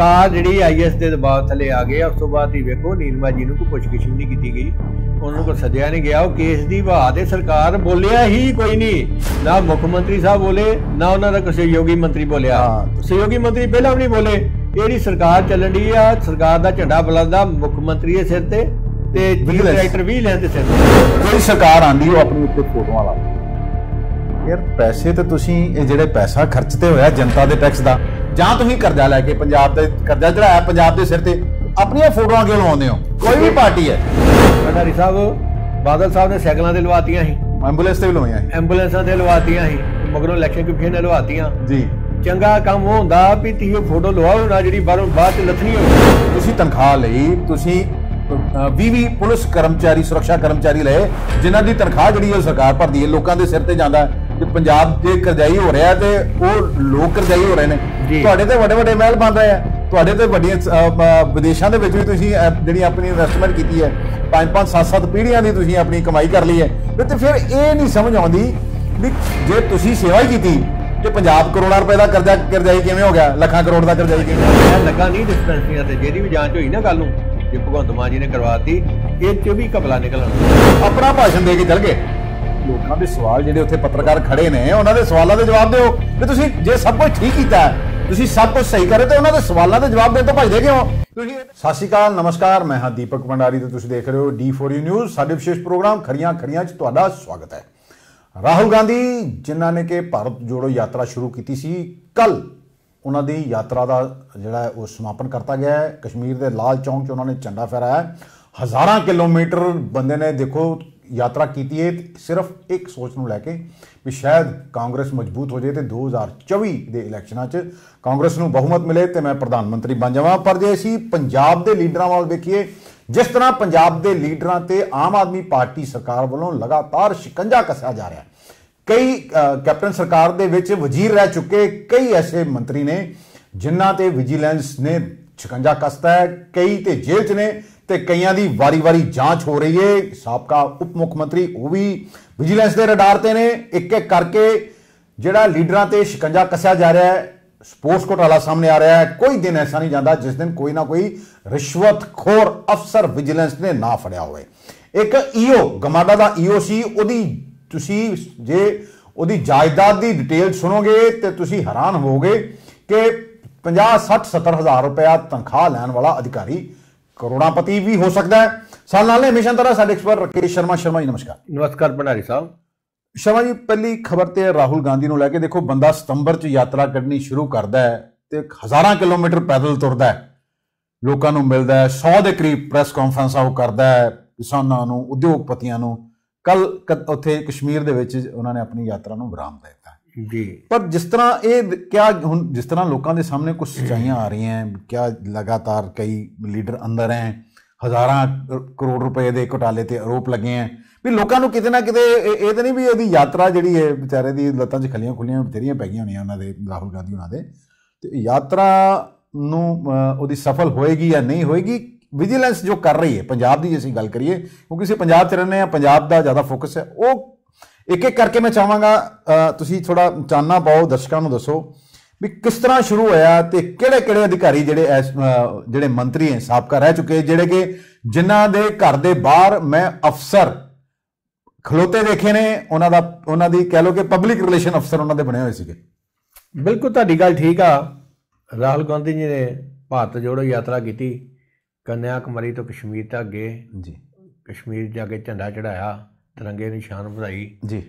ਕਾਰ ਜਿਹੜੀ ਆਈਐਸ ਦੇ ਦਬਾਅ ਥੱਲੇ ਆ ਗਏ ਉਸ ਤੋਂ ਬਾਅਦ ਹੀ ਵੇਖੋ ਨੀਲਮਾ ਜੀ ਨੂੰ ਕੋਈ ਪੁੱਛਗਿੱਛ ਨਹੀਂ ਕੀਤੀ ਗਈ। ਉਹਨਾਂ ਨੂੰ ਕੋਈ ਸੱਦਿਆ ਨਹੀਂ ਗਿਆ। ਉਹ ਕੇਸ ਦੀ ਵਾਹ ਦੇ ਸਰਕਾਰ ਬੋਲਿਆ ਹੀ ਕੋਈ ਨਹੀਂ। ਨਾ ਮੁੱਖ ਮੰਤਰੀ ਸਾਹਿਬ ਬੋਲੇ ਨਾ ਉਹਨਾਂ ਦਾ ਕੋਈ ਸਹਿਯੋਗੀ ਮੰਤਰੀ ਬੋਲਿਆ। ਹਾਂ। ਸਹਿਯੋਗੀ ਮੰਤਰੀ ਪਹਿਲਾਂ ਵੀ ਨਹੀਂ ਬੋਲੇ। ਜਿਹੜੀ ਸਰਕਾਰ ਚੱਲਣ ਦੀ ਆ ਸਰਕਾਰ ਦਾ ਝੰਡਾ ਬੁਲੰਦਾ ਮੁੱਖ ਮੰਤਰੀ ਦੇ ਸਿਰ ਤੇ ਤੇ। ਡਾਇਰੈਕਟਰ ਵੀ ਲੈਣ ਦੇ ਸਿਰ ਤੇ। ਕੋਈ ਸਰਕਾਰ ਆਂਦੀ ਉਹ ਆਪਣੀ ਉੱਤੇ ਫੋਟੋਆਂ ਲਾ ਯਾਰ ਪੈਸੇ ਤੇ ਤੁਸੀਂ ਇਹ ਜਿਹੜੇ ਪੈਸਾ ਖਰਚਤੇ ਹੋਇਆ ਜਨਤਾ ਦੇ ਟੈਕਸ ਦਾ ਜਾਂ ਤੁਸੀਂ ਕਰਜ਼ਾ ਲੈ ਕੇ ਪੰਜਾਬ ਦੇ ਕਰਜ਼ਾ ਚੜਾਇਆ ਪੰਜਾਬ ਦੇ ਸਿਰ ਤੇ ਆਪਣੀਆਂ ਫੋਟੋਆਂ ਕਿਉਂ ਲਵਾਉਂਦੇ ਹੋ? ਕੋਈ ਵੀ ਪਾਰਟੀ ਹੈ। ਭੰਡਾਰੀ ਸਾਹਿਬ ਬਾਦਲ ਸਾਹਿਬ ਨੇ ਸਾਈਕਲਾਂ ਤੇ ਲਵਾਤੀਆਂ ਸੀ। ਐਂਬੂਲੈਂਸ ਤੇ ਵੀ ਲਵਾਈਆਂ ਸੀ। ਐਂਬੂਲੈਂਸਾਂ ਤੇ ਲਵਾਤੀਆਂ ਸੀ ਮਗਰੋਂ ਇਲੈਕਸ਼ਨ ਕਮਿਸ਼ਨ ਨੇ ਲਵਾਤੀਆਂ। ਜੀ। ਚੰਗਾ ਕੰਮ ਉਹ ਹੁੰਦਾ ਵੀ ਤੀ ਫੋਟੋ ਲਵਾਓ ਨਾ ਜਿਹੜੀ ਬਾਹਰੋਂ ਬਾਅਦ ਚ ਲੱਥਣੀ ਹੋਵੇ। ਤੁਸੀਂ ਤਨਖਾਹ ਲਈ ਤੁਸੀਂ 20 ਪੁਲਿਸ ਕਰਮਚਾਰੀ ਸੁਰੱਖਿਆ ਕਰਮਚਾਰੀ ਲਏ ਜਿਨ੍ਹਾਂ ਦੀ ਤਨਖਾਹ ਜਿਹੜੀ ਉਹ ਸਰਕਾਰ ਭਰਦੀ ਹੈ ਲੋਕਾਂ ਦੇ ਸਿਰ ਤੇ ਜਾਂਦਾ ਹੈ। ਕਿ ਪੰਜਾਬ ਦੇ ਕਰਜ਼ਾਈ ਹੋ ਰਿਹਾ ਤੇ ਉਹ ਲੋਕ ਕਰਜ਼ਾਈ ਹੋ ਰਹੇ ਨੇ। ਤੁਹਾਡੇ ਤੇ ਵੱਡੇ ਵੱਡੇ ਮਹਿਲ ਬਣ ਰਹੇ ਆ। ਤੁਹਾਡੇ ਤੇ ਵੱਡੀਆਂ ਵਿਦੇਸ਼ਾਂ ਦੇ ਵਿੱਚ ਵੀ ਤੁਸੀਂ ਜਿਹੜੀ ਆਪਣੀ ਇਨਵੈਸਟਮੈਂਟ ਕੀਤੀ ਹੈ ਪੰਜ ਪੰਜ ਸੱਤ ਸੱਤ ਪੀੜ੍ਹੀਆਂ ਦੀ ਤੁਸੀਂ ਆਪਣੀ ਕਮਾਈ ਕਰ ਲਈ ਹੈ। ਤੇ ਫਿਰ ਇਹ ਨਹੀਂ ਸਮਝ ਆਉਂਦੀ ਵੀ ਜੇ ਤੁਸੀਂ ਸੇਵਾ ਹੀ ਕੀਤੀ ਤੇ ਪੰਜਾਬ ਕਰੋੜਾਂ ਰੁਪਏ ਦਾ ਕਰਜ਼ਾ ਕਰਜ਼ਾਈ ਕਿਵੇਂ ਹੋ ਗਿਆ? ਲੱਖਾਂ ਕਰੋੜ ਦਾ ਕਰਜ਼ਾਈ ਕਿਵੇਂ ਹੋ ਗਿਆ? ਲੱਗਾ ਨਹੀਂ ਡਿਸਪੈਂਸਰੀਆਂ ਤੇ। ਜਿਹਦੀ ਵੀ ਜਾਂਚ ਹੋਈ ਨਾ ਕੱਲ ਨੂੰ ਜੇ ਭਗਵੰਤ ਮਾਨ ਜੀ ਨੇ ਕਰਵਾਤੀ ਇਹ ਚ ਵੀ ਕਪਲਾ ਨਿਕਲਣਾ। ਆਪਣਾ ਭਾਸ਼ਣ ਦੇ ਕੇ ਚੱਲ ਗਏ। ਲੋਕਾਂ ਦੇ ਸਵਾਲ ਜਿਹੜੇ ਉੱਥੇ ਪੱਤਰਕਾਰ ਖੜੇ ਨੇ, ਉਹਨਾਂ ਦੇ ਸਵਾਲਾਂ ਦੇ ਜਵਾਬ ਦਿਓ। ਕਿ ਤੁਸੀਂ ਜੇ ਸਭ ਕੁਝ ਠੀਕ ਕੀਤਾ ਤੁਸੀਂ ਸਭ ਕੁਝ ਸਹੀ ਕਰੇ ਤੇ ਉਹਨਾਂ ਦੇ ਸਵਾਲਾਂ ਦੇ ਜਵਾਬ ਦੇਣ ਤੋਂ ਭੱਜਦੇ ਕਿਉਂ? ਤੁਸੀਂ ਸਤਿ ਸ਼੍ਰੀ ਅਕਾਲ, ਨਮਸਕਾਰ, ਮੈਂ ਹਾਂ ਦੀਪਕ ਭੰਡਾਰੀ ਤੇ ਤੁਸੀਂ ਦੇਖ ਰਹੇ ਹੋ D4U ਨਿਊਜ਼ ਸਾਡੇ ਵਿਸ਼ੇਸ਼ ਪ੍ਰੋਗਰਾਮ ਖਰੀਆਂ ਖਰੀਆਂ 'ਚ ਤੁਹਾਡਾ ਸਵਾਗਤ ਹੈ। ਰਾਹੁਲ ਗਾਂਧੀ, ਜਿਨ੍ਹਾਂ ਨੇ ਕਿ ਭਾਰਤ ਜੋੜੋ ਯਾਤਰਾ ਸ਼ੁਰੂ ਕੀਤੀ ਸੀ ਕੱਲ ਉਹਨਾਂ ਦੀ ਯਾਤਰਾ ਦਾ ਜਿਹੜਾ ਉਹ ਸਮਾਪਨ ਕਰਤਾ ਗਿਆ ਹੈ। ਕਸ਼ਮੀਰ ਦੇ ਲਾਲ ਚੌਂਕ 'ਚ ਉਹਨਾਂ ਨੇ ਝੰਡਾ ਫਹਿਰਾਇਆ ਹਜ਼ਾਰਾਂ ਕਿਲੋਮੀਟਰ ਬੰਦੇ ਨੇ ਦੇਖੋ ਯਾਤਰਾ ਕੀਤੀ ਹੈ ਸਿਰਫ ਇੱਕ ਸੋਚ ਨੂੰ ਲੈ ਕੇ ਵੀ ਸ਼ਾਇਦ ਕਾਂਗਰਸ ਮਜ਼ਬੂਤ ਹੋ ਜਾਏ ਤੇ 2024 ਦੇ ਇਲੈਕਸ਼ਨਾਂ 'ਚ ਕਾਂਗਰਸ ਨੂੰ ਬਹੁਮਤ ਮਿਲੇ ਤੇ ਮੈਂ ਪ੍ਰਧਾਨ ਮੰਤਰੀ ਬਣ ਜਾਵਾਂ। ਪਰ ਜੇ ਅਸੀਂ ਪੰਜਾਬ ਦੇ ਲੀਡਰਾਂ ਵੱਲ ਵੇਖੀਏ, ਜਿਸ ਤਰ੍ਹਾਂ ਪੰਜਾਬ ਦੇ ਲੀਡਰਾਂ ਤੇ ਆਮ ਆਦਮੀ ਪਾਰਟੀ ਸਰਕਾਰ ਵੱਲੋਂ ਲਗਾਤਾਰ ਸ਼ਿਕੰਜਾ ਕੱਸਿਆ ਜਾ ਰਿਹਾ ਹੈ, ਕਈ ਕੈਪਟਨ ਸਰਕਾਰ ਦੇ ਵਿੱਚ ਵਜ਼ੀਰ ਰਹਿ ਚੁੱਕੇ ਕਈ ਐਸੇ ਮੰਤਰੀ ਨੇ ਜਿਨ੍ਹਾਂ ਤੇ ਵਿਜੀਲੈਂਸ ਨੇ ਸ਼ਿਕੰਜਾ ਕਸਤਾ ਹੈ, ਕਈ ਤੇ ਜੇਲ੍ਹ 'ਚ ਨੇ। ਤੇ ਕਈਆਂ ਦੀ ਵਾਰੀ-ਵਾਰੀ ਜਾਂਚ ਹੋ ਰਹੀ ਹੈ ਸਾਬਕਾ ਉਪ ਮੁੱਖ ਮੰਤਰੀ ਉਹ ਵੀ ਵਿਜੀਲੈਂਸ ਦੇ ਰਡਾਰ ਤੇ ਨੇ। ਇੱਕ ਇੱਕ ਕਰਕੇ ਜਿਹੜਾ ਲੀਡਰਾਂ ਤੇ ਸ਼ਿਕੰਜਾ ਕੱਸਿਆ ਜਾ ਰਿਹਾ ਹੈ, ਸਪੋਰਟਸ ਘੋਟਾਲਾ ਸਾਹਮਣੇ ਆ ਰਿਹਾ ਹੈ। ਕੋਈ ਦਿਨ ਐਸਾ ਨਹੀਂ ਜਾਂਦਾ ਜਿਸ ਦਿਨ ਕੋਈ ਨਾ ਕੋਈ ਰਿਸ਼ਵਤਖੋਰ ਅਫਸਰ ਵਿਜੀਲੈਂਸ ਨੇ ਨਾ ਫੜਿਆ ਹੋਵੇ। ਇੱਕ ਈਓ, ਗਮਾਡਾ ਦਾ ਈਓ ਸੀ, ਉਹਦੀ ਤੁਸੀਂ ਜੇ ਉਹਦੀ ਜਾਇਦਾਦ ਦੀ ਡਿਟੇਲ ਸੁਣੋਗੇ ਤੇ ਤੁਸੀਂ ਹੈਰਾਨ ਹੋਵੋਗੇ ਕਿ 50 60 70 ਹਜ਼ਾਰ ਰੁਪਇਆ ਤਨਖਾਹ ਲੈਣ ਵਾਲਾ ਅਧਿਕਾਰੀ ਕਰੋੜਾਪਤੀ ਵੀ ਹੋ ਸਕਦਾ ਹੈ। ਸਾਲ ਨਾਲ ਨੇ ਹਮੇਸ਼ਾ ਤਰ੍ਹਾਂ ਸਾਡੇ ਐਕਸਪਰਟ ਰਕੇਸ਼ ਸ਼ਰਮਾ ਸ਼ਰਮਾ ਜੀ ਨਮਸਕਾਰ। ਨਮਸਕਾਰ ਭੰਡਾਰੀ ਸਾਹਿਬ। ਸ਼ਰਮਾ ਜੀ ਪਹਿਲੀ ਖਬਰ ਤੇ ਰਾਹੁਲ ਗਾਂਧੀ ਨੂੰ ਲੈ ਕੇ ਦੇਖੋ ਬੰਦਾ ਸਤੰਬਰ 'ਚ ਯਾਤਰਾ ਕਰਨੀ ਸ਼ੁਰੂ ਕਰਦਾ ਹੈ ਤੇ ਹਜ਼ਾਰਾਂ ਕਿਲੋਮੀਟਰ ਪੈਦਲ ਤੁਰਦਾ ਹੈ। ਲੋਕਾਂ ਨੂੰ ਮਿਲਦਾ ਹੈ 100 ਦੇ ਕਰੀਬ ਪ੍ਰੈਸ ਕਾਨਫਰੰਸਾਂ ਉਹ ਕਰਦਾ ਹੈ ਕਿਸਾਨਾਂ ਨੂੰ ਉਦਯੋਗਪਤੀਆਂ ਨੂੰ। ਕੱਲ ਉੱਥੇ ਕਸ਼ਮੀਰ ਦੇ ਵਿੱਚ ਉਹਨਾਂ ਨੇ ਆਪਣੀ ਯਾਤਰਾ ਨੂੰ ਵਿਰਾਮ ਦੇ ਦਿੱਤਾ। ਜੀ। ਪਰ ਜਿਸ ਤਰ੍ਹਾਂ ਇਹ ਕਿਆ ਹੁਣ ਜਿਸ ਤਰ੍ਹਾਂ ਲੋਕਾਂ ਦੇ ਸਾਹਮਣੇ ਕੁਝ ਸੱਚਾਈਆਂ ਆ ਰਹੀਆਂ ਕਿਆ ਲਗਾਤਾਰ ਕਈ ਲੀਡਰ ਅੰਦਰ ਹੈ ਹਜ਼ਾਰਾਂ ਕਰੋੜ ਰੁਪਏ ਦੇ ਘੁਟਾਲੇ ਤੇ ਆਰੋਪ ਲੱਗੇ ਹੈ ਵੀ ਲੋਕਾਂ ਨੂੰ ਕਿਤੇ ਨਾ ਕਿਤੇ ਇਹ ਤਾਂ ਨਹੀਂ ਵੀ ਇਹਦੀ ਯਾਤਰਾ ਜਿਹੜੀ ਹੈ ਵਿਚਾਰੇ ਦੀ ਲੱਤਾਂ 'ਚ ਖਲੀਆਂ ਖੁੱਲੀਆਂ ਬਥੇਰੀਆਂ ਪੈ ਗਈਆਂ ਹੋਣੀਆਂ ਉਹਨਾਂ ਦੇ, ਰਾਹੁਲ ਗਾਂਧੀ ਉਹਨਾਂ ਦੇ। ਤੇ ਯਾਤਰਾ ਨੂੰ ਉਹਦੀ ਸਫਲ ਹੋਏਗੀ ਜਾਂ ਨਹੀਂ ਹੋਏਗੀ ਵਿਜੀਲੈਂਸ ਜੋ ਕਰ ਰਹੀ ਹੈ ਪੰਜਾਬ ਦੀ ਜੇ ਅਸੀਂ ਗੱਲ ਕਰੀਏ, ਕਿਉਂਕਿ ਅਸੀਂ ਪੰਜਾਬ 'ਚ ਰਹਿੰਦੇ ਆ ਪੰਜਾਬ ਦਾ ਜ਼ਿਆਦਾ ਫੋਕਸ ਹੈ ਉਹ ਇੱਕ ਇੱਕ ਕਰਕੇ ਮੈਂ ਚਾਹਾਂਗਾ ਤੁਸੀਂ ਥੋੜਾ ਚਾਨਣਾ ਪਾਓ ਦਰਸ਼ਕਾਂ ਨੂੰ ਦੱਸੋ ਵੀ ਕਿਸ ਤਰ੍ਹਾਂ ਸ਼ੁਰੂ ਹੋਇਆ ਤੇ ਕਿਹੜੇ ਕਿਹੜੇ ਅਧਿਕਾਰੀ ਜਿਹੜੇ ਜਿਹੜੇ ਮੰਤਰੀ ਹੈ ਸਾਬਕਾ ਰਹਿ ਚੁੱਕੇ ਜਿਹੜੇ ਕਿ ਜਿਨ੍ਹਾਂ ਦੇ ਘਰ ਦੇ ਬਾਹਰ ਮੈਂ ਅਫਸਰ ਖਲੋਤੇ ਦੇਖੇ ਨੇ ਉਹਨਾਂ ਦਾ ਉਹਨਾਂ ਦੀ ਕਹਿ ਲਓ ਕਿ ਪਬਲਿਕ ਰਿਲੇਸ਼ਨ ਅਫਸਰ ਉਹਨਾਂ ਦੇ ਬਣੇ ਹੋਏ ਸੀਗੇ। ਬਿਲਕੁਲ ਤੁਹਾਡੀ ਗੱਲ ਠੀਕ ਆ। ਰਾਹੁਲ ਗਾਂਧੀ ਜੀ ਨੇ ਭਾਰਤ ਜੋੜੋ ਯਾਤਰਾ ਕੀਤੀ ਕੰਨਿਆ ਕੁਮਾਰੀ ਤੋਂ ਕਸ਼ਮੀਰ ਤੱਕ ਗਏ। ਜੀ ਕਸ਼ਮੀਰ ਜਾ ਕੇ ਝੰਡਾ ਚੜਾਇਆ ਤਿਰੰਗੇ ਦੀ ਸ਼ਾਨ ਵਧਾਈ। ਜੀ।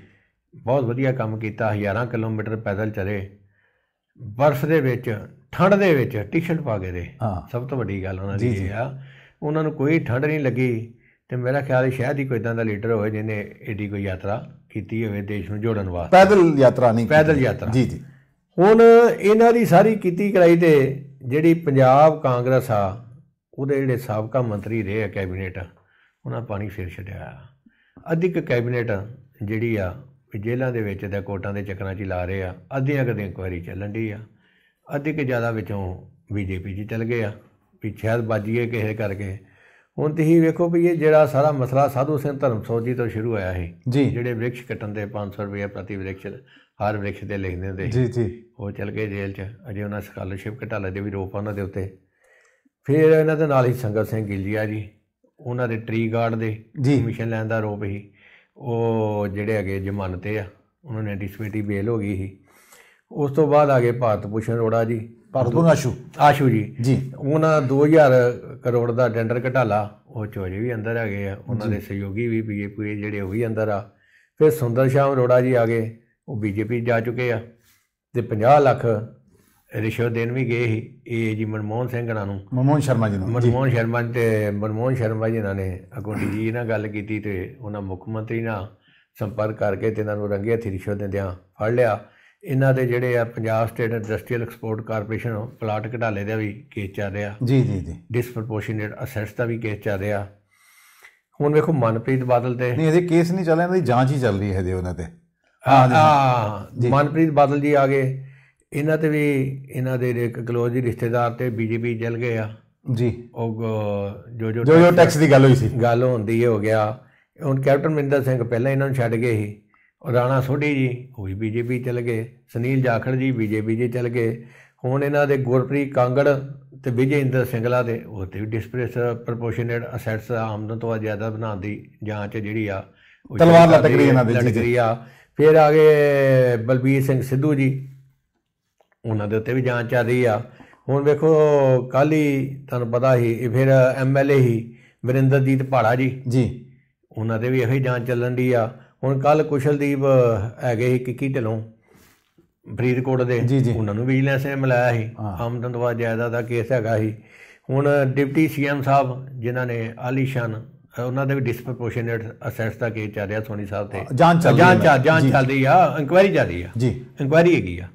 ਬਹੁਤ ਵਧੀਆ ਕੰਮ ਕੀਤਾ ਹਜ਼ਾਰਾਂ ਕਿਲੋਮੀਟਰ ਪੈਦਲ ਚਲੇ। ਬਰਫ਼ ਦੇ ਵਿੱਚ ਠੰਡ ਦੇ ਵਿੱਚ ਟੀ-ਸ਼ਰਟ ਪਾ ਕੇ ਦੇ। ਹਾਂ। ਸਭ ਤੋਂ ਵੱਡੀ ਗੱਲ ਉਹਨਾਂ ਦੀ। ਇਹ ਆ ਉਹਨਾਂ ਨੂੰ ਕੋਈ ਠੰਡ ਨਹੀਂ ਲੱਗੀ ਤੇ ਮੇਰਾ ਖਿਆਲ ਹੈ ਸ਼ਾਇਦ ਹੀ ਕੋਈ ਇਦਾਂ ਦਾ ਲੀਡਰ ਹੋਵੇ ਜਿਹਨੇ ਏਡੀ ਕੋਈ ਯਾਤਰਾ ਕੀਤੀ ਹੋਵੇ ਦੇਸ਼ ਨੂੰ ਜੋੜਨ ਵਾਸਤੇ। ਪੈਦਲ ਯਾਤਰਾ ਨਹੀਂ। ਪੈਦਲ ਯਾਤਰਾ। ਜੀ ਜੀ। ਹੁਣ ਇਹਨਾਂ ਦੀ ਸਾਰੀ ਕੀਤੀ ਕਰਾਈ ਤੇ ਜਿਹੜੀ ਪੰਜਾਬ ਕਾਂਗਰਸ ਆ ਉਹਦੇ ਜਿਹੜੇ ਸਾਬਕਾ ਮੰਤਰੀ ਰਹੇ ਆ ਕੈਬਨਿਟ ਉਹਨਾਂ ਪਾਣੀ ਫਿਰ ਛੱਡਿਆ। ਅਧਿਕ ਕੈਬਨਿਟ ਜਿਹੜੀ ਆ ਜੇਲ੍ਹਾਂ ਦੇ ਵਿੱਚ ਤੇ ਕੋਰਟਾਂ ਦੇ ਚੱਕਰਾਂ 'ਚ ਲਾ ਰਹੇ ਆ ਅੱਧੀਆਂ ਕਦੇ ਇਨਕੁਆਇਰੀ ਚੱਲਣ ਦੀ ਆ। ਅੱਧੇ ਕਿ ਜ਼ਿਆਦਾ ਵਿੱਚੋਂ ਬੀਜੇਪੀ 'ਚ ਚੱਲ ਗਏ ਆ ਵੀ ਸ਼ਾਇਦ ਬਾਜੀਏ ਕਿਸੇ ਕਰਕੇ। ਹੁਣ ਤੁਸੀਂ ਵੇਖੋ ਵੀ ਇਹ ਜਿਹੜਾ ਸਾਰਾ ਮਸਲਾ ਸਾਧੂ ਸਿੰਘ ਧਰਮਸੋਤ ਜੀ ਤੋਂ ਸ਼ੁਰੂ ਹੋਇਆ ਸੀ ਜੀ। ਜਿਹੜੇ ਵ੍ਰਿਕਸ਼ ਕੱਟਣ ਦੇ 500 ਰੁਪਏ ਪ੍ਰਤੀ ਵ੍ਰਿਕਸ਼ ਹਰ ਵ੍ਰਿਕਸ਼ ਤੇ ਲਿਖਦੇ ਹੁੰਦੇ ਜੀ ਜੀ। ਉਹ ਚਲ ਗਏ ਜੇਲ੍ਹ 'ਚ ਅਜੇ ਉਹਨਾਂ ਸਕਾਲਰਸ਼ਿਪ ਘਟਾਲੇ ਦੇ ਵੀ ਰੋਪ ਉਹਨਾਂ ਦੇ ਉੱਤੇ। ਫਿਰ ਇਹਨਾਂ ਦੇ ਨਾਲ ਹੀ ਸੰਗਤ ਸਿੰਘ ਗਿੱਲੀਆ ਜੀ। ਉਹਨਾਂ ਦੇ ਟਰੀ ਗਾਰਡ ਦੇ ਕਮਿਸ਼ਨ ਲੈਣ ਦਾ ਰੋਪ ਸੀ। ਉਹ ਜਿਹੜੇ ਹੈਗੇ ਜ਼ਮਾਨਤ ਆ ਉਹਨਾਂ ਨੇ ਐਂਟੀਸਪੇਟੀ ਬੇਲ ਹੋ ਗਈ ਸੀ। ਉਸ ਤੋਂ ਬਾਅਦ ਆ ਗਏ ਭਾਰਤ ਭੂਸ਼ਣ ਅਰੋੜਾ ਜੀ। ਭਾਰਤ ਆਸ਼ੂ। ਆਸ਼ੂ ਜੀ। ਜੀ। ਉਹਨਾਂ 2000 ਕਰੋੜ ਦਾ ਟੈਂਡਰ ਘਟਾਲਾ ਉਹ ਚੋਰੀ ਵੀ ਅੰਦਰ ਹੈਗੇ ਆ। ਉਹਨਾਂ ਦੇ ਸਹਿਯੋਗੀ ਵੀ ਬੀਜੇਪੀ ਜਿਹੜੇ ਉਹ ਵੀ ਅੰਦਰ ਆ। ਫਿਰ ਸੁੰਦਰ ਸ਼ਾਮ ਅਰੋੜਾ ਜੀ ਆ ਗਏ। ਉਹ ਬੀਜੇਪੀ ਜਾ ਚੁੱਕੇ ਆ। ਤੇ 50 ਲੱਖ ਰਿਸ਼ਵਤ ਦੇਣ ਵੀ ਗਏ ਸੀ ਇਹ ਜੀ ਮਨਮੋਹਨ ਸਿੰਘ ਨਾਲ ਨੂੰ। ਮਨਮੋਹਨ ਸ਼ਰਮਾ ਜੀ ਨੂੰ ਮਨਮੋਹਨ ਸ਼ਰਮਾ ਤੇ ਮਨਮੋਹਨ ਸ਼ਰਮਾ ਜੀ ਨਾਲ ਨੇ ਅਗੋਂ ਜੀ ਨਾਲ ਗੱਲ ਕੀਤੀ ਤੇ ਉਹਨਾਂ ਮੁੱਖ ਮੰਤਰੀ ਨਾਲ ਸੰਪਰਕ ਕਰਕੇ ਤੇ ਇਹਨਾਂ ਨੂੰ ਰੰਗੇ ਹੱਥੀਂ ਰਿਸ਼ਵਤ ਦਿੰਦਿਆਂ ਫੜ ਲਿਆ। ਇਹਨਾਂ ਦੇ ਜਿਹੜੇ ਆ Punjab state industrial export corporation plot ਘਟਾਲੇ ਦਾ ਵੀ ਕੇਸ ਚੱਲ ਰਿਹਾ। ਜੀ ਜੀ ਜੀ। ਡਿਸਪ੍ਰੋਪੋਰਸ਼ਨੇਟ ਅਸੈਟਸ ਦਾ ਵੀ ਕੇਸ ਚੱਲ ਰਿਹਾ। ਹੁਣ ਵੇਖੋ ਮਨਪ੍ਰੀਤ ਬਾਦਲ ਤੇ ਨਹੀਂ ਇਹਦੇ ਕੇਸ ਨਹੀਂ ਚੱਲ ਰਿਹਾ ਇਹਨਾਂ ਦੀ ਜਾਂਚ ਹੀ ਚੱਲ ਰਹੀ ਹੈ ਜੇ ਉਹਨਾਂ ਤੇ। ਹਾਂ ਮਨਪ੍ਰੀਤ ਬਾਦਲ ਜੀ ਆ ਗਏ। ਇਹਨਾਂ ਤੇ ਵੀ ਇਹਨਾਂ ਦੇ ਇੱਕ ਕਲੋਜ਼ ਰਿਸ਼ਤੇਦਾਰ ਤੇ ਬੀਜੇਪੀ ਜਲ ਗਏ ਆ। ਜੀ। ਉਹ ਜੋ ਜੋ ਜੋ ਜੋ ਟੈਕਸ ਦੀ ਗੱਲ ਹੋਈ ਸੀ। ਗੱਲ ਹੁੰਦੀ ਹੈ ਹੋ ਗਿਆ। ਹੁਣ ਕੈਪਟਨ ਮਰਿੰਦਰ ਸਿੰਘ ਪਹਿਲਾਂ ਇਹਨਾਂ ਨੂੰ ਛੱਡ ਗਏ ਸੀ। ਔਰ ਰਾਣਾ ਸੋਢੀ ਜੀ ਉਹ ਵੀ ਬੀਜੇਪੀ ਚਲ ਗਏ। ਸੁਨੀਲ ਜਾਖੜ ਜੀ ਬੀਜੇਪੀ ਜੀ ਚਲ ਗਏ। ਹੁਣ ਇਹਨਾਂ ਦੇ ਗੁਰਪ੍ਰੀਤ ਕਾਂਗੜ ਤੇ ਵਿਜੇ ਇੰਦਰ ਸਿੰਗਲਾ ਦੇ ਉਹ ਤੇ ਵੀ ਡਿਸਪ੍ਰੇਸ ਪ੍ਰੋਪੋਰਸ਼ਨੇਟ ਅਸੈਟਸ ਆਮਦਨ ਤੋਂ ਜ਼ਿਆਦਾ ਬਣਾਉਣ ਦੀ ਜਾਂਚ ਜਿਹੜੀ ਆ ਉਹ ਤਲਵਾਰ ਲਟਕ ਰਹੀ ਇਹਨਾਂ ਦੀ, ਜੀ, ਫਿਰ ਆ ਗਏ ਬਲਬੀਰ ਸਿੰਘ ਸਿੱਧੂ ਜੀ। ਉਹਨਾਂ ਦੇ ਉੱਤੇ ਵੀ ਜਾਂਚ ਚੱਲ ਰਹੀ ਆ। ਹੁਣ ਵੇਖੋ ਕੱਲ ਹੀ ਤੁਹਾਨੂੰ ਪਤਾ ਸੀ ਇਹ ਫਿਰ ਐਮਐਲਏ ਹੀ ਵਰਿੰਦਰਜੀਤ ਪਹਾੜਾ ਜੀ। ਜੀ। ਉਹਨਾਂ ਦੇ ਵੀ ਇਹੋ ਹੀ ਜਾਂਚ ਚੱਲਣ ਦੀ ਆ। ਹੁਣ ਕੱਲ ਕੁਸ਼ਲਦੀਪ ਹੈਗੇ ਸੀ ਕਿੱਕੀ ਢਿੱਲੋਂ ਫਰੀਦਕੋਟ ਦੇ। ਉਹਨਾਂ ਨੂੰ ਵਿਜੀਲੈਂਸ ਨੇ ਮਿਲਾਇਆ ਸੀ। ਆਮਦਨ ਤੋਂ ਬਾਅਦ ਜਾਇਦਾਦ ਦਾ ਕੇਸ ਹੈਗਾ ਸੀ। ਹੁਣ ਡਿਪਟੀ ਸੀਐਮ ਸਾਹਿਬ ਜਿਨ੍ਹਾਂ ਨੇ ਆਲੀਸ਼ਾਨ ਉਹਨਾਂ ਦੇ ਵੀ ਡਿਸਪ੍ਰੋਪੋਰਸ਼ਨੇਟ ਅਸੈਟਸ ਦਾ ਕੇਸ ਚੱਲ ਰਿਹਾ ਸੋਨੀ ਸਾਹਿਬ ਤੇ। ਜਾਂਚ ਚੱਲ ਰਹੀ ਹੈ। ਜਾਂਚ ਚੱਲ- ਜਾਂਚ ਚੱਲ ਰਹੀ ਆ। ਇਨਕੁਆਇਰੀ ਚੱਲ ਰਹੀ ਆ। ਜੀ। ਇਨਕੁਆਇਰੀ ਹੈਗੀ ਆ।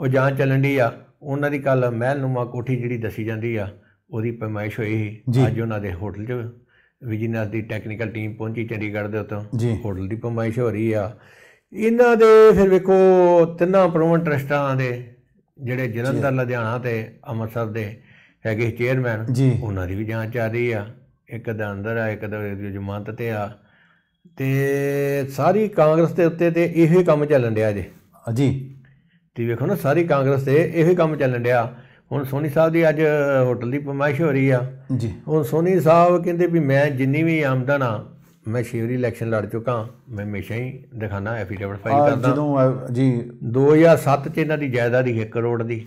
ਉਹ ਜਾਂਚ ਚੱਲਣ ਦੀ ਆ ਉਹਨਾਂ ਦੀ ਕੱਲ ਮਹਿਲਨੁਮਾ ਕੋਠੀ ਜਿਹੜੀ ਦੱਸੀ ਜਾਂਦੀ ਆ ਉਹਦੀ ਪਮਾਇਸ਼ ਹੋਈ ਸੀ। ਅੱਜ ਉਹਨਾਂ ਦੇ ਹੋਟਲ 'ਚ ਵਿਜੀਨੈਸ ਦੀ ਟੈਕਨੀਕਲ ਟੀਮ ਪਹੁੰਚੀ ਚੰਡੀਗੜ੍ਹ ਦੇ ਉੱਤੋਂ ਜੀ। ਹੋਟਲ ਦੀ ਪਮਾਇਸ਼ ਹੋ ਰਹੀ ਆ। ਇਹਨਾਂ ਦੇ ਫਿਰ ਵੇਖੋ ਤਿੰਨਾਂ ਪ੍ਰੋਮੋਟ ਟਰਸਟਾਂ ਦੇ ਜਿਹੜੇ ਜਲੰਧਰ ਲੁਧਿਆਣਾ ਤੇ ਅੰਮ੍ਰਿਤਸਰ ਦੇ ਹੈਗੇ ਚੇਅਰਮੈਨ ਜੀ। ਉਹਨਾਂ ਦੀ ਵੀ ਜਾਂਚ ਚੱਲ ਰਹੀ ਆ। ਇੱਕ ਦਾ ਅੰਦਰ ਆ ਇੱਕ ਦਾ ਜ਼ਮਾਨਤ ਤੇ ਆ। ਤੇ ਸਾਰੀ ਕਾਂਗਰਸ ਦੇ ਉੱਤੇ ਤੇ ਇਹੋ ਹੀ ਕੰਮ ਚੱਲਣ ਡਿਆ ਜੇ। ਜੀ। ਤੇ ਵੇਖੋ ਨਾ ਸਾਰੀ ਕਾਂਗਰਸ ਤੇ ਇਹੋ ਹੀ ਕੰਮ ਚੱਲਣ ਡਿਆ। ਹੁਣ ਸੋਨੀ ਸਾਹਿਬ ਦੀ ਅੱਜ ਹੋਟਲ ਦੀ ਪਮਾਇਸ਼ ਹੋ ਰਹੀ ਆ। ਜੀ। ਹੁਣ ਸੋਨੀ ਸਾਹਿਬ ਕਹਿੰਦੇ ਵੀ ਮੈਂ ਜਿੰਨੀ ਵੀ ਆਮਦਨ ਆ ਮੈਂ ਸ਼ੇਰੀ ਇਲੈਕਸ਼ਨ ਲੜ ਚੁੱਕਾ। ਮੈਂ ਹਮੇਸ਼ਾ ਹੀ ਦਿਖਾਣਾ ਐਫੀਡੇਵਿਟ ਫਾਈਲ ਕਰਦਾ। ਜਦੋਂ ਜੀ। 2007 ਚ ਇਹਨਾਂ ਦੀ ਜਾਇਦਾਦ ਹੀ 1 ਕਰੋੜ ਦੀ।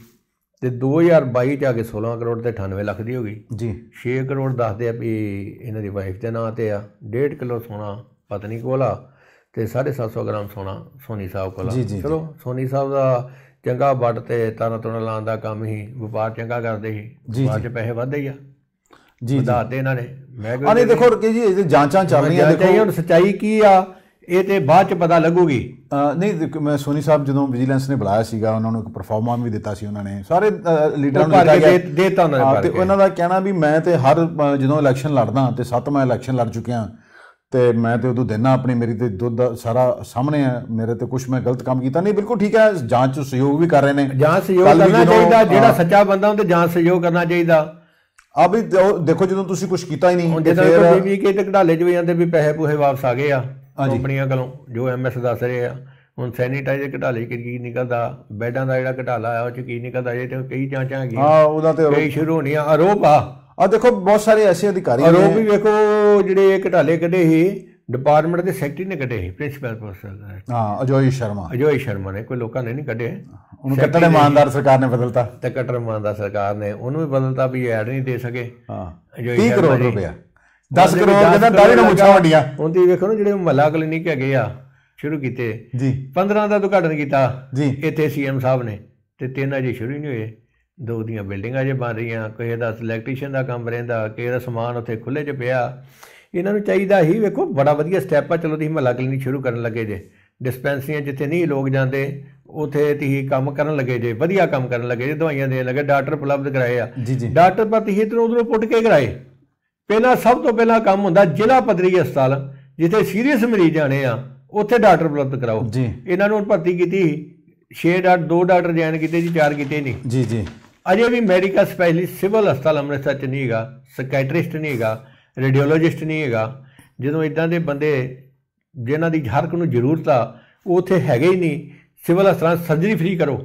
ਤੇ 2022 ਚ ਆ ਕੇ 16 ਕਰੋੜ ਤੇ 98 ਲੱਖ ਦੀ ਹੋ ਗਈ। ਜੀ। 6 ਕਰੋੜ ਦੱਸਦੇ ਆ ਵੀ ਇਹਨਾਂ ਦੀ ਵਾਈਫ ਦੇ ਨਾਂ ਤੇ ਆ। 1.5 ਕਿਲੋ ਸੋਨਾ ਪਤਨੀ ਕੋਲ ਆ। ਤੇ 750 ਗ੍ਰਾਮ ਸੋਨਾ ਸੋਨੀ ਸਾਹਿਬ ਕੋਲ ਚਲੋ ਸੋਨੀ ਸਾਹਿਬ ਦਾ ਚੰਗਾ ਵੱਟ ਤੇ ਤਾਰਾ ਤੁਣਾ ਲਾਉਣ ਦਾ ਕੰਮ ਹੀ ਵਪਾਰ ਚੰਗਾ ਕਰਦੇ ਸੀ। ਵਪਾਰ 'ਚ ਪੈਸੇ ਵੱਧਦੇ ਹੀ ਆ। ਜੀ ਵਧਾਤੇ ਇਹਨਾਂ ਨੇ। ਮੈਂ ਆ ਨਹੀਂ ਦੇਖੋ ਰਕੇ ਜੀ ਇਹ ਜਾਂਚਾਂ ਚੱਲ ਰਹੀਆਂ ਦੇਖੋ। ਹੁਣ ਸੱਚਾਈ ਕੀ ਆ ਇਹ ਤੇ ਬਾਅਦ ਚ ਪਤਾ ਲੱਗੂਗੀ। ਨਹੀਂ ਮੈਂ ਸੋਨੀ ਸਾਹਿਬ ਜਦੋਂ ਵਿਜੀਲੈਂਸ ਨੇ ਬੁਲਾਇਆ ਸੀਗਾ ਉਹਨਾਂ ਨੂੰ ਇੱਕ ਪਰਫਾਰਮਾ ਵੀ ਦਿੱਤਾ ਸੀ ਉਹਨਾਂ ਨੇ। ਸਾਰੇ ਲੀਡਰਾਂ ਨੂੰ ਦਿੱਤਾ ਕੇ ਗਿਆ। ਦੇਤਾ ਉਹਨਾਂ ਨੇ ਤੇ ਕੇ। ਉਹਨਾਂ ਦਾ ਕਹਿਣਾ ਵੀ ਮੈਂ ਤੇ ਹਰ ਜਦੋਂ ਇਲੈਕਸ਼ਨ ਲੜਦਾ ਤੇ ਸੱਤ ਮੈਂ ਇਲੈਕਸ਼ਨ ਲੜ ਚੁੱਕਿਆ। ਤੇ ਮੈਂ ਤੇ ਉਦੋਂ ਦੇਣਾ ਆਪਣੀ ਮੇਰੀ ਤੇ ਦੁੱਧ ਸਾਰਾ ਸਾਹਮਣੇ ਹੈ ਮੇਰੇ ਤੇ ਕੁਝ ਮੈਂ ਗਲਤ ਕੰਮ ਕੀਤਾ। ਨਹੀਂ ਬਿਲਕੁਲ ਠੀਕ ਹੈ ਜਾਂਚ ਚ ਸਹਿਯੋਗ ਵੀ ਕਰ ਰਹੇ ਨੇ। ਜਾਂ ਸਹਿਯੋਗ ਕਰਨਾ ਚਾਹੀਦਾ ਜਿਹੜਾ। ਸੱਚਾ ਬੰਦਾ ਉਹਦੇ ਜਾਂ ਸਹਿਯੋਗ ਕਰਨਾ ਚਾਹੀਦਾ। ਆ ਵੀ ਦੇਖੋ ਜਦੋਂ ਤੁਸੀਂ ਕੁਝ ਕੀਤਾ ਹੀ ਨਹੀਂ ਤੇ ਫਿਰ ਬੀਬੀ ਕੇ ਤੇ ਘਟਾਲੇ ਚ ਵੀ ਜਾਂਦੇ ਵੀ ਪੈਸੇ ਪੂਹੇ ਵਾਪਸ ਆ ਗਏ ਆ ਕੰਪਨੀਆਂ ਕੋਲੋਂ ਜੋ ਐਮਐਸ ਦੱਸ ਰਹੇ ਆ ਹੁਣ ਸੈਨੀਟਾਈਜ਼ਰ ਘਟਾਲੇ ਚ ਕੀ ਨਿਕਲਦਾ ਬੈੱਡਾਂ ਦਾ ਜਿਹੜਾ ਘਟਾਲਾ ਆ ਉਹ ਚ ਕੀ ਨਿਕਲਦਾ ਇਹ ਤੇ ਕਈ ਜਾਂਚਾਂ ਹੈਗੀਆਂ। ਹਾਂ ਉਹਦਾ ਤੇ ਕਈ ਸ਼ੁਰੂ ਹੋਣੀਆਂ ਆਰੋਪ ਆ। ਆ ਦੇਖੋ ਬਹੁਤ ਸਾਰੇ ਐਸੇ ਅਧਿਕਾਰੀ ਆਰੋਪ ਵੀ ਨੇ। ਵੇਖੋ ਜਿਹੜੇ ਇਹ ਘਟਾਲੇ ਕੱਢੇ ਸੀ ਡਿਪਾਰਟਮੈਂਟ ਦੇ ਸੈਕਟਰੀ ਨੇ ਕੱਢੇ ਸੀ ਪ੍ਰਿੰਸੀਪਲ ਪ੍ਰੋਫੈਸਰ ਹਾਂ ਅਜੋਈ ਸ਼ਰਮਾ। ਅਜੋਏ ਸ਼ਰਮਾ ਨੇ ਕੋਈ ਲੋਕਾਂ ਨੇ ਨਹੀਂ ਕੱਢੇ। ਉਹਨੂੰ ਕੱਟੜ ਇਮਾਨਦਾਰ ਸਰਕਾਰ ਨੇ ਬਦਲਤਾ। ਤੇ ਕਟਰ ਦਾ ਸਰਕਾਰ ਨੇ ਉਹਨੂੰ ਵੀ ਬਦਲਤਾ ਵੀ ਐਡ ਨਹੀਂ ਦੇ ਸਕੇ। ਹਾਂ। ਅਜੋਏ 30 ਸ਼ਰਮਾ ਕਰੋੜ। ਰੁਪਇਆ। 10 ਉਹਦੇ ਵੀ ਕਰੋੜ ਕਹਿੰਦਾ 10 ਦਾੜੀ ਨਾਲ ਮੁੱਛਾਂ ਵੱਡੀਆਂ। ਤੁਸੀਂ ਵੇਖੋ ਨਾ ਜਿਹੜੇ ਮਹੱਲਾ ਕਲੀਨਿਕ ਹੈਗੇ ਆ ਸ਼ੁਰੂ ਕੀਤੇ। ਜੀ। 15 ਦਾ ਉਦਘਾਟਨ ਕੀਤਾ। ਜੀ। ਇੱਥੇ ਸੀਐਮ ਸਾਹਿਬ ਨੇ ਤੇ ਤਿੰਨ ਅਜੇ ਸ਼ੁਰੂ ਨਹੀਂ ਹੋਏ। ਦੋ ਦੀਆਂ ਬਿਲਡਿੰਗਾਂ ਜੇ ਬਣ ਰਹੀਆਂ ਕਿਸੇ ਦਾ ਇਲੈਕਟ੍ਰੀਸ਼ੀਅਨ ਦਾ ਕੰਮ ਰਹਿੰਦਾ ਕਿਸੇ ਦਾ ਸਮਾਨ ਉੱਥੇ ਖੁੱਲੇ 'ਚ ਪਿਆ। ਇਹਨਾਂ ਨੂੰ ਚਾਹੀਦਾ ਹੀ ਵੇਖੋ ਬੜਾ ਵਧੀਆ ਸਟੈਪ ਆ ਚਲੋ ਤੁਸੀਂ ਮਹੱਲਾ ਕਲੀਨਿਕ ਸ਼ੁਰੂ ਕਰਨ ਲੱਗੇ ਜੇ। ਡਿਸਪੈਂਸਰੀਆਂ ਜਿੱਥੇ ਨਹੀਂ ਲੋਕ ਜਾਂਦੇ ਉਥੇ ਤੁਸੀਂ ਕੰਮ ਕਰਨ ਲੱਗੇ ਜੇ ਵਧੀਆ ਕੰਮ ਕਰਨ ਲੱਗੇ ਜੇ ਦਵਾਈਆਂ ਦੇਣ ਲੱਗੇ ਡਾਕਟਰ ਉਪਲਬਧ ਕਰਾਏ ਆ। ਡਾਕਟਰ ਪਰ ਤੁਸੀਂ ਇੱਧਰੋਂ ਉਧਰੋਂ ਪੁੱਟ ਕੇ ਕਰਾਏ। ਪਹਿਲਾਂ ਸਭ ਤੋਂ ਪਹਿਲਾਂ ਕੰਮ ਹੁੰਦਾ ਜ਼ਿਲ੍ਹਾ ਪੱਧਰੀ ਹਸਪਤਾਲ ਜਿੱਥੇ ਸੀਰੀਅਸ ਮਰੀਜ਼ ਜਾਣੇ ਆ ਉੱਥੇ ਡਾਕਟਰ ਉਪਲਬਧ ਕਰਾਓ। ਜੀ। ਇਹਨਾਂ ਨੂੰ ਭਰਤੀ ਕੀਤੀ 6 ਡਾਕਟਰ 2 ਡਾਕਟਰ ਜੁਆਇਨ ਕੀਤੇ ਜੀ 4 ਕੀਤੇ ਨਹੀਂ। ਜੀ ਜੀ। ਅਜੇ ਵੀ ਮੈਡੀਕਲ ਸਪੈਸ਼ਲਿਸਟ ਸਿਵਲ ਹਸਪਤਾਲ ਅੰਮ੍ਰਿਤਸਰ ਚ ਨਹੀਂ ਹੈਗਾ ਸਾਈਕੈਟ੍ਰਿਸਟ ਨਹੀਂ ਹੈਗਾ ਰੇਡੀਓਲੋਜਿਸਟ ਨਹੀਂ ਹੈਗਾ। ਜਦੋਂ ਇਦਾਂ ਦੇ ਬੰਦੇ ਜਿਨ੍ਹਾਂ ਦੀ ਹਰ ਇੱਕ ਨੂੰ ਜ਼ਰੂਰਤ ਆ ਉਹ ਉੱਥੇ ਹੈਗੇ ਹੀ ਨਹੀਂ। ਸਿਵਲ ਹਸਪਤਾਲ ਸਰਜਰੀ ਫ੍ਰੀ ਕਰੋ।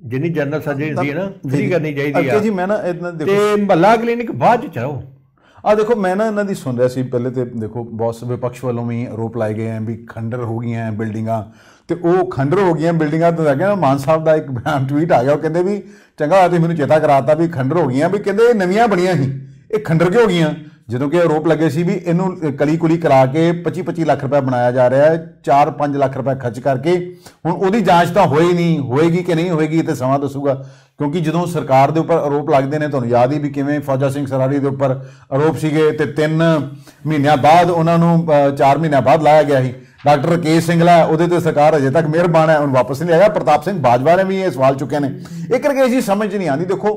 ਜਿੰਨੀ ਜਨਰਲ ਸਰਜਰੀ ਹੁੰਦੀ ਹੈ ਨਾ ਫ੍ਰੀ ਕਰਨੀ ਚਾਹੀਦੀ ਅੱਗੇ ਆ ਜੀ ਮੈਂ ਨਾ ਇਹਨਾਂ ਦੇਖੋ ਤੇ ਮਹੱਲਾ ਕਲੀਨਿਕ ਬਾਅਦ ਚ ਚਲਾਓ। ਆ ਦੇਖੋ ਮੈਂ ਨਾ ਇਹਨਾਂ ਦੀ ਸੁਣ ਰਿਹਾ ਸੀ ਪਹਿਲੇ ਤੇ ਦੇਖੋ ਬਹੁਤ ਵਿਪਕਸ਼ ਵੱਲੋਂ ਵੀ ਆਰੋਪ ਲਾਏ ਗਏ ਆ ਵੀ ਖੰਡਰ ਹੋ ਗਈਆਂ ਬਿਲਡਿੰਗਾਂ। ਤੇ ਉਹ ਖੰਡਰ ਹੋ ਗਈਆਂ ਬਿਲਡਿੰਗਾਂ ਤੇ ਲੱਗਿਆ ਮਾਨ ਸਾਹਿਬ ਦਾ ਇੱਕ ਬਿਆਨ ਟਵੀਟ ਆ ਗਿਆ, ਉਹ ਕਹਿੰਦੇ ਵੀ, ਚੰਗਾ ਹੋਇਆ ਤੁਸੀਂ ਮੈਨੂੰ ਚੇਤਾ ਕਰਾਤਾ ਵੀ ਖੰਡਰ ਹੋ ਗਈਆਂ। ਵੀ ਕਹਿੰਦੇ ਇਹ ਨਵੀਆਂ ਬਣੀਆਂ ਸੀ। ਇਹ ਖੰਡਰ ਕਿਉਂ ਹੋ ਗਈਆਂ ਜਦੋਂ ਕਿ ਆਰੋਪ ਲੱਗੇ ਸੀ ਵੀ ਇਹਨੂੰ ਕਲੀ ਕੁਲੀ ਕਰਾ ਕੇ 25 25 ਲੱਖ ਰੁਪਏ ਬਣਾਇਆ ਜਾ ਰਿਹਾ ਹੈ 4-5 ਲੱਖ ਰੁਪਏ ਖਰਚ ਕਰਕੇ। ਹੁਣ ਉਹਦੀ ਜਾਂਚ ਤਾਂ ਹੋਈ ਨਹੀਂ ਹੋਏਗੀ ਕਿ ਨਹੀਂ ਹੋਏਗੀ ਇਹ ਤੇ ਸਮਾਂ ਦੱਸੂਗਾ। ਕਿਉਂਕਿ ਜਦੋਂ ਸਰਕਾਰ ਦੇ ਉੱਪਰ ਆਰੋਪ ਲੱਗਦੇ ਨੇ, ਤੁਹਾਨੂੰ ਯਾਦ ਹੀ ਵੀ ਕਿਵੇਂ ਫੌਜਾ ਸਿੰਘ ਸਰਾਰੀ ਦੇ ਉੱਪਰ ਆਰੋਪ ਸੀਗੇ ਤੇ 3 ਮਹੀਨਿਆਂ ਬਾਅਦ ਉਹਨਾਂ ਨੂੰ 4 ਮਹੀਨਿਆਂ ਬਾਅਦ ਲਾਇਆ ਗਿਆ ਸੀ। ਡਾਕਟਰ ਰਕੇਸ਼ ਸਿੰਘਲਾ ਉਹਦੇ ਤੇ ਸਰਕਾਰ ਅਜੇ ਤੱਕ ਮਿਹਰਬਾਨ ਹੈ ਹੁਣ ਵਾਪਸ ਨਹੀਂ ਆਇਆ ਪ੍ਰਤਾਪ ਸਿੰਘ ਬਾਜਵਾ ਨੇ ਵੀ ਇਹ ਸਵਾਲ ਚੁੱਕੇ ਨੇ। ਇਹ ਕਰਕੇ ਜੀ ਸਮਝ ਨਹੀਂ ਆਉਂਦੀ। ਦੇਖੋ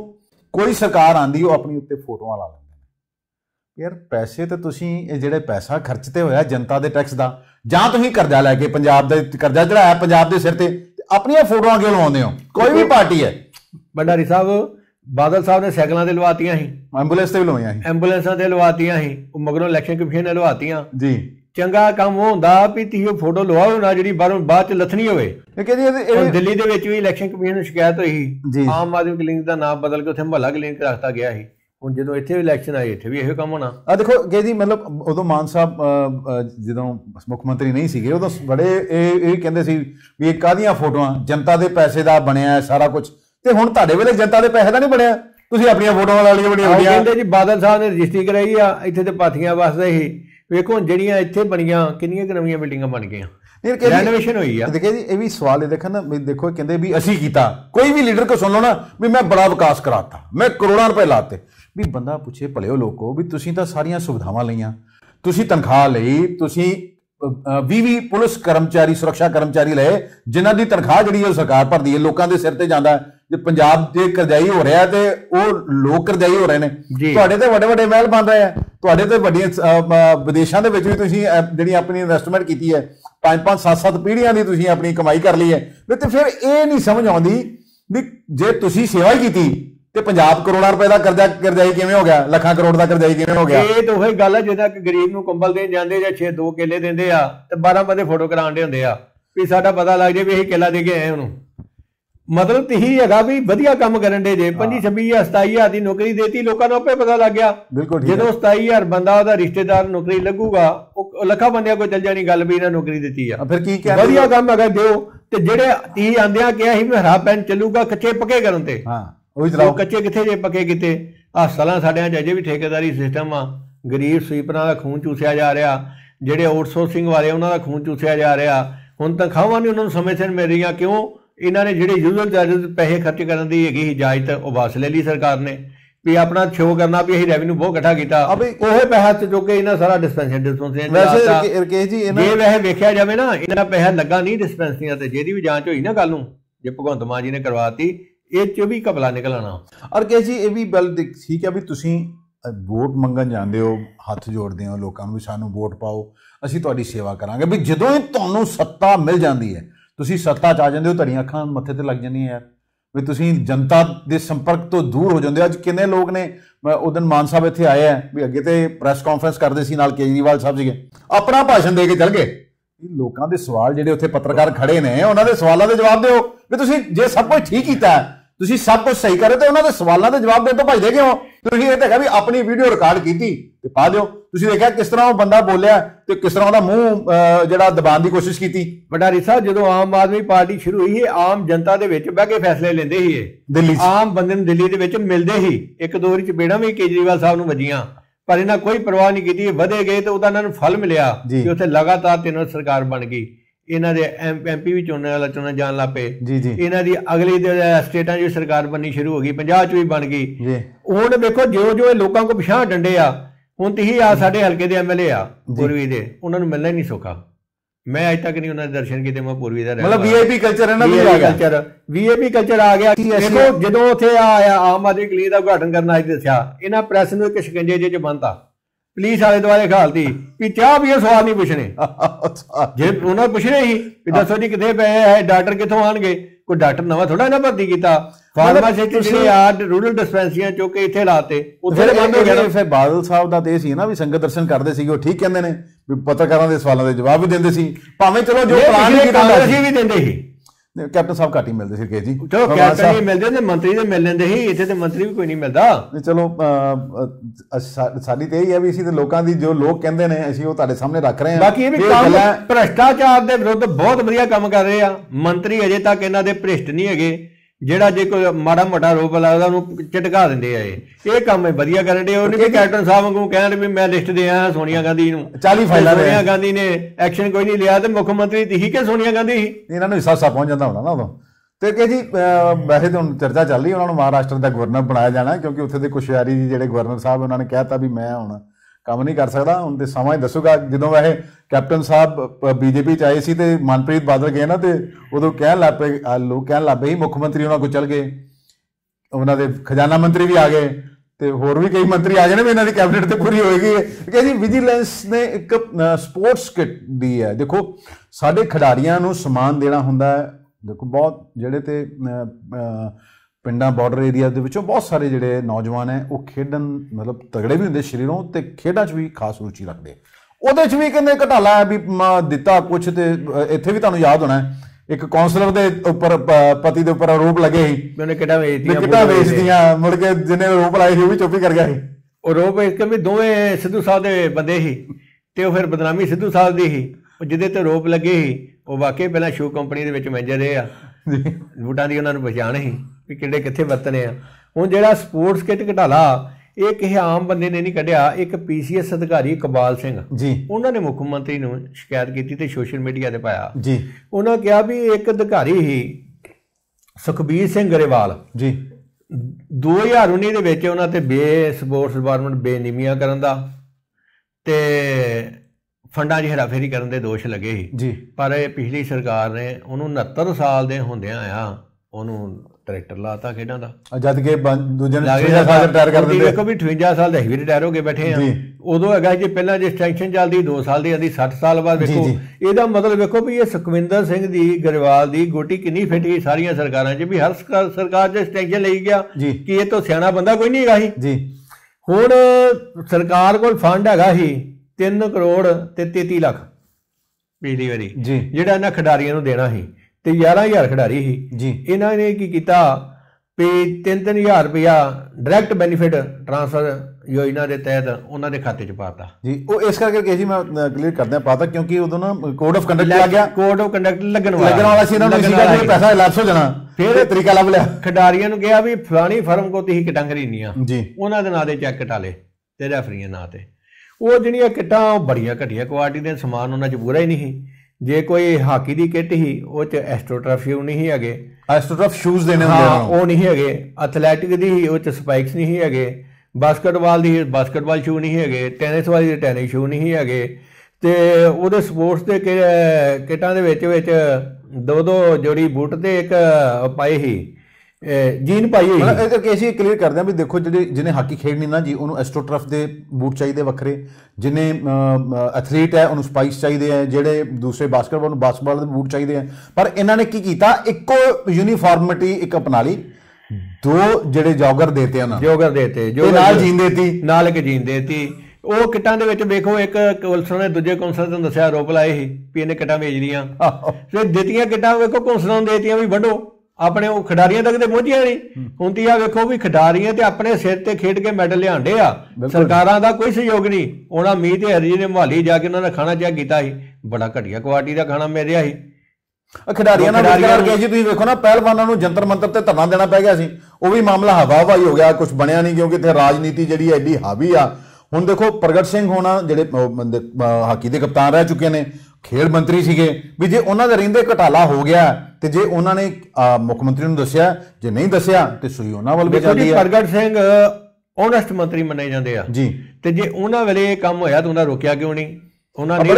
ਕੋਈ ਸਰਕਾਰ ਆਂਦੀ ਉਹ ਆਪਣੀ ਉੱਤੇ ਫੋਟੋਆਂ ਲਾ ਲੈਂਦੇ ਨੇ ਯਾਰ ਪੈਸੇ ਤੇ ਤੁਸੀਂ ਇਹ ਜਿਹੜੇ ਪੈਸਾ ਖਰਚਤੇ ਹੋਇਆ ਜਨਤਾ ਦੇ ਟੈਕਸ ਦਾ ਜਾਂ ਤੁਸੀਂ ਕਰਜ਼ਾ ਲੈ ਕੇ ਪੰਜਾਬ ਦਾ ਕਰਜ਼ਾ ਚੜਾਇਆ ਪੰਜਾਬ ਦੇ ਸਿਰ ਤੇ ਤੇ ਆਪਣੀਆਂ ਫੋਟੋਆਂ ਕਿਉਂ ਲਵਾਉਂਦੇ ਹੋ? ਕੋਈ ਵੀ ਪਾਰਟੀ ਹੈ। ਭੰਡਾਰੀ ਸਾਹਿਬ ਬਾਦਲ ਸਾਹਿਬ ਨੇ ਸਾਈਕਲਾਂ ਤੇ ਲਵਾਤੀਆਂ ਸੀ। ਐਂਬੂਲੈਂਸ ਤੇ ਵੀ ਲਵਾਈਆਂ ਸੀ। ਐਂਬੂਲੈਂਸਾਂ ਤੇ ਲਵਾਤੀਆਂ ਸੀ। ਉਹ ਮਗਰੋਂ ਇਲੈਕਸ਼ਨ ਕਮਿਸ਼ਨ ਨੇ ਲਵਾਤੀਆਂ। ਜੀ। ਚੰਗਾ ਕੰਮ ਉਹ ਹੁੰਦਾ ਵੀ ਉਹ ਫੋਟੋ ਲਵਾਓ ਨਾ ਜਿਹੜੀ ਬਾਹਰੋਂ ਬਾਅਦ ਚ ਲੱਥਣੀ ਹੋਵੇ। ਇਹ ਕਹਿੰਦੀ ਇਹ ਹੁਣ ਦਿੱਲੀ ਦੇ ਵਿੱਚ ਵੀ ਇਲੈਕਸ਼ਨ ਕਮਿਸ਼ਨ ਨੂੰ ਸ਼ਿਕਾਇਤ ਹੋਈ ਆਮ ਆਦਮੀ ਕਲੀਨਿਕ ਦਾ ਨਾਮ ਬਦਲ ਕੇ ਉੱਥੇ ਮਹੱਲਾ ਕਲੀਨਿਕ ਰੱਖਤਾ ਗਿਆ ਸੀ। ਹੁਣ ਜਦੋਂ ਇੱਥੇ ਇਲੈਕਸ਼ਨ ਆਏ ਇੱਥੇ ਵੀ ਇਹੋ ਕੰਮ ਹੋਣਾ। ਆ ਦੇਖੋ ਕਿ ਜੀ ਮਤਲਬ ਉਦੋਂ ਮਾਨ ਸਾਹਿਬ ਜਦੋਂ ਮੁੱਖ ਮੰਤਰੀ ਨਹੀਂ ਸੀਗੇ ਉਦੋਂ ਬੜੇ ਇਹ ਇਹ ਕਹਿੰਦੇ ਸੀ ਵੀ ਇਹ ਕਾਹਦੀਆਂ ਫੋਟੋਆਂ? ਜਨਤਾ ਦੇ ਪੈਸੇ ਦਾ ਬਣਿਆ ਹੈ ਸਾਰਾ ਕੁਝ ਤੇ ਹੁਣ ਤੁਹਾਡੇ ਵੇਲੇ ਜਨਤਾ ਦੇ ਪੈਸੇ ਦਾ ਨਹੀਂ ਬਣਿਆ। ਤੁਸੀਂ ਆਪਣੀਆਂ ਫੋਟੋਆਂ ਲਾ ਲਈਆਂ ਬੜੀਆਂ ਵੱਡੀਆਂ ਕਹਿੰਦੇ ਜੀ ਬਾਦਲ ਸਾਹਿਬ ਨੇ ਰਜਿਸਟਰੀ ਕਰਾਈ ਆ ਇੱਥੇ ਤੇ ਪਾਥੀਆਂ ਵਸਦੇ ਸੀ। ਵੇਖੋ ਹੁਣ ਜਿਹੜੀਆਂ ਇੱਥੇ ਬਣੀਆਂ ਕਿੰਨੀਆਂ ਕੁ ਨਵੀਆਂ ਬਿਲਡਿੰਗਾਂ ਬਣ ਗਈਆਂ? ਰੈਨੋਵੇਸ਼ਨ ਹੋਈ ਆ। ਦੇਖਿਏ ਜੀ ਇਹ ਵੀ ਸਵਾਲ ਇਹ ਦੇਖਣ ਵੀ ਦੇਖੋ ਕਹਿੰਦੇ ਵੀ ਅਸੀਂ ਕੀਤਾ। ਕੋਈ ਵੀ ਲੀਡਰ ਕੋ ਸੁਣ ਲਓ ਨਾ ਵੀ ਮੈਂ ਬੜਾ ਵਿਕਾਸ ਕਰਾਤਾ ਮੈਂ ਕਰੋੜਾਂ ਰੁਪਏ ਲਾਤੇ। ਵੀ ਬੰਦਾ ਪੁੱਛੇ ਭਲਿਓ ਲੋਕੋ ਵੀ ਤੁਸੀਂ ਤਾਂ ਸਾਰੀਆਂ ਸੁਵਿਧਾਵਾਂ ਲਈਆਂ। ਤੁਸੀਂ ਤਨਖਾਹ ਲਈ ਤੁਸੀਂ 20 ਪੁਲਿਸ ਕਰਮਚਾਰੀ ਸੁਰੱਖਿਆ ਕਰਮਚਾਰੀ ਲਏ ਜਿਨ੍ਹਾਂ ਦੀ ਤਨਖਾਹ ਜਿਹੜੀ ਉਹ ਸਰਕਾਰ ਭਰਦੀ ਹੈ ਲੋਕਾਂ ਦੇ ਸਿਰ ਤੇ ਜਾਂਦਾ ਹੈ। ਜੇ ਪੰਜਾਬ ਦੇ ਕਰਜ਼ਾਈ ਹੋ ਰਿਹਾ ਤੇ ਉਹ ਲੋਕ ਕਰਜ਼ਾਈ ਹੋ ਰਹੇ ਨੇ। ਤੁਹਾਡੇ ਤੇ ਵੱਡੇ ਵੱਡੇ ਮਹਿਲ ਬਣ ਰਹੇ ਆ। ਤੁਹਾਡੇ ਤੇ ਵੱਡੀਆਂ ਵਿਦੇਸ਼ਾਂ ਦੇ ਵਿੱਚ ਵੀ ਤੁਸੀਂ ਜਿਹੜੀ ਆਪਣੀ ਇਨਵੈਸਟਮੈਂਟ ਕੀਤੀ ਹੈ ਪੰਜ ਪੰਜ ਸੱਤ ਸੱਤ ਪੀੜ੍ਹੀਆਂ ਦੀ ਤੁਸੀਂ ਆਪਣੀ ਕਮਾਈ ਕਰ ਲਈ ਹੈ। ਵੀ ਤੇ ਫਿਰ ਇਹ ਨਹੀਂ ਸਮਝ ਆਉਂਦੀ ਵੀ ਜੇ ਤੁਸੀਂ ਸੇਵਾ ਹੀ ਕੀਤੀ ਤੇ ਪੰਜਾਬ ਕਰੋੜਾਂ ਰੁਪਏ ਦਾ ਕਰਜ਼ਾ ਕਰਜ਼ਾਈ ਕਿਵੇਂ ਹੋ ਗਿਆ? ਲੱਖਾਂ ਕਰੋੜ ਦਾ ਕਰਜ਼ਾਈ ਕਿਵੇਂ ਹੋ ਗਿਆ? ਇਹ ਤਾਂ ਉਹੀ ਗੱਲ ਹੈ ਜਿਹਦਾ ਕਿ ਗਰੀਬ ਨੂੰ ਕੰਬਲ ਦੇਣ ਜਾਂਦੇ ਜਾਂ 6 ਦੋ ਕੇਲੇ ਦਿੰਦੇ ਆ ਤੇ 12 ਬੰਦੇ ਫੋਟੋ ਕਰਾਉਣ ਦੇ ਹੁੰਦੇ ਆ। ਵੀ ਸਾਡਾ ਪਤਾ ਲੱਗ ਜੇ ਵੀ ਇਹ ਕੇਲਾ ਦੇ ਕੇ ਆਏ ਉਹਨੂੰ। ਮਤਲਬ ਤਹੀ ਹੈਗਾ ਵੀ ਵਧੀਆ ਕੰਮ ਕਰਨ ਦੇ ਜੇ 25 26000 27000 ਦੀ ਨੌਕਰੀ ਦੇਤੀ ਲੋਕਾਂ ਨੂੰ ਆਪੇ ਪਤਾ ਲੱਗ ਗਿਆ। ਜਦੋਂ 27000 ਬੰਦਾ ਉਹਦਾ ਰਿਸ਼ਤੇਦਾਰ ਨੌਕਰੀ ਲੱਗੂਗਾ ਉਹ ਲੱਖਾਂ ਬੰਦਿਆਂ ਕੋਲ ਚੱਲ ਜਾਣੀ ਗੱਲ ਵੀ ਇਹਨਾਂ ਨੌਕਰੀ ਦਿੱਤੀ ਆ। ਆ ਫਿਰ ਕੀ ਕਹਿੰਦੇ ਵਧੀਆ ਕੰਮ ਹੈਗਾ ਦਿਓ ਤੇ ਜਿਹੜੇ ਤੀ ਆਂਦਿਆਂ ਕਿਹਾ ਸੀ ਵੀ ਹਰਾ ਪੈਨ ਚੱਲੂਗਾ ਕੱਚੇ ਪੱਕੇ ਕਰਨ ਤੇ। ਹਾਂ ਉਹ ਚਲਾਓ ਕੱਚੇ ਕਿੱਥੇ ਜੇ ਪੱਕੇ ਕਿਤੇ? ਹਸਪਤਾਲਾਂ ਸਾਡਿਆਂ 'ਚ ਅਜੇ ਵੀ ਠੇਕੇਦਾਰੀ ਸਿਸਟਮ ਆ। ਗਰੀਬ ਸਵੀਪਰਾਂ ਦਾ ਖੂਨ ਚੂਸਿਆ ਜਾ ਰਿਹਾ। ਜਿਹੜੇ ਆਊਟਸੋਰਸਿੰਗ ਵਾਲੇ ਉਹਨਾਂ ਦਾ ਖੂਨ ਚੂਸਿਆ ਜਾ ਰਿਹਾ। ਹੁਣ ਤਨਖਾਹਾਂ ਨਹੀਂ ਉਹਨਾਂ ਨੂੰ ਸਮੇਂ ਸਿਰ ਮਿਲ ਰਹੀਆਂ ਕਿਉਂ? ਇਹਨਾਂ ਨੇ ਜਿਹੜੇ ਯੂਜ਼ਰ ਚਾਰਜਸ ਪੈਸੇ ਖਰਚ ਕਰਨ ਦੀ ਹੈਗੀ ਇਜਾਜ਼ਤ ਉਹ ਵਾਪਸ ਲੈ ਲਈ ਸਰਕਾਰ ਨੇ। ਵੀ ਆਪਣਾ ਸ਼ੋਅ ਕਰਨਾ ਵੀ ਅਸੀਂ ਰੈਵਨਿਊ ਬਹੁਤ ਇਕੱਠਾ ਕੀਤਾ। ਉਹ ਪੈਸਾ ਚ ਚੁੱਕ ਕੇ ਇਹਨਾਂ ਸਾਰਾ ਡਿਸਪੈਂਸਰੀ ਡਿਸਪੈਂਸਰੀ ਵੈਸੇ ਰਕੇ- ਰਕੇਸ਼ ਜੀ ਇਹਨਾਂ ਜੇ ਵੈਸੇ ਵੇਖਿਆ ਜਾਵੇ ਨਾ ਇਹਨਾਂ ਦਾ ਪੈਸਾ ਲੱਗਾ ਨਹੀਂ ਡਿਸਪੈਂਸਰੀਆਂ ਤੇ ਜਿਹਦੀ ਵੀ ਜਾਂਚ ਹੋਈ ਨਾ ਕੱਲ ਨੂੰ ਜੇ ਭਗਵੰਤ ਮਾਨ ਜੀ ਨੇ ਕਰਵਾਤੀ ਇਹ ਚ ਵੀ ਘਪਲਾ ਨਿਕਲ ਆਣਾ ਰਕੇਸ਼ ਜੀ ਇਹ ਵੀ ਦੇਖ- ਠੀਕ ਹੈ ਵੀ ਤੁਸੀਂ ਵੋਟ ਮੰਗਣ ਜਾਂਦੇ ਹੋ ਹੱਥ ਜੋੜਦੇ ਹੋ ਲੋਕਾਂ ਨੂੰ ਵੀ ਸਾਨੂੰ ਵੋਟ ਪਾਓ ਅਸੀਂ ਤੁਹਾਡੀ ਸੇਵਾ ਕਰਾਂਗੇ। ਵੀ ਜਦੋਂ ਹੀ ਤੁਹਾਨੂੰ ਸੱਤਾ ਮਿਲ ਜਾਂਦੀ ਹੈ ਤੁਸੀਂ ਸੱਤਾ 'ਚ ਆ ਜਾਂਦੇ ਹੋ, ਤੁਹਾਡੀਆਂ ਅੱਖਾਂ ਮੱਥੇ ਤੇ ਲੱਗ ਜਾਂਦੀਆਂ ਯਾਰ। ਵੀ ਤੁਸੀਂ ਜਨਤਾ ਦੇ ਸੰਪਰਕ ਤੋਂ ਦੂਰ ਹੋ ਜਾਂਦੇ ਹੋ। ਅੱਜ ਕਿੰਨੇ ਲੋਕ ਨੇ? ਉਹ ਦਿਨ ਮਾਨ ਸਾਹਿਬ ਇੱਥੇ ਆਏ ਆ, ਵੀ ਅੱਗੇ ਤੇ ਪ੍ਰੈਸ ਕਾਨਫਰੰਸ ਕਰਦੇ ਸੀ, ਨਾਲ ਕੇਜਰੀਵਾਲ ਸਾਹਿਬ ਸੀਗੇ। ਆਪਣਾ ਭਾਸ਼ਣ ਦੇ ਕੇ ਚੱਲ ਗਏ। ਇਹ ਲੋਕਾਂ ਦੇ ਸਵਾਲ ਜਿਹੜੇ ਉੱਥੇ ਪੱਤਰਕਾਰ ਖੜੇ ਨੇ, ਉਹਨਾਂ ਦੇ ਸਵਾਲਾਂ ਦੇ ਜਵਾਬ ਦਿਓ। ਵੀ ਤੁਸੀਂ ਜੇ ਸਭ ਕੁਝ ਠੀਕ ਕੀਤਾ ਤੁਸੀਂ ਸਭ ਕੁਝ ਸਹੀ ਕਰੇ ਤੇ ਉਹਨਾਂ ਦੇ ਸਵਾਲਾਂ ਦੇ ਜਵਾਬ ਦੇਣ ਤੋਂ ਭੱਜਦੇ ਕਿਉਂ? ਤੁਸੀਂ ਇਹ ਤਾਂ ਹੈਗਾ ਵੀ ਆਪਣੀ ਵੀਡੀਓ ਰਿਕਾਰਡ ਕੀਤੀ ਤੇ ਪਾ ਦਿਓ। ਤੁਸੀਂ ਦੇਖਿਆ ਕਿਸ ਤਰ੍ਹਾਂ ਉਹ ਬੰਦਾ ਬੋਲਿਆ ਤੇ ਕਿਸ ਤਰ੍ਹਾਂ ਉਹਦਾ ਮੂੰਹ ਜਿਹੜਾ ਦਬਾਉਣ ਦੀ ਕੋਸ਼ਿਸ਼ ਕੀਤੀ। ਵਡਾਰੀ ਸਾਹਿਬ ਜਦੋਂ ਆਮ ਆਦਮੀ ਪਾਰਟੀ ਸ਼ੁਰੂ ਹੋਈ ਇਹ ਆਮ ਜਨਤਾ ਦੇ ਵਿੱਚ ਬਹਿ ਕੇ ਫੈਸਲੇ ਲੈਂਦੇ ਸੀ ਇਹ। ਦਿੱਲੀ ਆਮ ਬੰਦੇ ਨੂੰ ਦਿੱਲੀ ਦੇ ਵਿੱਚ ਮਿਲਦੇ ਸੀ। ਇੱਕ ਦੋ ਵਾਰੀ ਚਪੇੜਾਂ ਵੀ ਕੇਜਰੀਵਾਲ ਸਾਹਿਬ ਨੂੰ ਵੱਜੀਆਂ। ਪਰ ਇਹਨਾਂ ਕੋਈ ਪਰਵਾਹ ਨਹੀਂ ਕੀਤੀ ਵਧੇ ਗਏ ਤੇ ਉਹਦਾ ਇਹਨਾਂ ਨੂੰ ਫਲ ਮਿਲਿਆ। ਕਿ ਉੱਥੇ ਲਗਾਤਾਰ ਤਿੰਨ ਸਰਕਾਰ ਬਣ ਗਈ। ਇਹਨਾਂ ਦੇ ਐਮਪੀ ਵੀ ਚੁਣਨ ਵਾਲਾ ਚੁਣਨ ਜਾਣ ਲੱਪੇ ਜੀ ਜੀ। ਇਹਨਾਂ ਦੀ ਅਗਲੀ ਸਟੇਟਾਂ 'ਚ ਸਰਕਾਰ ਬਣਨੀ ਸ਼ੁਰੂ ਹੋ ਗਈ ਪੰਜਾਬ 'ਚ ਵੀ ਬਣ ਗਈ। ਜੀ। ਹੁਣ ਵੇਖੋ ਜਿਉਂ ਜਿਉਂ ਇਹ ਲੋਕਾਂ ਕੋ ਪਛਾਣ ਡੰਡੇ ਆ ਹੁਣ ਤੁਸੀਂ ਆ ਸਾਡੇ ਹਲਕੇ ਦੇ ਐਮਐਲਏ ਆ ਪੂਰਵੀ ਦੇ ਉਹਨਾਂ ਨੂੰ ਮਿਲਣਾ ਹੀ ਨਹੀਂ ਸੌਖਾ। ਮੈਂ ਅਜੇ ਤੱਕ ਨਹੀਂ ਉਹਨਾਂ ਦੇ ਦਰਸ਼ਨ ਕੀਤੇ ਮੈਂ ਪੂਰਵੀ ਦਾ ਮਤਲਬ। ਵੀਆਈਪੀ ਕਲਚਰ ਇਹਨਾਂ ਦੀ ਆ ਗਿਆ। ਕਲਚਰ ਵੀਏਪੀ ਕਲਚਰ ਆ ਗਿਆ। ਦੇਖੋ ਜਦੋਂ ਉੱਥੇ ਆਇਆ ਆਮ ਆਦਮੀ ਕਲੀਨ ਦਾ ਉਦਘਾਟਨ ਕਰਨ ਆਈ ਦੱਸਿਆ ਇਹਨਾਂ ਪ੍ਰੈਸ ਨੂੰ ਇੱਕ ਸ਼ਿਕੰਜੇ ਜਿਹੇ ਚ ਬੰਨਤਾ। ਪੁਲਿਸ ਵਾਲੇ ਦੁਆਰੇ ਖਾਲਤੀ ਵੀ ਚਾਹ ਵੀ ਇਹ ਸਵਾਲ ਨਹੀਂ ਪੁੱਛਣੇ। ਜੇ ਉਹਨਾਂ ਪੁੱਛਣੇ ਹੀ ਵੀ ਦੱਸੋ ਜੀ ਕਿੱਥੇ ਪਏ ਹੈ ਡਾਕਟਰ ਕਿੱਥੋਂ ਆਣਗੇ? ਕੋਈ ਡਾਕਟਰ ਨਵਾਂ ਥੋੜਾ ਇਹਨਾਂ ਭਰਤੀ ਕੀਤਾ। ਫਾਰਮਾਸਿਸਟ ਜਿਹੜੇ ਆ ਰੂਰਲ ਡਿਸਪੈਂਸਰੀਆਂ ਚੋਂ ਕੇ ਇੱਥੇ ਲਾਤੇ ਉੱਥੇ ਬੰਦ ਹੋ ਗਿਆ। ਫਿਰ ਬਾਦਲ ਸਾਹਿਬ ਦਾ ਤੇ ਸੀ ਨਾ ਵੀ ਸੰਗਤ ਦਰਸ਼ਨ ਕਰਦੇ ਸੀਗੇ ਉਹ ਠੀਕ ਕਹਿੰਦੇ ਨੇ ਵੀ ਪੱਤਰਕਾਰਾਂ ਦੇ ਸਵਾਲਾਂ ਦੇ ਜਵਾਬ ਵੀ ਦਿੰਦੇ ਸੀ। ਭਾਵੇਂ ਚਲੋ ਜੋ ਪਲਾਨ ਕੀਤਾ ਸੀ। ਵੀ ਦਿੰਦੇ ਸੀ। ਕੈਪਟਨ ਸਾਹਿਬ ਘੱਟ ਹੀ ਮਿਲਦੇ ਸੀ ਕੇ ਜੀ। ਚਲੋ ਕੈਪਟਨ ਨਹੀਂ ਮਿਲਦੇ ਤੇ ਮੰਤਰੀ ਤੇ ਮਿਲ ਲੈਂਦੇ ਸੀ ਇੱਥੇ ਤੇ ਮੰਤਰੀ ਵੀ ਕੋਈ ਨਹੀਂ ਮਿਲਦਾ। ਨਹੀਂ, ਚਲੋ ਸਾਡੀ ਤੇ ਇਹ ਹੀ ਹੈ ਵੀ ਅਸੀਂ ਤੇ ਲੋਕਾਂ ਦੀ ਜੋ ਲੋਕ ਕਹਿੰਦੇ ਨੇ ਅਸੀਂ ਉਹ ਤੁਹਾਡੇ ਸਾਹਮਣੇ ਰੱਖ ਰਹੇ ਹਾਂ। ਬਾਕੀ ਇਹ ਵੀ ਕੰਮ ਭ੍ਰਸ਼ਟਾਚਾਰ ਦੇ ਵਿਰੁੱਧ ਬਹੁਤ ਵਧੀਆ ਕੰਮ ਕਰ ਰਹੇ ਆ। ਮੰਤਰੀ ਅਜੇ ਤੱਕ ਇਹਨਾਂ ਦੇ ਭ੍ਰਿਸ਼ਟ ਨਹੀਂ ਹੈਗੇ। ਜਿਹੜਾ ਜੇ ਕੋਈ ਮਾੜਾ ਮੋਟਾ ਰੋਪ ਲੱਗਦਾ ਉਹਨੂੰ ਝਟਕਾ ਦਿੰਦੇ ਆ ਇਹ। ਇਹ ਕੰਮ ਵਧੀਆ ਕਰਨ ਦੇ ਉਹ ਨਹੀਂ ਵੀ ਕੈਪਟਨ ਸਾਹਿਬ ਵਾਂਗੂ ਕਹਿਣ ਵੀ ਮੈਂ ਲਿਸਟ ਦੇ ਆਇਆ ਸੋਨੀਆ ਗਾਂਧੀ ਨੂੰ। 40 ਫਾਈਲਾਂ ਦੇ ਸੋਨੀਆ ਗਾਂਧੀ ਨੇ ਐਕਸ਼ਨ ਕੋਈ ਨਹੀਂ ਲਿਆ ਤੇ ਮੁੱਖ ਮੰਤਰੀ ਤੀਹੀ ਕਿ ਸੋਨੀਆ ਗਾਂਧੀ? ਸੀ ਇਹਨਾਂ ਨੂੰ ਹਿੱਸਾ ਪਹੁੰਚ ਜਾਂਦਾ ਹੋਣਾ ਨਾ ਉਦੋਂ। ਤੇ ਕਿ ਜੀ ਵੈਸੇ ਤਾਂ ਹੁਣ ਚਰਚਾ ਚੱਲ ਰਹੀ ਉਹਨਾਂ ਨੂੰ ਮਹਾਰਾਸ਼ਟਰ ਦਾ ਗਵਰਨਰ ਬਣਾਇਆ ਜਾਣਾ ਕਿਉਂਕਿ ਉੱਥੇ ਦੇ ਕੁਸ਼ਿਆਰੀ ਜਿਹੜੇ ਗਵਰਨਰ ਸਾਹਿਬ ਉਹਨਾਂ ਨੇ ਕਹਿਤਾ ਵੀ ਮੈਂ ਹੁਣ ਕੰਮ ਨਹੀਂ ਕਰ ਸਕਦਾ। ਹੁਣ ਤੇ ਸਮਾਂ ਹੀ ਦੱਸੂਗਾ। ਜਦੋਂ ਵੈਸੇ ਕੈਪਟਨ ਸਾਹਿਬ ਬੀਜੇਪੀ ਚ ਆਏ ਸੀ ਤੇ ਮਨਪ੍ਰੀਤ ਬਾਦਲ ਗਏ ਨਾ ਤੇ ਉਦੋਂ ਕਹਿਣ ਲੱਗ ਪਏ ਲੋਕ ਕਹਿਣ ਲੱਗ ਪਏ ਸੀ ਮੁੱਖ ਮੰਤਰੀ ਉਹਨਾਂ ਕੋਲ ਚੱਲ ਗਏ। ਉਹਨਾਂ ਦੇ ਖਜ਼ਾਨਾ ਮੰਤਰੀ ਵੀ ਆ ਗਏ। ਤੇ ਹੋਰ ਵੀ ਕਈ ਮੰਤਰੀ ਆ ਗਏ ਨੇ ਵੀ ਇਹਨਾਂ ਦੀ ਕੈਬਨਿਟ ਤੇ ਪੂਰੀ ਹੋਏਗੀ। ਕਿ ਜੀ ਵਿਜੀਲੈਂਸ ਨੇ ਇੱਕ ਸਪੋਰਟਸ ਕਿਟ ਦੀ ਹੈ। ਦੇਖੋ, ਸਾਡੇ ਖਿਡਾਰੀਆਂ ਨੂੰ ਸਮਾਨ ਦੇਣਾ ਹੁੰਦਾ ਹੈ। ਦੇਖੋ, ਬਹੁਤ ਜਿਹੜੇ ਤੇ ਪਿੰਡਾਂ ਬਾਰਡਰ ਏਰੀਆ ਦੇ ਵਿੱਚੋਂ ਬਹੁਤ ਸਾਰੇ ਜਿਹੜੇ ਨੌਜਵਾਨ ਹੈ ਉਹ ਖੇਡਣ ਮਤਲਬ ਤਗੜੇ ਵੀ ਹੁੰਦੇ ਸਰੀਰੋਂ ਤੇ ਖੇਡਾਂ 'ਚ ਵੀ ਖਾਸ ਰੁਚੀ ਰੱਖਦੇ ਉਹਦੇ 'ਚ ਵੀ ਕਹਿੰਦੇ ਘਟਾਲਾ ਹੈ ਵੀ ਦਿੱਤਾ ਕੁਛ ਤੇ ਇੱਥੇ ਵੀ ਤੁਹਾਨੂੰ ਯਾਦ ਹੋਣਾ ਹੈ, ਇੱਕ ਕਾਉਂਸਲਰ ਦੇ ਉੱਪਰ ਪਤੀ ਦੇ ਉੱਪਰ ਆਰੋਪ ਲੱਗੇ ਸੀ। ਉਹਨੇ ਕਿਹੜਾ ਵੀ ਵੇਚਦੀਆਂ ਕਿੱਟਾਂ ਵੇਚਦੀਆਂ ਮੁੜ ਕੇ ਜਿਹਨੇ ਆਰੋਪ ਲਾਏ ਸੀ ਉਹ ਵੀ ਚੁੱਪ ਕਰ ਗਿਆ ਸੀ। ਉਹ ਰੋਪ ਇਸ ਕਿ ਵੀ ਦੋਵੇਂ ਸਿੱਧੂ ਸਾਹਿਬ ਦੇ ਬੰਦੇ ਸੀ ਤੇ ਉਹ ਫਿਰ ਬਦਨਾਮੀ ਸਿੱਧੂ ਸਾਹਿਬ ਦੀ ਸੀ। ਉਹ ਜਿਹਦੇ ਤੇ ਰੋਪ ਲੱਗੇ ਸੀ ਉਹ ਵਾਕਈ ਪਹਿਲਾਂ ਸ਼ੂ ਕੰਪਨੀ ਦੇ ਵਿੱਚ ਮੈਨੇਜਰ ਰਹੇ ਆ। ਜੀ। ਵੋਟਾਂ ਦੀ ਉਹਨਾਂ ਨੂੰ ਪਛਾਣ ਸੀ। ਵੀ ਕਿਹੜੇ ਕਿੱਥੇ ਵਰਤਨੇ ਆ। ਹੁਣ ਜਿਹੜਾ ਸਪੋਰਟਸ ਕਿਟ ਘਟਾਲਾ ਇਹ ਕਿਸੇ ਆਮ ਬੰਦੇ ਨੇ ਨਹੀਂ ਕੱਢਿਆ। ਇੱਕ ਪੀਸੀਐਸ ਅਧਿਕਾਰੀ ਇਕਬਾਲ ਸਿੰਘ। ਜੀ। ਉਹਨਾਂ ਨੇ ਮੁੱਖ ਮੰਤਰੀ ਨੂੰ ਸ਼ਿਕਾਇਤ ਕੀਤੀ ਤੇ ਸੋਸ਼ਲ ਮੀਡੀਆ ਤੇ ਪਾਇਆ। ਜੀ। ਉਹਨਾਂ ਕਿਹਾ ਵੀ ਇੱਕ ਅਧਿਕਾਰੀ ਹੀ ਸੁਖਬੀਰ ਸਿੰਘ ਗਰੇਵਾਲ ਜੀ। 2019 ਦੇ ਵਿੱਚ ਉਹਨਾਂ ਤੇ ਬੇ ਸਪੋਰਟਸ ਡਿਪਾਰਟਮੈਂਟ ਬੇਨਿਮੀਆਂ ਕਰਨ ਦਾ ਤੇ ਫੰਡਾਂ ਦੀ ਹੇਰਾਫੇਰੀ ਕਰਨ ਦੇ ਦੋਸ਼ ਲੱਗੇ ਸੀ। ਜੀ। ਪਰ ਇਹ ਪਿਛਲੀ ਸਰਕਾਰ ਨੇ ਉਹਨੂੰ 69 ਸਾਲ ਦੇ ਹੁੰਦਿਆਂ ਆ ਉਹਨੂੰ ਡਾਇਰੈਕਟਰ ਲਾਤਾ ਖੇਡਾਂ ਦਾ। ਜਦ ਕਿ ਦੂਜੇ ਨੇ ਲੱਗੇ 56 ਸਾਲ ਰਿਟਾਇਰ ਕਰ ਦਿੰਦੇ ਦੇਖੋ ਵੀ 58 ਸਾਲ ਦੇ ਵੀ ਰਿਟਾਇਰ ਹੋ ਕੇ ਬੈਠੇ ਆ। ਜੀ। ਉਦੋਂ ਹੈਗਾ ਜੇ ਪਹਿਲਾਂ ਜੇ ਸਟੈਂਕਸ਼ਨ ਚੱਲਦੀ 2 ਸਾਲ ਦੀ ਆਂਦੀ 60 ਸਾਲ ਬਾਅਦ ਵੇਖੋ। ਜੀ। ਇਹਦਾ ਮਤਲਬ ਵੇਖੋ ਵੀ ਇਹ ਸੁਖਵਿੰਦਰ ਸਿੰਘ ਦੀ ਗਰੇਵਾਲ ਦੀ ਗੋਟੀ ਕਿੰਨੀ ਫਿੱਟ ਗਈ ਸਾਰੀਆਂ ਸਰਕਾਰਾਂ 'ਚ ਵੀ ਹਰ ਸਰਕਾਰ- 'ਚ ਸਟੈਂਕਸ਼ਨ ਲਈ ਗਿਆ ਜੀ। ਕਿ ਇਹ ਤੋਂ ਸਿਆਣਾ ਬੰਦਾ ਕੋਈ ਨਹੀਂ ਹੈਗਾ ਸੀ। ਜੀ। ਹੁਣ ਸਰਕਾਰ ਕੋਲ ਫੰਡ ਹੈਗਾ ਸੀ 3 ਕਰੋੜ ਤੇ 33 ਲੱਖ। ਪਿਛਲੀ ਵਾਰੀ ਜੀ। ਜਿਹੜਾ ਇਹਨਾਂ ਖਿਡਾਰੀਆਂ ਨੂੰ ਦੇਣਾ ਸੀ। ਤੇ 11000 ਖਿਡਾਰੀ ਸੀ। ਜੀ। ਇਹਨਾਂ ਨੇ ਕੀ ਕੀਤਾ? ਵੀ 3-3000 ਰੁਪਇਆ ਡਾਇਰੈਕਟ ਬੈਨੀਫਿਟ ਟ੍ਰਾਂਸਫਰ ਯੋਜਨਾ ਦੇ ਤਹਿਤ ਉਹਨਾਂ ਦੇ ਖਾਤੇ 'ਚ ਪਾਤਾ ਜੀ ਉਹ ਇਸ ਕਰਕੇ ਕਿ ਜੀ ਮੈਂ ਕਲੀਅਰ ਕਰਦਿਆਂ ਪਾਤਾ ਕਿਉਂਕਿ ਉਦੋਂ ਨਾ ਕੋਡ ਆਫ ਕੰਡਕਟ ਲੱਗ ਗਿਆ। ਕੋਡ ਆਫ ਕੰਡਕਟ ਲੱਗਣ ਵਾਲਾ। ਲੱਗਣ ਵਾਲਾ ਸੀ ਇਹਨਾਂ ਨੂੰ ਸੀਗਾ ਕਿ। ਪੈਸਾ ਲੈਪਸ ਹੋ ਜਾਣਾ। ਫਿਰ- ਫਿਰ ਤਰੀਕਾ ਲੱਭ ਲਿਆ। ਖਿਡਾਰੀਆਂ ਨੂੰ ਕਿਹਾ ਵੀ ਫਲਾਣੀ ਫਰਮ ਕੋ ਤੁਸੀਂ ਕਿਟਾਂ ਖਰੀਦਣੀਆਂ। ਜੀ। ਉਹਨਾਂ ਦੇ ਨਾਂ ਦੇ ਚੈੱਕ ਕਟਾ ਲੇ ਤੇ ਰੈਫਰੀਆਂ ਨਾਂ ਤੇ। ਉਹ ਜਿਹੜੀਆਂ ਕਿੱਟਾਂ ਬੜੀਆਂ ਘਟੀਆ ਕੁਆਲਿਟੀ ਦੇ ਸਮਾਨ ਉਹਨਾਂ 'ਚ ਪੂਰਾ ਹੀ ਨਹੀਂ ਸੀ। ਜੇ ਕੋਈ ਹਾਕੀ ਦੀ ਕਿੱਟ ਸੀ ਉਹ 'ਚ ਐਸਟ੍ਰੋਟਰਫ ਸ਼ੂ ਨਹੀਂ ਹੈਗੇ। ਐਸਟ੍ਰੋਟਰਫ ਸ਼ੂਜ਼ ਦੇਣੇ ਹੁੰਦੇ ਹਾਂ ਨੂੰ ਉਹ ਨਹੀਂ ਹੈਗੇ। ਐਥਲੈਟਿਕ ਦੀ ਸੀ, ਉਹ 'ਚ ਸਪਾਈਕਸ ਨਹੀਂ ਹੈਗੇ। ਬਾਸਕਟਬਾਲ ਦੀ ਬਾਸਕਟਬਾਲ ਸ਼ੂ ਨਹੀਂ ਹੈਗੇ। ਟੈਨਿਸ ਵਾਲੀ ਦੇ ਟੈਨਿਸ ਸ਼ੂ ਨਹੀਂ ਹੈਗੇ। ਤੇ ਉਹਦੇ ਸਪੋਰਟਸ ਦੇ ਕਿੱਟਾਂ ਦੇ ਵਿੱਚ ਵਿੱਚ ਦੋ ਦੋ ਜੋੜੀ ਬੂਟ ਤੇ ਇੱਕ ਪਾਈ ਸੀ। ਅਹ ਜੀਨ ਪਾਈ ਹੋਈ। ਮਤਲਬ ਇਹ ਅਸੀਂ ਕਲੀਅਰ ਕਰਦੇ ਹਾਂ ਵੀ ਦੇਖੋ ਜਿਹੜੇ ਜਿਹਨੇ ਹਾਕੀ ਖੇਡਣੀ ਨਾ ਜੀ ਉਹਨੂੰ ਐਸਟ੍ਰੋਟਰਫ ਦੇ ਬੂਟ ਚਾਹੀਦੇ ਵੱਖਰੇ। ਜਿਹਨੇ ਐਥਲੀਟ ਹੈ ਉਹਨੂੰ ਸਪਾਈਕਸ ਚਾਹੀਦੇ ਆ ਜਿਹੜੇ ਦੂਸਰੇ ਬਾਸਕਟਬਾਲ ਨੂੰ ਬਾਸਕਟਬਾਲ ਦੇ ਬੂਟ ਚਾਹੀਦੇ ਆ ਪਰ ਇਹਨਾਂ ਨੇ ਕੀ ਕੀਤਾ? ਇੱਕੋ ਯੂਨੀਫਾਰਮਿਟੀ ਇੱਕ ਅਪਣਾ ਲਈ। ਦੋ ਜਿਹੜੇ ਜੌਗਰ ਦੇਤੇ ਉਹਨਾਂ ਨੂੰ। ਜੋਗਰ ਦੇਤੇ ਤੇ ਨਾਲ ਜੀਨ ਦੇਤੀ। ਨਾਲ ਇੱਕ ਜੀਨ ਦੇਤੀ। ਉਹ ਕਿੱਟਾਂ ਦੇ ਵਿੱਚ ਵੇਖੋ ਇੱਕ ਕੌਂਸਲਰ ਨੇ ਦੂਜੇ ਕੌਂਸਲਰ ਨੂੰ ਦੱਸਿਆ ਆਰੋਪ ਲਾਏ ਸੀ ਵੀ ਇਹਨੇ ਕਿੱਟਾਂ ਵੇਚ ਲੀਆਂ। ਤੇ ਦਿੱਤੀਆਂ ਕਿੱਟਾਂ ਵੇਖੋ ਕੌਂਸਲਰਾਂ ਨੂੰ ਦੇਤੀਆਂ ਵੀ ਵੱਢੋ ਆਪਣੇ ਉਹ ਖਿਡਾਰੀਆਂ ਤੱਕ ਤੇ ਪਹੁੰਚੀਆਂ ਨਹੀਂ। ਹੁਣ ਤੀ ਆ ਵੇਖੋ ਵੀ ਖਿਡਾਰੀਆਂ ਤੇ ਆਪਣੇ ਸਿਰ ਤੇ ਖੇਡ ਕੇ ਮੈਡਲ ਲਿਆਂਦੇ ਆ। ਸਰਕਾਰਾਂ ਦਾ ਕੋਈ ਸਹਿਯੋਗ ਨਹੀਂ। ਉਹਨਾਂ ਮੀਂਹ ਤੇ ਹਰੀ ਨੇ ਮੁਹਾਲੀ ਜਾ ਕੇ ਉਹਨਾਂ ਦਾ ਖਾਣਾ ਚੈੱਕ ਕੀਤਾ ਸੀ। ਬੜਾ ਘਟੀਆ ਕੁਆਲਿਟੀ ਦਾ ਖਾਣਾ ਮਿਲ ਰਿਹਾ ਸੀ ਖਿਡਾਰੀਆਂ ਨਾਲ ਵਿਚਾਰ ਕੇ ਜੀ ਤੁਸੀਂ ਵੇਖੋ ਨਾ ਪਹਿਲਵਾਨਾਂ ਨੂੰ ਜੰਤਰ ਮੰਤਰ ਤੇ ਧਰਨਾ ਦੇਣਾ ਪੈ ਗਿਆ ਸੀ। ਉਹ ਵੀ ਮਾਮਲਾ ਹਵਾ ਹਵਾਈ ਹੋ ਗਿਆ ਕੁਝ ਬਣਿਆ ਨਹੀਂ ਕਿਉਂਕਿ ਇੱਥੇ ਰਾਜਨੀਤੀ ਜਿਹੜੀ ਐਡੀ ਹਾਵੀ ਆ। ਹੁਣ ਦੇਖੋ ਪ੍ਰਗਟ ਸਿੰਘ ਹੋਣਾ ਜਿਹੜੇ ਹਾਕੀ ਦੇ ਕਪਤਾਨ ਰਹਿ ਚੁੱਕੇ ਨੇ। ਖੇਡ ਮੰਤਰੀ ਸੀਗੇ ਵੀ ਜੇ ਉਹਨਾਂ ਦੇ ਰਹਿੰਦੇ ਘਟਾਲਾ ਹੋ ਗਿਆ ਤੇ ਜੇ ਉਹਨਾਂ ਨੇ ਮੁੱਖ ਮੰਤਰੀ ਨੂੰ ਦੱਸਿਆ ਜੇ ਨਹੀਂ ਦੱਸਿਆ ਤੇ ਸੂਈ ਉਹਨਾਂ ਵੱਲ ਵੀ ਜਾਂਦੀ ਹੈ। ਪ੍ਰਗਟ ਸਿੰਘ ਓਨੈਸਟ ਮੰਤਰੀ ਮੰਨੇ ਜਾਂਦੇ ਆ। ਜੀ। ਤੇ ਜੇ ਉਹਨਾਂ ਵੇਲੇ ਇਹ ਕੰਮ ਹੋਇਆ ਤਾਂ ਉਹਨਾਂ ਰੋਕਿਆ ਕਿਉਂ ਨਹੀਂ? ਉਹਨਾਂ ਨੇ।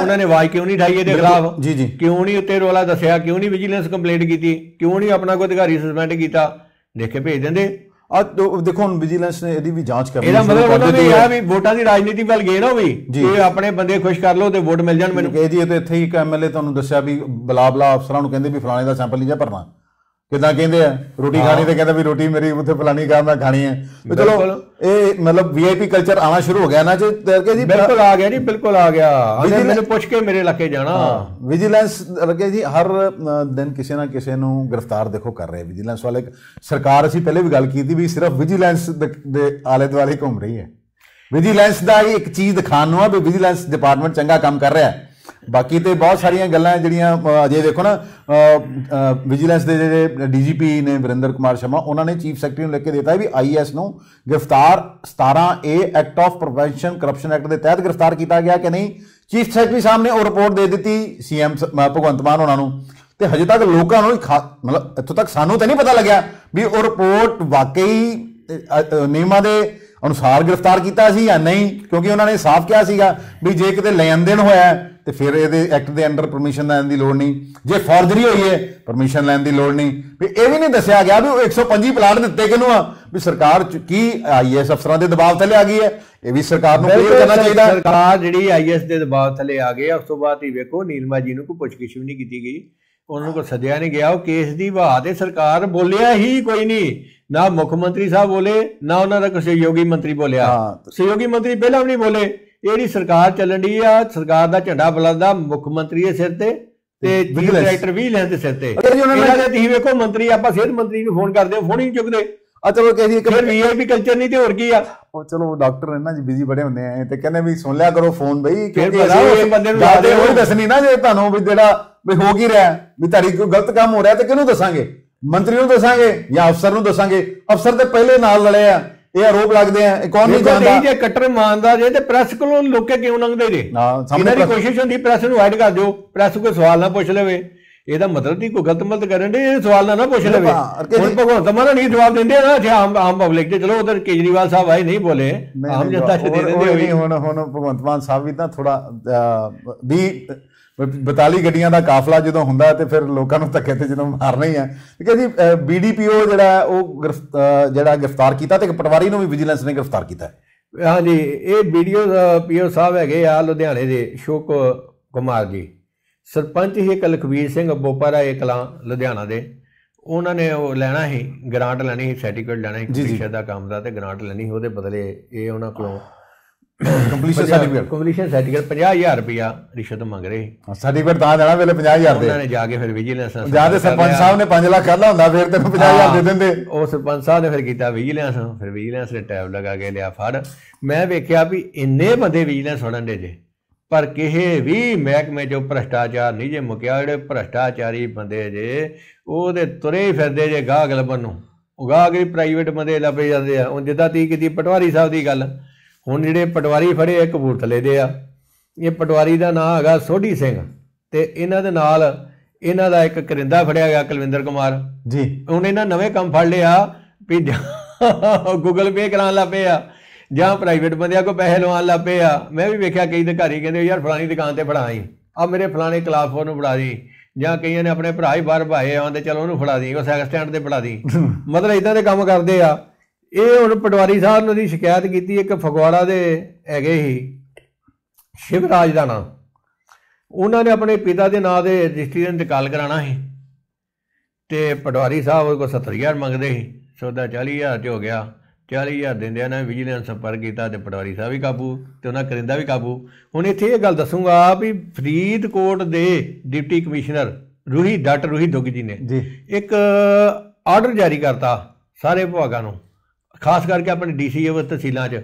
ਉਹਨਾਂ ਨੇ ਆਵਾਜ਼ ਕਿਉਂ ਨਹੀਂ ਠਾਈ ਇਹਦੇ ਖਿਲਾਫ? ਜੀ, ਜੀ। ਕਿਉਂ ਨਹੀਂ ਉੱਤੇ ਰੋਲਾ ਦੱਸਿਆ? ਕਿਉਂ ਨਹੀਂ ਵਿਜੀਲੈਂਸ ਕੰਪਲੇਂਟ ਕੀਤੀ? ਕਿਉਂ ਨਹੀਂ ਆਪਣਾ ਕੋਈ ਅਧਿਕਾਰੀ ਸਸਪੈਂਡ ਕੀਤਾ? ਦੇਖੇ ਭੇਜ ਦਿੰਦੇ। ਆ ਦੇਖੋ ਹੁਣ ਵਿਜੀਲੈਂਸ ਨੇ ਇਹਦੀ ਵੀ ਜਾਂਚ ਕਰਨੀ ਇਹਦਾ ਮਤਲਬ ਉਹਨਾਂ ਨੇ ਇਹ ਵੀ ਵੋਟਾਂ ਦੀ ਰਾਜਨੀਤੀ ਵੱਲ ਗਏ ਨਾ ਵੀ ਜੀ। ਕਿ ਆਪਣੇ ਬੰਦੇ ਖੁਸ਼ ਕਰ ਲਓ ਤੇ ਵੋਟ ਮਿਲ ਜਾਣ ਮੈਨੂੰ। ਕਿ ਜੀ ਇਹ ਤੇ ਇੱਥੇ ਹੀ ਇੱਕ ਐਮਐਲਏ ਤੁਹਾਨੂੰ ਦੱਸਿਆ ਵੀ ਬਲਾ ਬਲਾ ਅਫਸਰਾਂ ਨੂੰ ਕਹਿੰਦੇ ਵੀ ਫਲਾਣੇ ਦਾ ਸੈਂਪਲ ਨਹੀਂ ਜਾ ਭਰਨਾ। ਕਿਦਾਂ ਕਹਿੰਦੇ ਆ? ਰੋਟੀ ਖਾਣੀ ਤੇ ਕਹਿੰਦਾ ਵੀ ਰੋਟੀ ਮੇਰੀ ਉੱਥੇ ਫਲਾਣੀ ਕਾਰ ਨਾਲ ਖਾਣੀ ਹੈ। ਤੇ ਚਲੋ। ਇਹ ਮਤਲਬ ਵੀਆਈਪੀ ਕਲਚਰ ਆਣਾ ਸ਼ੁਰੂ ਹੋ ਗਿਆ ਨਾ ਚ ਕਰਕੇ ਜੀ ਬਿਲਕੁਲ ਆ ਗਿਆ ਜੀ ਬਿਲਕੁਲ ਆ ਗਿਆ। ਉਹਨੇ ਮੈਨੂੰ ਪੁੱਛ ਕੇ ਮੇਰੇ ਇਲਾਕੇ ਜਾਣਾ। ਵਿਜੀਲੈਂਸ ਰਕੇ ਜੀ ਹਰ ਦਿਨ ਕਿਸੇ ਨਾ ਕਿਸੇ ਨੂੰ ਗ੍ਰਿਫਤਾਰ ਦੇਖੋ ਕਰ ਰਹੇ ਵਿਜੀਲੈਂਸ ਵਾਲੇ ਸਰਕਾਰ ਅਸੀਂ ਪਹਿਲੇ ਵੀ ਗੱਲ ਕੀਤੀ ਵੀ ਸਿਰਫ ਵਿਜੀਲੈਂਸ ਦੇ ਆਲੇ ਦੁਆਲੇ ਘੁੰਮ ਰਹੀ ਹੈ। ਵਿਜੀਲੈਂਸ ਦਾ ਇੱਕ ਚੀਜ਼ ਦਿਖਾਉਣ ਨੂੰ ਆ ਵੀ ਵਿਜੀਲੈਂਸ ਡਿਪਾਰਟਮੈਂਟ ਚੰਗਾ ਕੰਮ ਕਰ ਰਿਹਾ ਹੈ। ਬਾਕੀ ਤੇ ਬਹੁਤ ਸਾਰੀਆਂ ਗੱਲਾਂ ਜਿਹੜੀਆਂ ਅਜੇ ਦੇਖੋ ਨਾ ਵਿਜੀਲੈਂਸ ਦੇ ਜਿਹੜੇ ਡੀਜੀਪੀ ਨੇ ਵਰਿੰਦਰ ਕੁਮਾਰ ਸ਼ਰਮਾ, ਉਹਨਾਂ ਨੇ ਚੀਫ ਸੈਕਟਰੀ ਨੂੰ ਲਿਖ ਕੇ ਦਿੱਤਾ ਹੈ ਵੀ ਆਈਐਸ ਨੂੰ ਗ੍ਰਿਫਤਾਰ 17 A act of prevention corruption act ਦੇ ਤਹਿਤ ਗ੍ਰਿਫਤਾਰ ਕੀਤਾ ਗਿਆ ਕਿ ਨਹੀਂ? ਚੀਫ ਸੈਕਟਰੀ ਸਾਹਿਬ ਨੇ ਉਹ ਰਿਪੋਰਟ ਦੇ ਦਿੱਤੀ ਸੀਐਮ ਭਗਵੰਤ ਮਾਨ ਉਹਨਾਂ ਨੂੰ। ਤੇ ਹਜੇ ਤੱਕ ਲੋਕਾਂ ਨੂੰ ਖਾ- ਮਤਲਬ ਇੱਥੋਂ ਤੱਕ ਸਾਨੂੰ ਤਾਂ ਨਹੀਂ ਪਤਾ ਲੱਗਿਆ ਵੀ ਉਹ ਰਿਪੋਰਟ ਵਾਕਈ ਨਿਯਮਾਂ ਦੇ ਅਨੁਸਾਰ ਗ੍ਰਿਫਤਾਰ ਕੀਤਾ ਸੀ ਜਾਂ ਨਹੀਂ, ਕਿਉਂਕਿ ਉਹਨਾਂ ਨੇ ਸਾਫ਼ ਕਿਹਾ ਸੀਗਾ ਵੀ ਜੇ ਕਿਤੇ ਲੈਣ ਦੇਣ ਹੋਇਆ ਤੇ ਫਿਰ ਇਹਦੇ ਐਕਟ ਦੇ ਅੰਡਰ ਪਰਮਿਸ਼ਨ ਲੈਣ ਦੀ ਲੋੜ ਨਹੀਂ। ਜੇ ਫੋਰਜਰੀ ਹੋਈ ਹੈ ਪਰਮਿਸ਼ਨ ਲੈਣ ਦੀ ਲੋੜ ਨਹੀਂ। ਵੀ ਇਹ ਵੀ ਨਹੀਂ ਦੱਸਿਆ ਗਿਆ ਵੀ ਉਹ 125 ਪਲਾਟ ਦਿੱਤੇ ਕਿਹਨੂੰ ਆ? ਵੀ ਸਰਕਾਰ ਚ- ਕੀ ਆਈਐਸ ਅਫਸਰਾਂ ਦੇ ਦਬਾਅ ਥੱਲੇ ਆ ਗਈ ਹੈ। ਇਹ ਵੀ ਸਰਕਾਰ ਨੂੰ ਕਲੀਅਰ ਕਰਨਾ ਚਾਹੀਦਾ। ਸਰਕਾਰ ਜਿਹੜੀ ਆਈਐਸ ਦੇ ਦਬਾਅ ਥੱਲੇ ਆ ਗਈ ਉਸ ਤੋਂ ਬਾਅਦ ਹੀ ਵੇਖੋ ਨੀਲਮਾ ਜੀ ਨੂੰ ਕੋਈ ਪੁੱਛਗਿੱਛ ਵੀ ਨਹੀਂ ਕੀਤੀ ਗਈ। ਉਹਨਾਂ ਨੂੰ ਕੋਈ ਸੱਦਿਆ ਨਹੀਂ ਗਿਆ। ਉਹ ਕੇਸ ਦੀ ਬਾਤ ਤੇ ਸਰਕਾਰ ਬੋਲਿਆ ਹੀ ਕੋਈ ਨਹੀਂ। ਨਾ ਮੁੱਖ ਮੰਤਰੀ ਸਾਹਿਬ ਬੋਲੇ ਨਾ ਉਹਨਾਂ ਦਾ ਕੋਈ ਸਹਿਯੋਗੀ ਮੰਤਰੀ ਬੋਲਿਆ। ਸਹਿਯੋਗੀ ਮੰਤਰੀ ਪਹਿਲਾਂ ਵੀ ਨਹੀਂ ਬੋਲੇ। ਇਹ ਜਿਹੜੀ ਸਰਕਾਰ ਚੱਲਣ ਦੀ ਆ ਸਰਕਾਰ ਦਾ ਝੰਡਾ ਬੁਲੰਦਾ ਮੁੱਖ ਮੰਤਰੀ ਦੇ ਸਿਰ ਤੇ ਤੇ ਚੀਫ। ਡਾਇਰੈਕਟਰ ਵੀ ਲੈਣ ਦੇ ਸਿਰ ਤੇ। ਇਹਨਾਂ ਦੇ ਤੁਸੀਂ ਵੇਖੋ ਮੰਤਰੀ ਆਪਾਂ ਸਿਹਤ ਮੰਤਰੀ ਨੂੰ ਫੋਨ ਕਰਦੇ ਹਾਂ ਫੋਨ ਹੀ ਚੁੱਕਦੇ। ਆ ਚਲੋ ਕਹੀ ਇੱਕ ਫਿਰ ਵੀਆਈਪੀ ਕਲਚਰ ਨਹੀਂ ਤੇ ਹੋਰ ਕੀ ਆ? ਉਹ ਚਲੋ ਡਾਕਟਰ ਨੇ ਨਾ ਜੀ ਬਿਜ਼ੀ ਬੜੇ ਹੁੰਦੇ ਆ ਤੇ ਕਹਿੰਦੇ ਵੀ ਸੁਣ ਲਿਆ ਕਰੋ ਫੋਨ ਬਈ ਕਿਉਂਕਿ ਉਸ ਬੰਦੇ ਨੂੰ ਦਿਓ। ਉਹੀ ਦੱਸਣੀ ਨਾ ਜੇ ਤੁਹਾਨੂੰ ਵੀ ਜਿਹੜਾ ਵੀ ਹੋ ਕੀ ਰਿਹਾ ਵੀ ਤੁਹਾਡੀ ਕੋਈ ਗਲਤ ਕੰਮ ਹੋ ਰਿਹਾ ਤੇ ਕਿਹਨੂੰ ਦੱਸਾਂਗੇ? ਮੰਤਰੀ ਨੂੰ ਦੱਸਾਂਗੇ ਜਾਂ ਅਫਸਰ ਨੂੰ ਦੱਸਾਂਗੇ? ਅਫਸਰ ਤੇ ਪਹਿਲੇ ਨਾਲ ਲੜੇ ਆ। ਇਹ ਆਰੋਪ ਲੱਗਦੇ ਆ ਕੌਣ ਨਹੀਂ ਜਾਣਦਾ। ਜੇ ਕੱਟਰ ਇਮਾਨਦਾਰ ਜੇ ਤੇ ਪ੍ਰੈਸ ਕੋਲੋਂ ਲੋਕੇ ਕਿਉਂ ਲੰਘਦੇ ਜੇ। ਇਹਨਾਂ ਦੀ ਕੋਸ਼ਿਸ਼ ਹੁੰਦੀ ਪ੍ਰੈਸ ਨੂੰ ਵਾਈਡ ਕਰ ਦਿਓ। ਪ੍ਰੈਸ ਕੋਈ ਸਵਾਲ ਨਾ ਪੁੱਛ ਲਵੇ। ਇਹਦਾ ਮਤਲਬ ਨਹੀਂ ਕੋਈ ਗਲਤ ਮਤ ਕਰਨ ਦੇ ਇਹ ਸਵਾਲ ਨਾ ਪੁੱਛ ਲਵੇ। ਹੁਣ ਜੀ- ਭਗਵੰਤ ਮਾਨ ਨਹੀਂ ਜਵਾਬ ਦਿੰਦੇ ਨਾ ਇੱਥੇ ਆਮ ਆਮ ਪਬਲਿਕ ਤੇ ਚਲੋ ਉਧਰ ਕੇਜਰੀਵਾਲ ਸਾਹਿਬ ਆਏ ਨਹੀਂ ਬੋਲੇ। ਆਮ ਜਨਤਾ ਚ ਦੇ ਦਿੰਦੇ ਹੋਈ। ਹੁਣ ਹੁਣ ਭਗਵੰਤ ਮਾਨ ਸਾਹਿਬ ਵੀ ਤਾਂ ਥੋੜਾ 20 42 ਗੱਡੀਆਂ ਦਾ ਕਾਫਲਾ ਜਦੋਂ ਹੁੰਦਾ ਤੇ ਫਿਰ ਲੋਕਾਂ ਨੂੰ ਧੱਕੇ ਤੇ ਜਦੋਂ ਮਾਰਨਾ ਹੀ ਹੈ ਠੀਕ ਹੈ ਜੀ ਬੀਡੀਪੀਓ ਜਿਹੜਾ ਉਹ ਜਿਹੜਾ ਗ੍ਰਿਫਤਾਰ ਕੀਤਾ ਤੇ ਇੱਕ ਪਟਵਾਰੀ ਨੂੰ ਵੀ ਵਿਜੀਲੈਂਸ ਨੇ ਗ੍ਰਿਫਤਾਰ ਕੀਤਾ ਹੈ। ਹਾਂਜੀ ਇਹ ਵੀਡੀਓ ਪੀਓ ਸਾਹਿਬ ਹੈਗੇ ਆ ਲੁਧਿਆਣੇ ਦੇ ਸ਼ੋਕ ਕੁਮਾਰ ਜੀ। ਸਰਪੰਚ ਹੀ ਇੱਕ ਲਖਵੀਰ ਸਿੰਘ ਬੋਪਾਰਾ ਇਹ ਕਲਾਂ ਲੁਧਿਆਣਾ ਦੇ। ਉਹਨਾਂ ਨੇ ਉਹ ਲੈਣਾ ਸੀ ਗ੍ਰਾਂਟ ਲੈਣੀ ਸੀ ਸਰਟੀਫਿਕੇਟ ਲੈਣਾ ਸੀ ਕੰਪਲੀਸ਼ਨ ਦਾ ਕੰਮ ਦਾ ਤੇ ਗ੍ਰਾਂਟ ਲੈਣੀ ਸੀ ਉਹਦੇ ਬਦਲੇ ਇਹ ਉਹਨਾਂ ਕੋਲੋਂ ਕੰਪਲੀਸ਼ਨ ਸਰਟੀਫਿਕੇਟ ਕੰਪਲੀਸ਼ਨ ਸਰਟੀਫਿਕੇਟ 50000 ਰੁਪਇਆ ਰਿਸ਼ਵਤ ਮੰਗ ਰਹੇ। ਸੀ ਸਰਟੀਫਿਕੇਟ ਤਾਂ ਦੇਣਾ ਵੇਲੇ 50000 ਦੇ। ਉਹਨਾਂ ਨੇ ਜਾ ਕੇ ਫਿਰ ਵਿਜੀਲੈਂਸ ਜਾਂ ਤੇ ਸਰਪੰਚ ਸਾਹਿਬ ਨੇ 5 ਲੱਖ ਕਰਨਾ ਹੁੰਦਾ ਫਿਰ ਤੈਨੂੰ 50000 ਦੇ ਦਿੰਦੇ। ਉਹ ਸਰਪੰਚ ਸਾਹਿਬ ਨੇ ਫਿਰ ਕੀਤਾ ਵਿਜੀਲੈਂਸ ਫਿਰ ਵਿਜੀਲੈਂਸ ਨੇ ਟੈਬ ਲਗਾ ਕੇ ਲਿਆ ਫੜ। ਮੈਂ ਵੇਖਿਆ ਵੀ ਇੰਨੇ ਬੰਦੇ ਵਿਜੀਲੈਂਸ ਫੜਨ ਦੇ ਜੇ ਪਰ ਕਿਸੇ ਵੀ ਮਹਿਕਮੇ ਚੋਂ ਭ੍ਰਸ਼ਟਾਚਾਰ ਨਹੀਂ ਜੇ ਮੁਕਿਆ ਜਿਹੜੇ ਭ੍ਰਸ਼ਟਾਚਾਰੀ ਬੰਦੇ ਜੇ ਉਹਦੇ ਤੁਰੇ ਹੀ ਫਿਰਦੇ ਜੇ ਗਾਹਕ ਲੱਭਣ ਨੂੰ। ਉਹ ਗਾਹਕ ਵੀ ਪ੍ਰਾਈਵੇਟ ਬੰਦੇ ਲੱਭੇ ਜਾਂਦੇ ਆ। ਹੁਣ ਜਿੱਦਾਂ ਤੀ ਕੀਤੀ ਪਟਵਾਰੀ ਸਾਹਿਬ ਦੀ ਗੱਲ ਹੁਣ ਜਿਹੜੇ ਪਟਵਾਰੀ ਫੜੇ ਇਹ ਕਬੂਰਥਲੇ ਦੇ ਆ ਇਹ ਪਟਵਾਰੀ ਦਾ ਨਾਮ ਹੈਗਾ ਸੋਢੀ ਸਿੰਘ ਤੇ ਇਹਨਾਂ ਦੇ ਨਾਲ ਇਹਨਾਂ ਦਾ ਇੱਕ ਕਰਿੰਦਾ ਫੜਿਆ ਗਿਆ ਕੁਲਵਿੰਦਰ ਕੁਮਾਰ। ਜੀ। ਹੁਣ ਇਹਨਾਂ ਨਵੇਂ ਕੰਮ ਫੜ ਲਿਆ ਵੀ ਗੂਗਲ ਪੇ ਕਰਾਉਣ ਲੱਗ ਪਏ ਆ ਜਾਂ ਪ੍ਰਾਈਵੇਟ ਬੰਦਿਆਂ ਕੋ ਪੈਸੇ ਲਵਾਉਣ ਲੱਗ ਪਏ ਆ। ਮੈਂ ਵੀ ਵੇਖਿਆ ਕਈ ਅਧਿਕਾਰੀ ਕਹਿੰਦੇ ਯਾਰ ਫਲਾਣੀ ਦੁਕਾਨ ਤੇ ਫੜਾਈ ਆ ਮੇਰੇ ਫਲਾਣੇ ਕਲਾਸ ਫੋਰ ਨੂੰ ਫੜਾ ਦੀ। ਜਾਂ ਕਈਆਂ ਨੇ ਆਪਣੇ ਭਰਾ ਹੀ ਬਾਹਰ ਭਾਏ ਆਉਂਦੇ ਚਲੋ ਉਹਨੂੰ ਫੜਾ ਦੀ ਉਹ ਸਾਈਕਲ ਸਟੈਂਡ ਤੇ ਫੜਾ ਦੀ। ਮਤਲਬ ਇਦਾਂ ਦੇ ਕੰਮ ਕਰਦੇ ਆ। ਇਹ ਹੁਣ ਪਟਵਾਰੀ ਸਾਹਿਬ ਨੂੰ ਦੀ ਸ਼ਿਕਾਇਤ ਕੀਤੀ ਇੱਕ ਫਗਵਾੜਾ ਦੇ ਹੈਗੇ ਹੀ ਸ਼ਿਵਰਾਜ ਦਾ ਨਾਮ। ਉਹਨਾਂ ਨੇ ਆਪਣੇ ਪਿਤਾ ਦੇ ਨਾਂ ਦੇ ਰਜਿਸਟਰੀ ਦਾ ਇੰਤਕਾਲ ਕਰਾਉਣਾ ਸੀ ਤੇ ਪਟਵਾਰੀ ਸਾਹਿਬ ਉਹ ਕੋ 70000 ਮੰਗਦੇ ਸੀ ਸੌਦਾ 40000 ਚ ਹੋ ਗਿਆ। 40000 ਦਿੰਦਿਆਂ ਨੇ ਵਿਜੀਲੈਂਸ ਸੰਪਰਕ ਕੀਤਾ ਤੇ ਪਟਵਾਰੀ ਸਾਹਿਬ ਵੀ ਕਾਬੂ ਤੇ ਉਹਨਾਂ ਕਰਿੰਦਾ ਵੀ ਕਾਬੂ। ਹੁਣ ਇੱਥੇ ਇਹ ਗੱਲ ਦੱਸੂਗਾ ਵੀ ਫਰੀਦਕੋਟ ਦੇ deputy commissioner Ruhi doctor Ruhi Dugg ji ਨੇ ਜੀ। ਇੱਕ ਆਰਡਰ ਜਾਰੀ ਕਰਤਾ ਸਾਰੇ ਵਿਭਾਗਾਂ ਨੂੰ। ਖਾਸ ਕਰਕੇ ਆਪਣੇ ਡੀਸੀ ਉਹ ਤਹਿਸੀਲਾਂ 'ਚ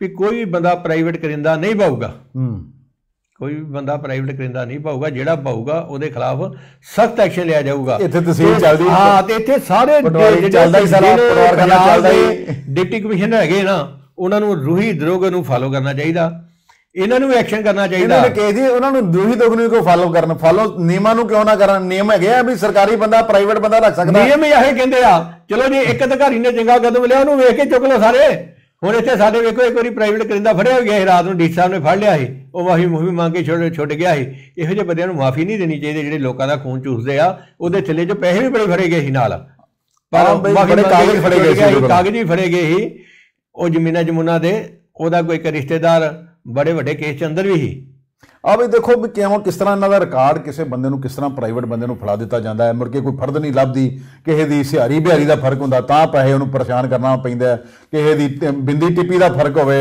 ਵੀ ਕੋਈ ਵੀ ਬੰਦਾ ਪ੍ਰਾਈਵੇਟ ਕਰਿੰਦਾ ਨਹੀਂ ਪਾਊਗਾ। ਹੂੰ। ਕੋਈ ਵੀ ਬੰਦਾ ਪ੍ਰਾਈਵੇਟ ਕਰਿੰਦਾ ਨਹੀਂ ਪਾਊਗਾ ਜਿਹੜਾ ਪਾਊਗਾ ਉਹਦੇ ਖਿਲਾਫ ਸਖਤ ਐਕਸ਼ਨ ਲਿਆ ਜਾਊਗਾ। ਇੱਥੇ ਤਹਿਸੀਲ ਚੱਲਦੀ ਹਾਂ ਤੇ ਇੱਥੇ ਸਾਰੇ ਚੱਲਦਾ ਹੀ ਚੱਲਦਾ ਹੀ। ਡਿਪਟੀ ਕਮਿਸ਼ਨਰ ਹੈਗੇ ਨਾ ਉਹਨਾਂ ਨੂੰ ਰੂਹੀ ਦਰੋਗ ਨੂੰ ਫਾਲੋ ਕਰਨਾ ਚਾਹੀਦਾ। ਇਹਨਾਂ ਨੂੰ ਐਕਸ਼ਨ ਕਰਨਾ ਚਾਹੀਦਾ। ਇਹਨਾਂ ਨੇ ਕਹੇ ਜੀ ਉਹਨਾਂ ਨੂੰ ਦੂਹੀ ਦੁਗਣੀ ਕੋ ਫਾਲੋ ਕਰਨ। ਫਾਲੋ ਨਿਯਮਾਂ ਨੂੰ ਕਿਉਂ ਨਾ ਕਰਨ? ਨਿਯਮ ਹੈਗੇ ਆ ਵੀ ਸਰਕਾਰੀ ਬੰਦਾ ਪ੍ਰਾਈਵੇਟ ਬੰਦਾ ਰੱਖ ਸਕਦਾ। ਨਿਯਮ ਇਹ ਕਹਿੰਦੇ ਆ। ਚਲੋ ਜੇ ਇੱਕ ਅਧਿਕਾਰੀ ਨੇ ਚੰਗਾ ਕਦਮ ਲਿਆ ਉਹਨੂੰ ਵੇਖ ਕੇ ਚੁੱਕ ਲਓ ਸਾਰੇ। ਹੁਣ ਇੱਥੇ ਸਾਡੇ ਵੇਖੋ ਇੱਕ ਵਾਰੀ ਪ੍ਰਾਈਵੇਟ ਕਰਿੰਦਾ ਫੜਿਆ ਗਿਆ ਸੀ ਰਾਤ ਨੂੰ ਡੀ ਸਾਹਿਬ ਨੇ ਫੜ ਲਿਆ ਸੀ। ਉਹ ਮਾਫੀ ਮੁਫੀ ਮੰਗ ਕੇ ਛੁੱਟ ਛੁੱਟ ਗਿਆ ਸੀ। ਇਹੋ ਜਿਹੇ ਬੰਦਿਆਂ ਨੂੰ ਮਾਫੀ ਨਹੀਂ ਦੇਣੀ ਚਾਹੀਦੀ ਜਿਹੜੇ ਲੋਕਾਂ ਦਾ ਖੂਨ ਚੂਸਦੇ ਆ। ਉਹਦੇ ਥੱਲੇ 'ਚ ਪੈਸੇ ਵੀ ਬੜੇ ਫੜੇ ਗਏ ਸੀ ਨਾਲ। ਬਈ, ਮਾਫ਼ੀ ਕਾਗਜ਼ ਫੜੇ ਗਏ ਸੀ। ਕਾਗਜ਼ ਵੀ ਫੜੇ ਗਏ ਸੀ। ਉਹ ਜ਼ਮੀਨਾਂ ਜਮੂਨਾਂ ਦੇ ਉਹਦਾ ਕੋਈ ਰਿਸ਼ਤੇਦਾਰ ਬੜੇ ਵੱਡੇ ਕੇਸ 'ਚ ਅੰਦਰ ਵੀ ਸੀ ਆ ਵੀ ਦੇਖੋ ਵੀ ਕਿਵੇਂ ਕਿਸ ਤਰ੍ਹਾਂ ਇਹਨਾਂ ਦਾ ਰਿਕਾਰਡ ਕਿਸੇ ਬੰਦੇ ਨੂੰ ਕਿਸ ਤਰ੍ਹਾਂ ਪ੍ਰਾਈਵੇਟ ਬੰਦੇ ਨੂੰ ਫੜਾ ਦਿੱਤਾ ਜਾਂਦਾ ਹੈ। ਮੁੜ ਕੇ ਕੋਈ ਫਰਦ ਨਹੀਂ ਲੱਭਦੀ ਕਿਸੇ ਦੀ ਸਿਹਾਰੀ ਬਿਹਾਰੀ ਦਾ ਫ਼ਰਕ ਹੁੰਦਾ ਤਾਂ ਪੈਸੇ ਉਹਨੂੰ ਪਰੇਸ਼ਾਨ ਕਰਨਾ ਪੈਂਦਾ ਹੈ। ਕਿਸੇ ਦੀ ਬਿੰਦੀ ਟਿੱਪੀ ਦਾ ਫ਼ਰਕ ਹੋਵੇ